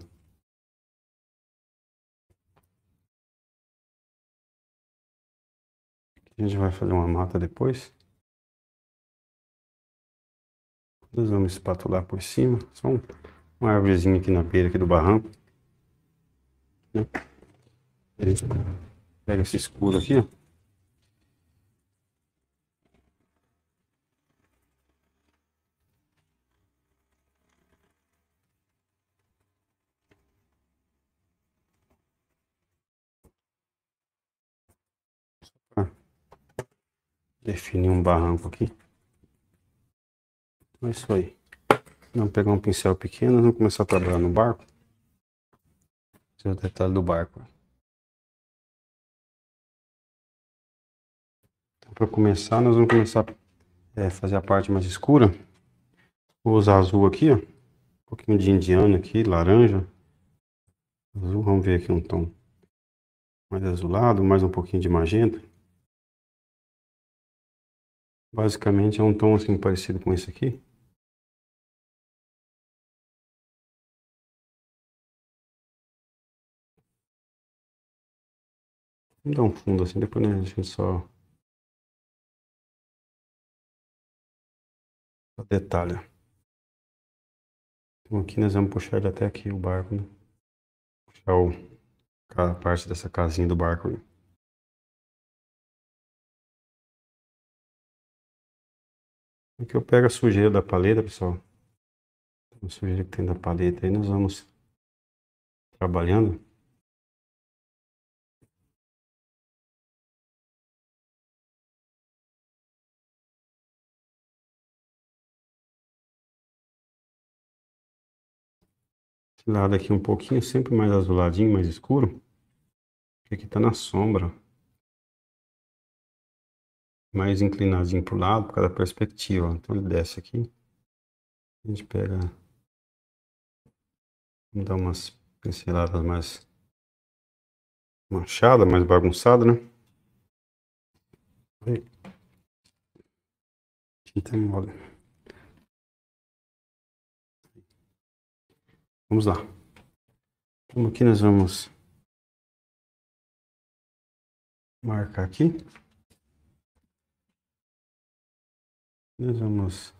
A gente vai fazer uma mata depois. Nós vamos espatular por cima. Só um, uma árvorezinha aqui na beira aqui do barranco. Né? A gente pega esse escuro aqui, ó. Definir um barranco aqui. É isso aí. Vamos pegar um pincel pequeno, vamos começar a trabalhar no barco. Esse é o detalhe do barco. Então, para começar, nós vamos começar a é, fazer a parte mais escura. Vou usar azul aqui, ó. Um pouquinho de indiano aqui, laranja. Azul, vamos ver aqui um tom mais azulado, mais um pouquinho de magenta. Basicamente é um tom assim parecido com esse aqui. Vamos dar um fundo assim, depois né, a gente só... detalha. Então aqui nós vamos puxar ele até aqui, o barco, né? Puxar o, a parte dessa casinha do barco. Né? Aqui eu pego a sujeira da paleta, pessoal. A sujeira que tem da paleta aí, nós vamos trabalhando. Esse lado aqui um pouquinho, sempre mais azuladinho, mais escuro. Aqui tá na sombra. Mais inclinadinho pro lado, por causa da perspectiva. Então ele desce aqui. A gente pega... Vamos dar umas pinceladas mais... Manchada, mais bagunçada, né? Tinta mole. Vamos lá. Como aqui nós vamos marcar aqui. Nós vamos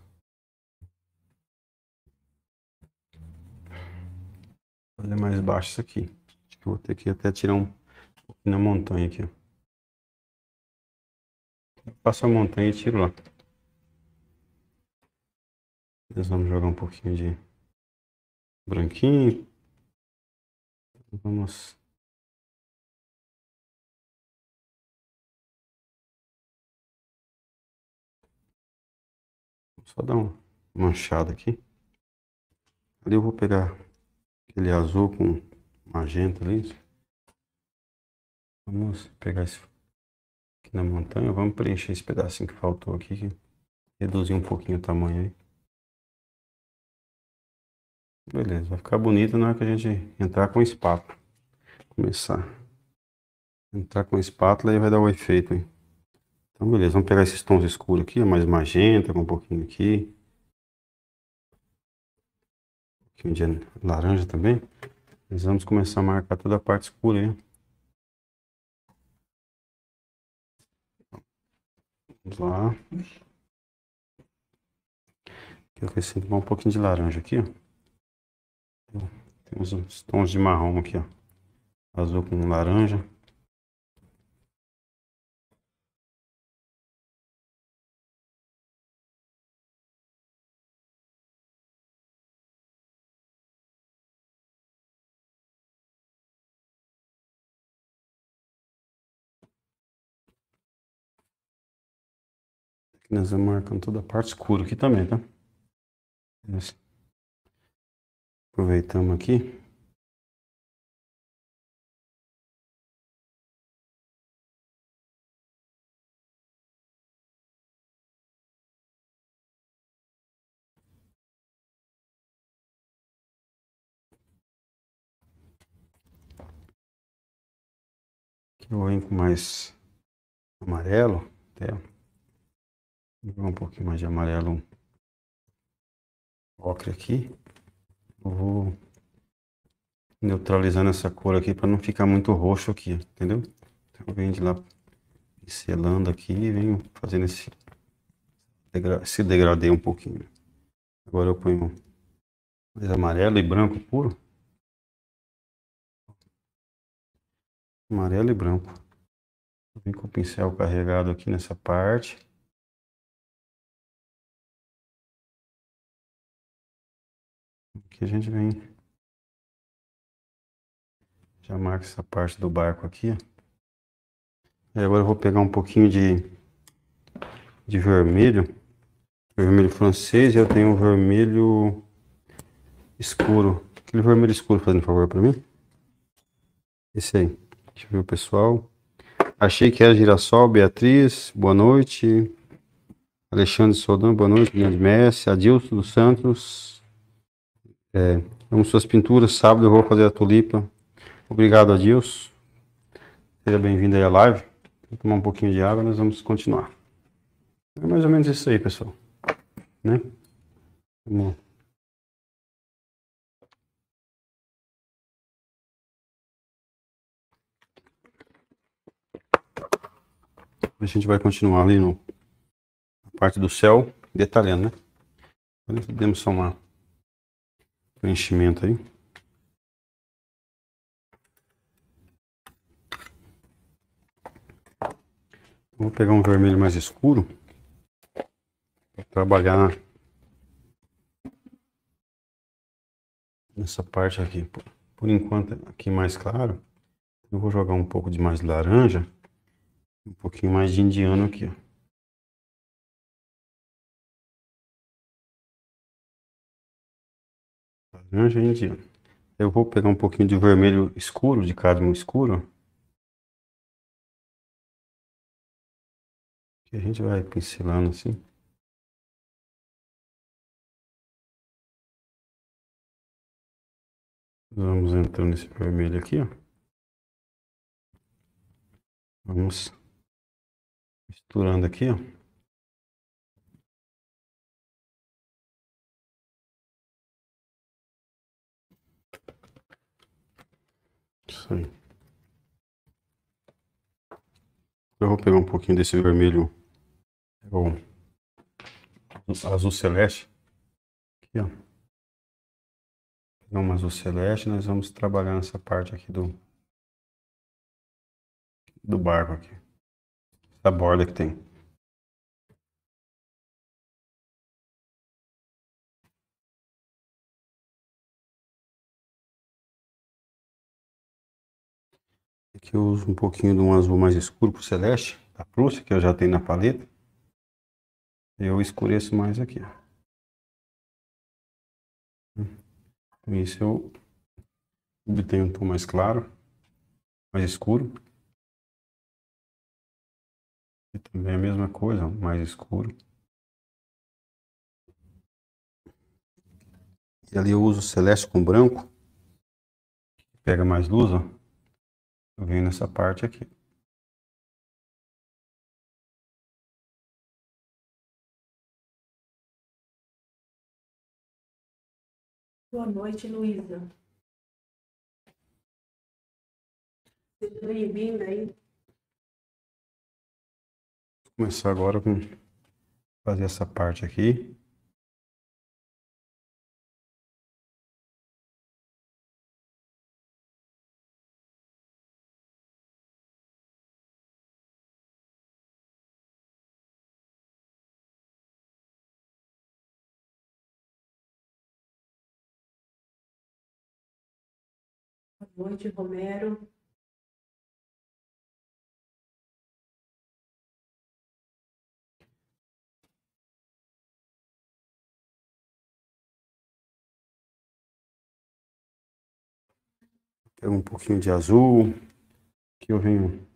fazer mais baixo isso aqui. Acho que vou ter que até tirar um na montanha aqui. Passo a montanha e tiro lá. Nós vamos jogar um pouquinho de branquinho. Vamos só dar uma manchada aqui. Ali eu vou pegar aquele azul com magenta ali. Vamos pegar esse aqui na montanha. Vamos preencher esse pedacinho que faltou aqui. Reduzir um pouquinho o tamanho aí. Beleza, vai ficar bonito na hora que a gente entrar com espátula. Começar. Entrar com espátula e vai dar o efeito, hein? Então, beleza, vamos pegar esses tons escuros aqui, mais magenta, com um pouquinho aqui. Um pouquinho de laranja também. Nós vamos começar a marcar toda a parte escura aí. Vamos lá. Aqui eu acrescento um pouquinho de laranja aqui, ó. Tem uns tons de marrom aqui, ó. Azul com laranja. Nós marcando toda a parte escura aqui também, tá? Aproveitamos aqui. Aqui eu venho com mais amarelo, até um pouquinho mais de amarelo ocre aqui. Vou neutralizando essa cor aqui para não ficar muito roxo aqui, entendeu? Então vem de lá Selando aqui e venho fazendo esse, degra esse degradê um pouquinho. Agora eu ponho mais amarelo e branco puro. Amarelo e branco. Vem com o pincel carregado aqui nessa parte. A gente vem. Já marca essa parte do barco aqui. E agora eu vou pegar um pouquinho de, de vermelho. Vermelho francês eu tenho um vermelho escuro. Aquele vermelho escuro, fazendo favor para mim. Esse aí. Deixa eu ver o pessoal. Achei que era girassol, Beatriz, boa noite. Alexandre Sodan, boa noite. Grande Messi, Adilson dos Santos. É, vamos suas pinturas. Sábado eu vou fazer a tulipa. Obrigado, Adilson. Seja bem-vindo aí à live. Vou tomar um pouquinho de água, nós vamos continuar. É mais ou menos isso aí, pessoal. Né? Vamos A gente vai continuar ali no, na parte do céu, detalhando, né? Demos só um preenchimento aí. Vou pegar um vermelho mais escuro para trabalhar nessa parte aqui. Por enquanto aqui mais claro, eu vou jogar um pouco de mais laranja. Um pouquinho mais de indiano aqui, ó. E indiano. Eu vou pegar um pouquinho de vermelho escuro, de cadmo escuro. Que a gente vai pincelando assim. Vamos entrando nesse vermelho aqui, ó. Vamos Misturando aqui, ó. Isso aí. Eu vou pegar um pouquinho desse vermelho, o azul celeste. Aqui, ó. Pegar um azul celeste, nós vamos trabalhar nessa parte aqui do do barco aqui da borda que tem. Aqui eu uso um pouquinho de um azul mais escuro pro celeste, da Prússia, que eu já tenho na paleta. Eu escureço mais aqui. Com isso eu obtenho um tom mais claro, mais escuro. E também a mesma coisa, mais escuro. E ali eu uso celeste com branco. Pega mais luz, ó. Eu venho nessa parte aqui. Boa noite, Luísa. Seja bem-vinda aí começar agora com fazer essa parte aqui. Noite, Romero. Pego um pouquinho de azul. Que eu venho.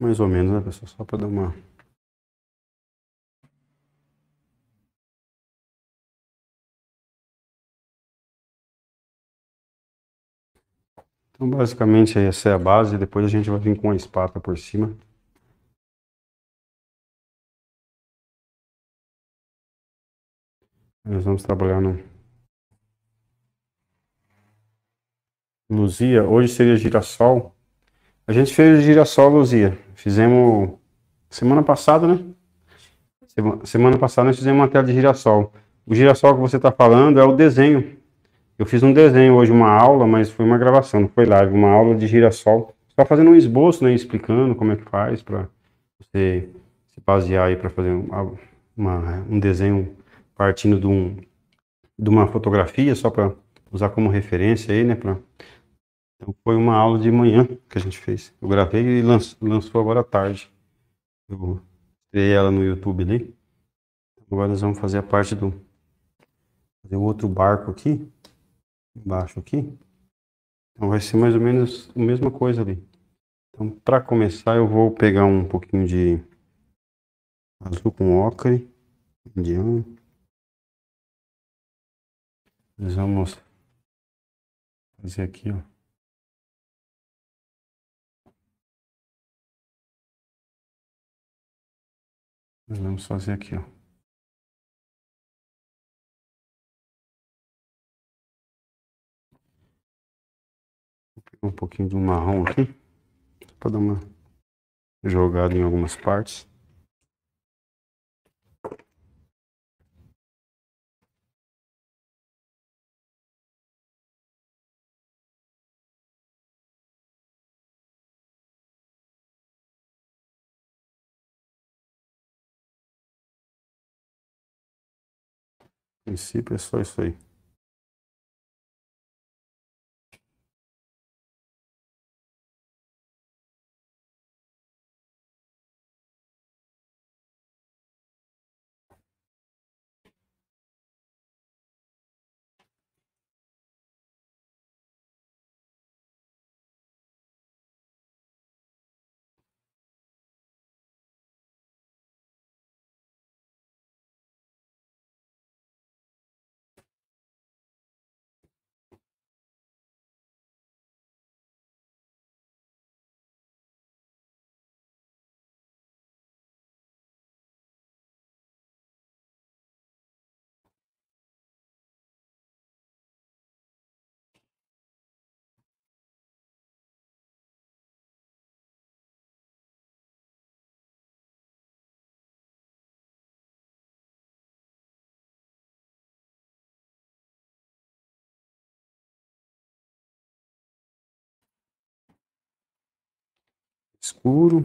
Mais ou menos, né, pessoal? Só para dar uma. Então, basicamente, essa é a base. Depois a gente vai vir com a espátula por cima. Nós vamos trabalhar no, Luzia, hoje seria girassol. A gente fez girassol, Luzia. Fizemos semana passada, né? Sema- Semana passada nós fizemos uma tela de girassol. O girassol que você está falando é o desenho. Eu fiz um desenho hoje, uma aula, mas foi uma gravação, não foi live, uma aula de girassol. Só fazendo um esboço, né? Explicando como é que faz para você se basear aí para fazer um, uma- um desenho partindo de, um, de uma fotografia, só para usar como referência aí, né? Pra, então foi uma aula de manhã que a gente fez. Eu gravei e lanç- lançou agora à tarde. Eu criei ela no YouTube ali. Agora nós vamos fazer a parte do fazer outro barco aqui, embaixo aqui. Então vai ser mais ou menos a mesma coisa ali. Então para começar eu vou pegar um pouquinho de azul com ocre, indiano. Nós vamos fazer aqui, ó. Nós vamos fazer aqui, ó. Um pouquinho um marrom aqui, para dar uma jogada em algumas partes. Princípio é só isso aí. Escuro.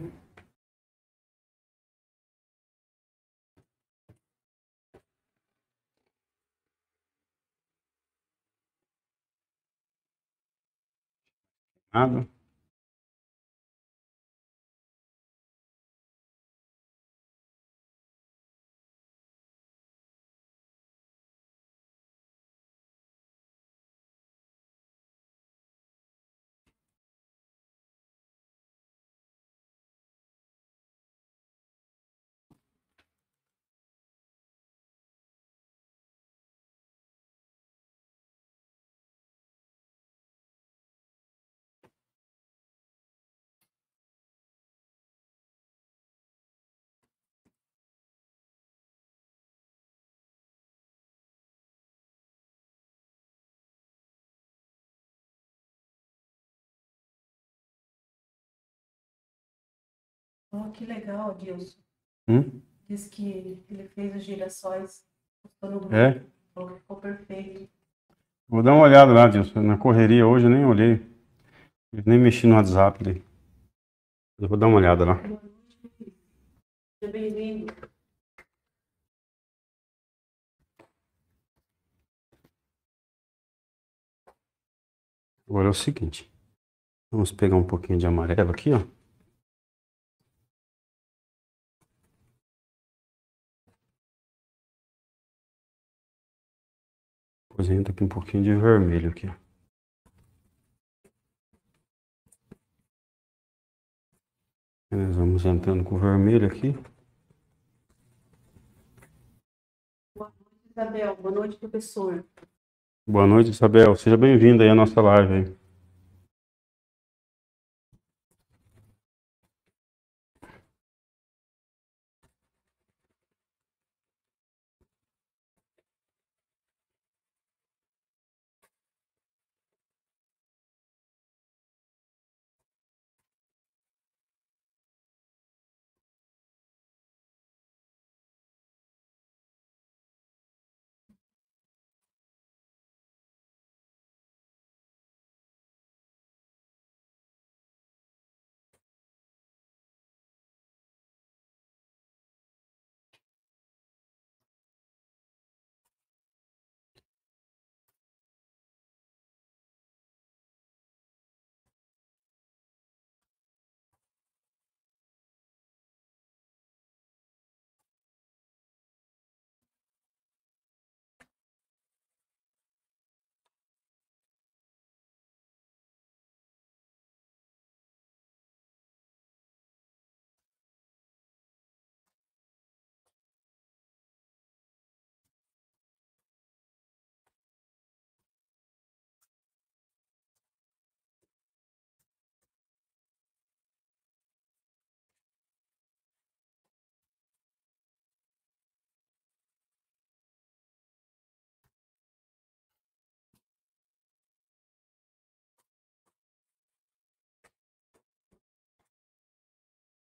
Nada. Oh, que legal, Dilson. Hum? Diz que ele fez os girassóis. postou no grupo, É? Ficou perfeito. Vou dar uma olhada lá, Dilson. Na correria hoje eu nem olhei. Eu nem mexi no WhatsApp ali. Eu vou dar uma olhada lá. Seja bem-vindo. Agora é o seguinte. Vamos pegar um pouquinho de amarelo aqui, ó. Depois entra aqui um pouquinho de vermelho aqui, nós vamos entrando com o vermelho aqui. Isabel, boa noite, professor. Boa noite, Isabel. Seja bem-vinda aí à nossa live.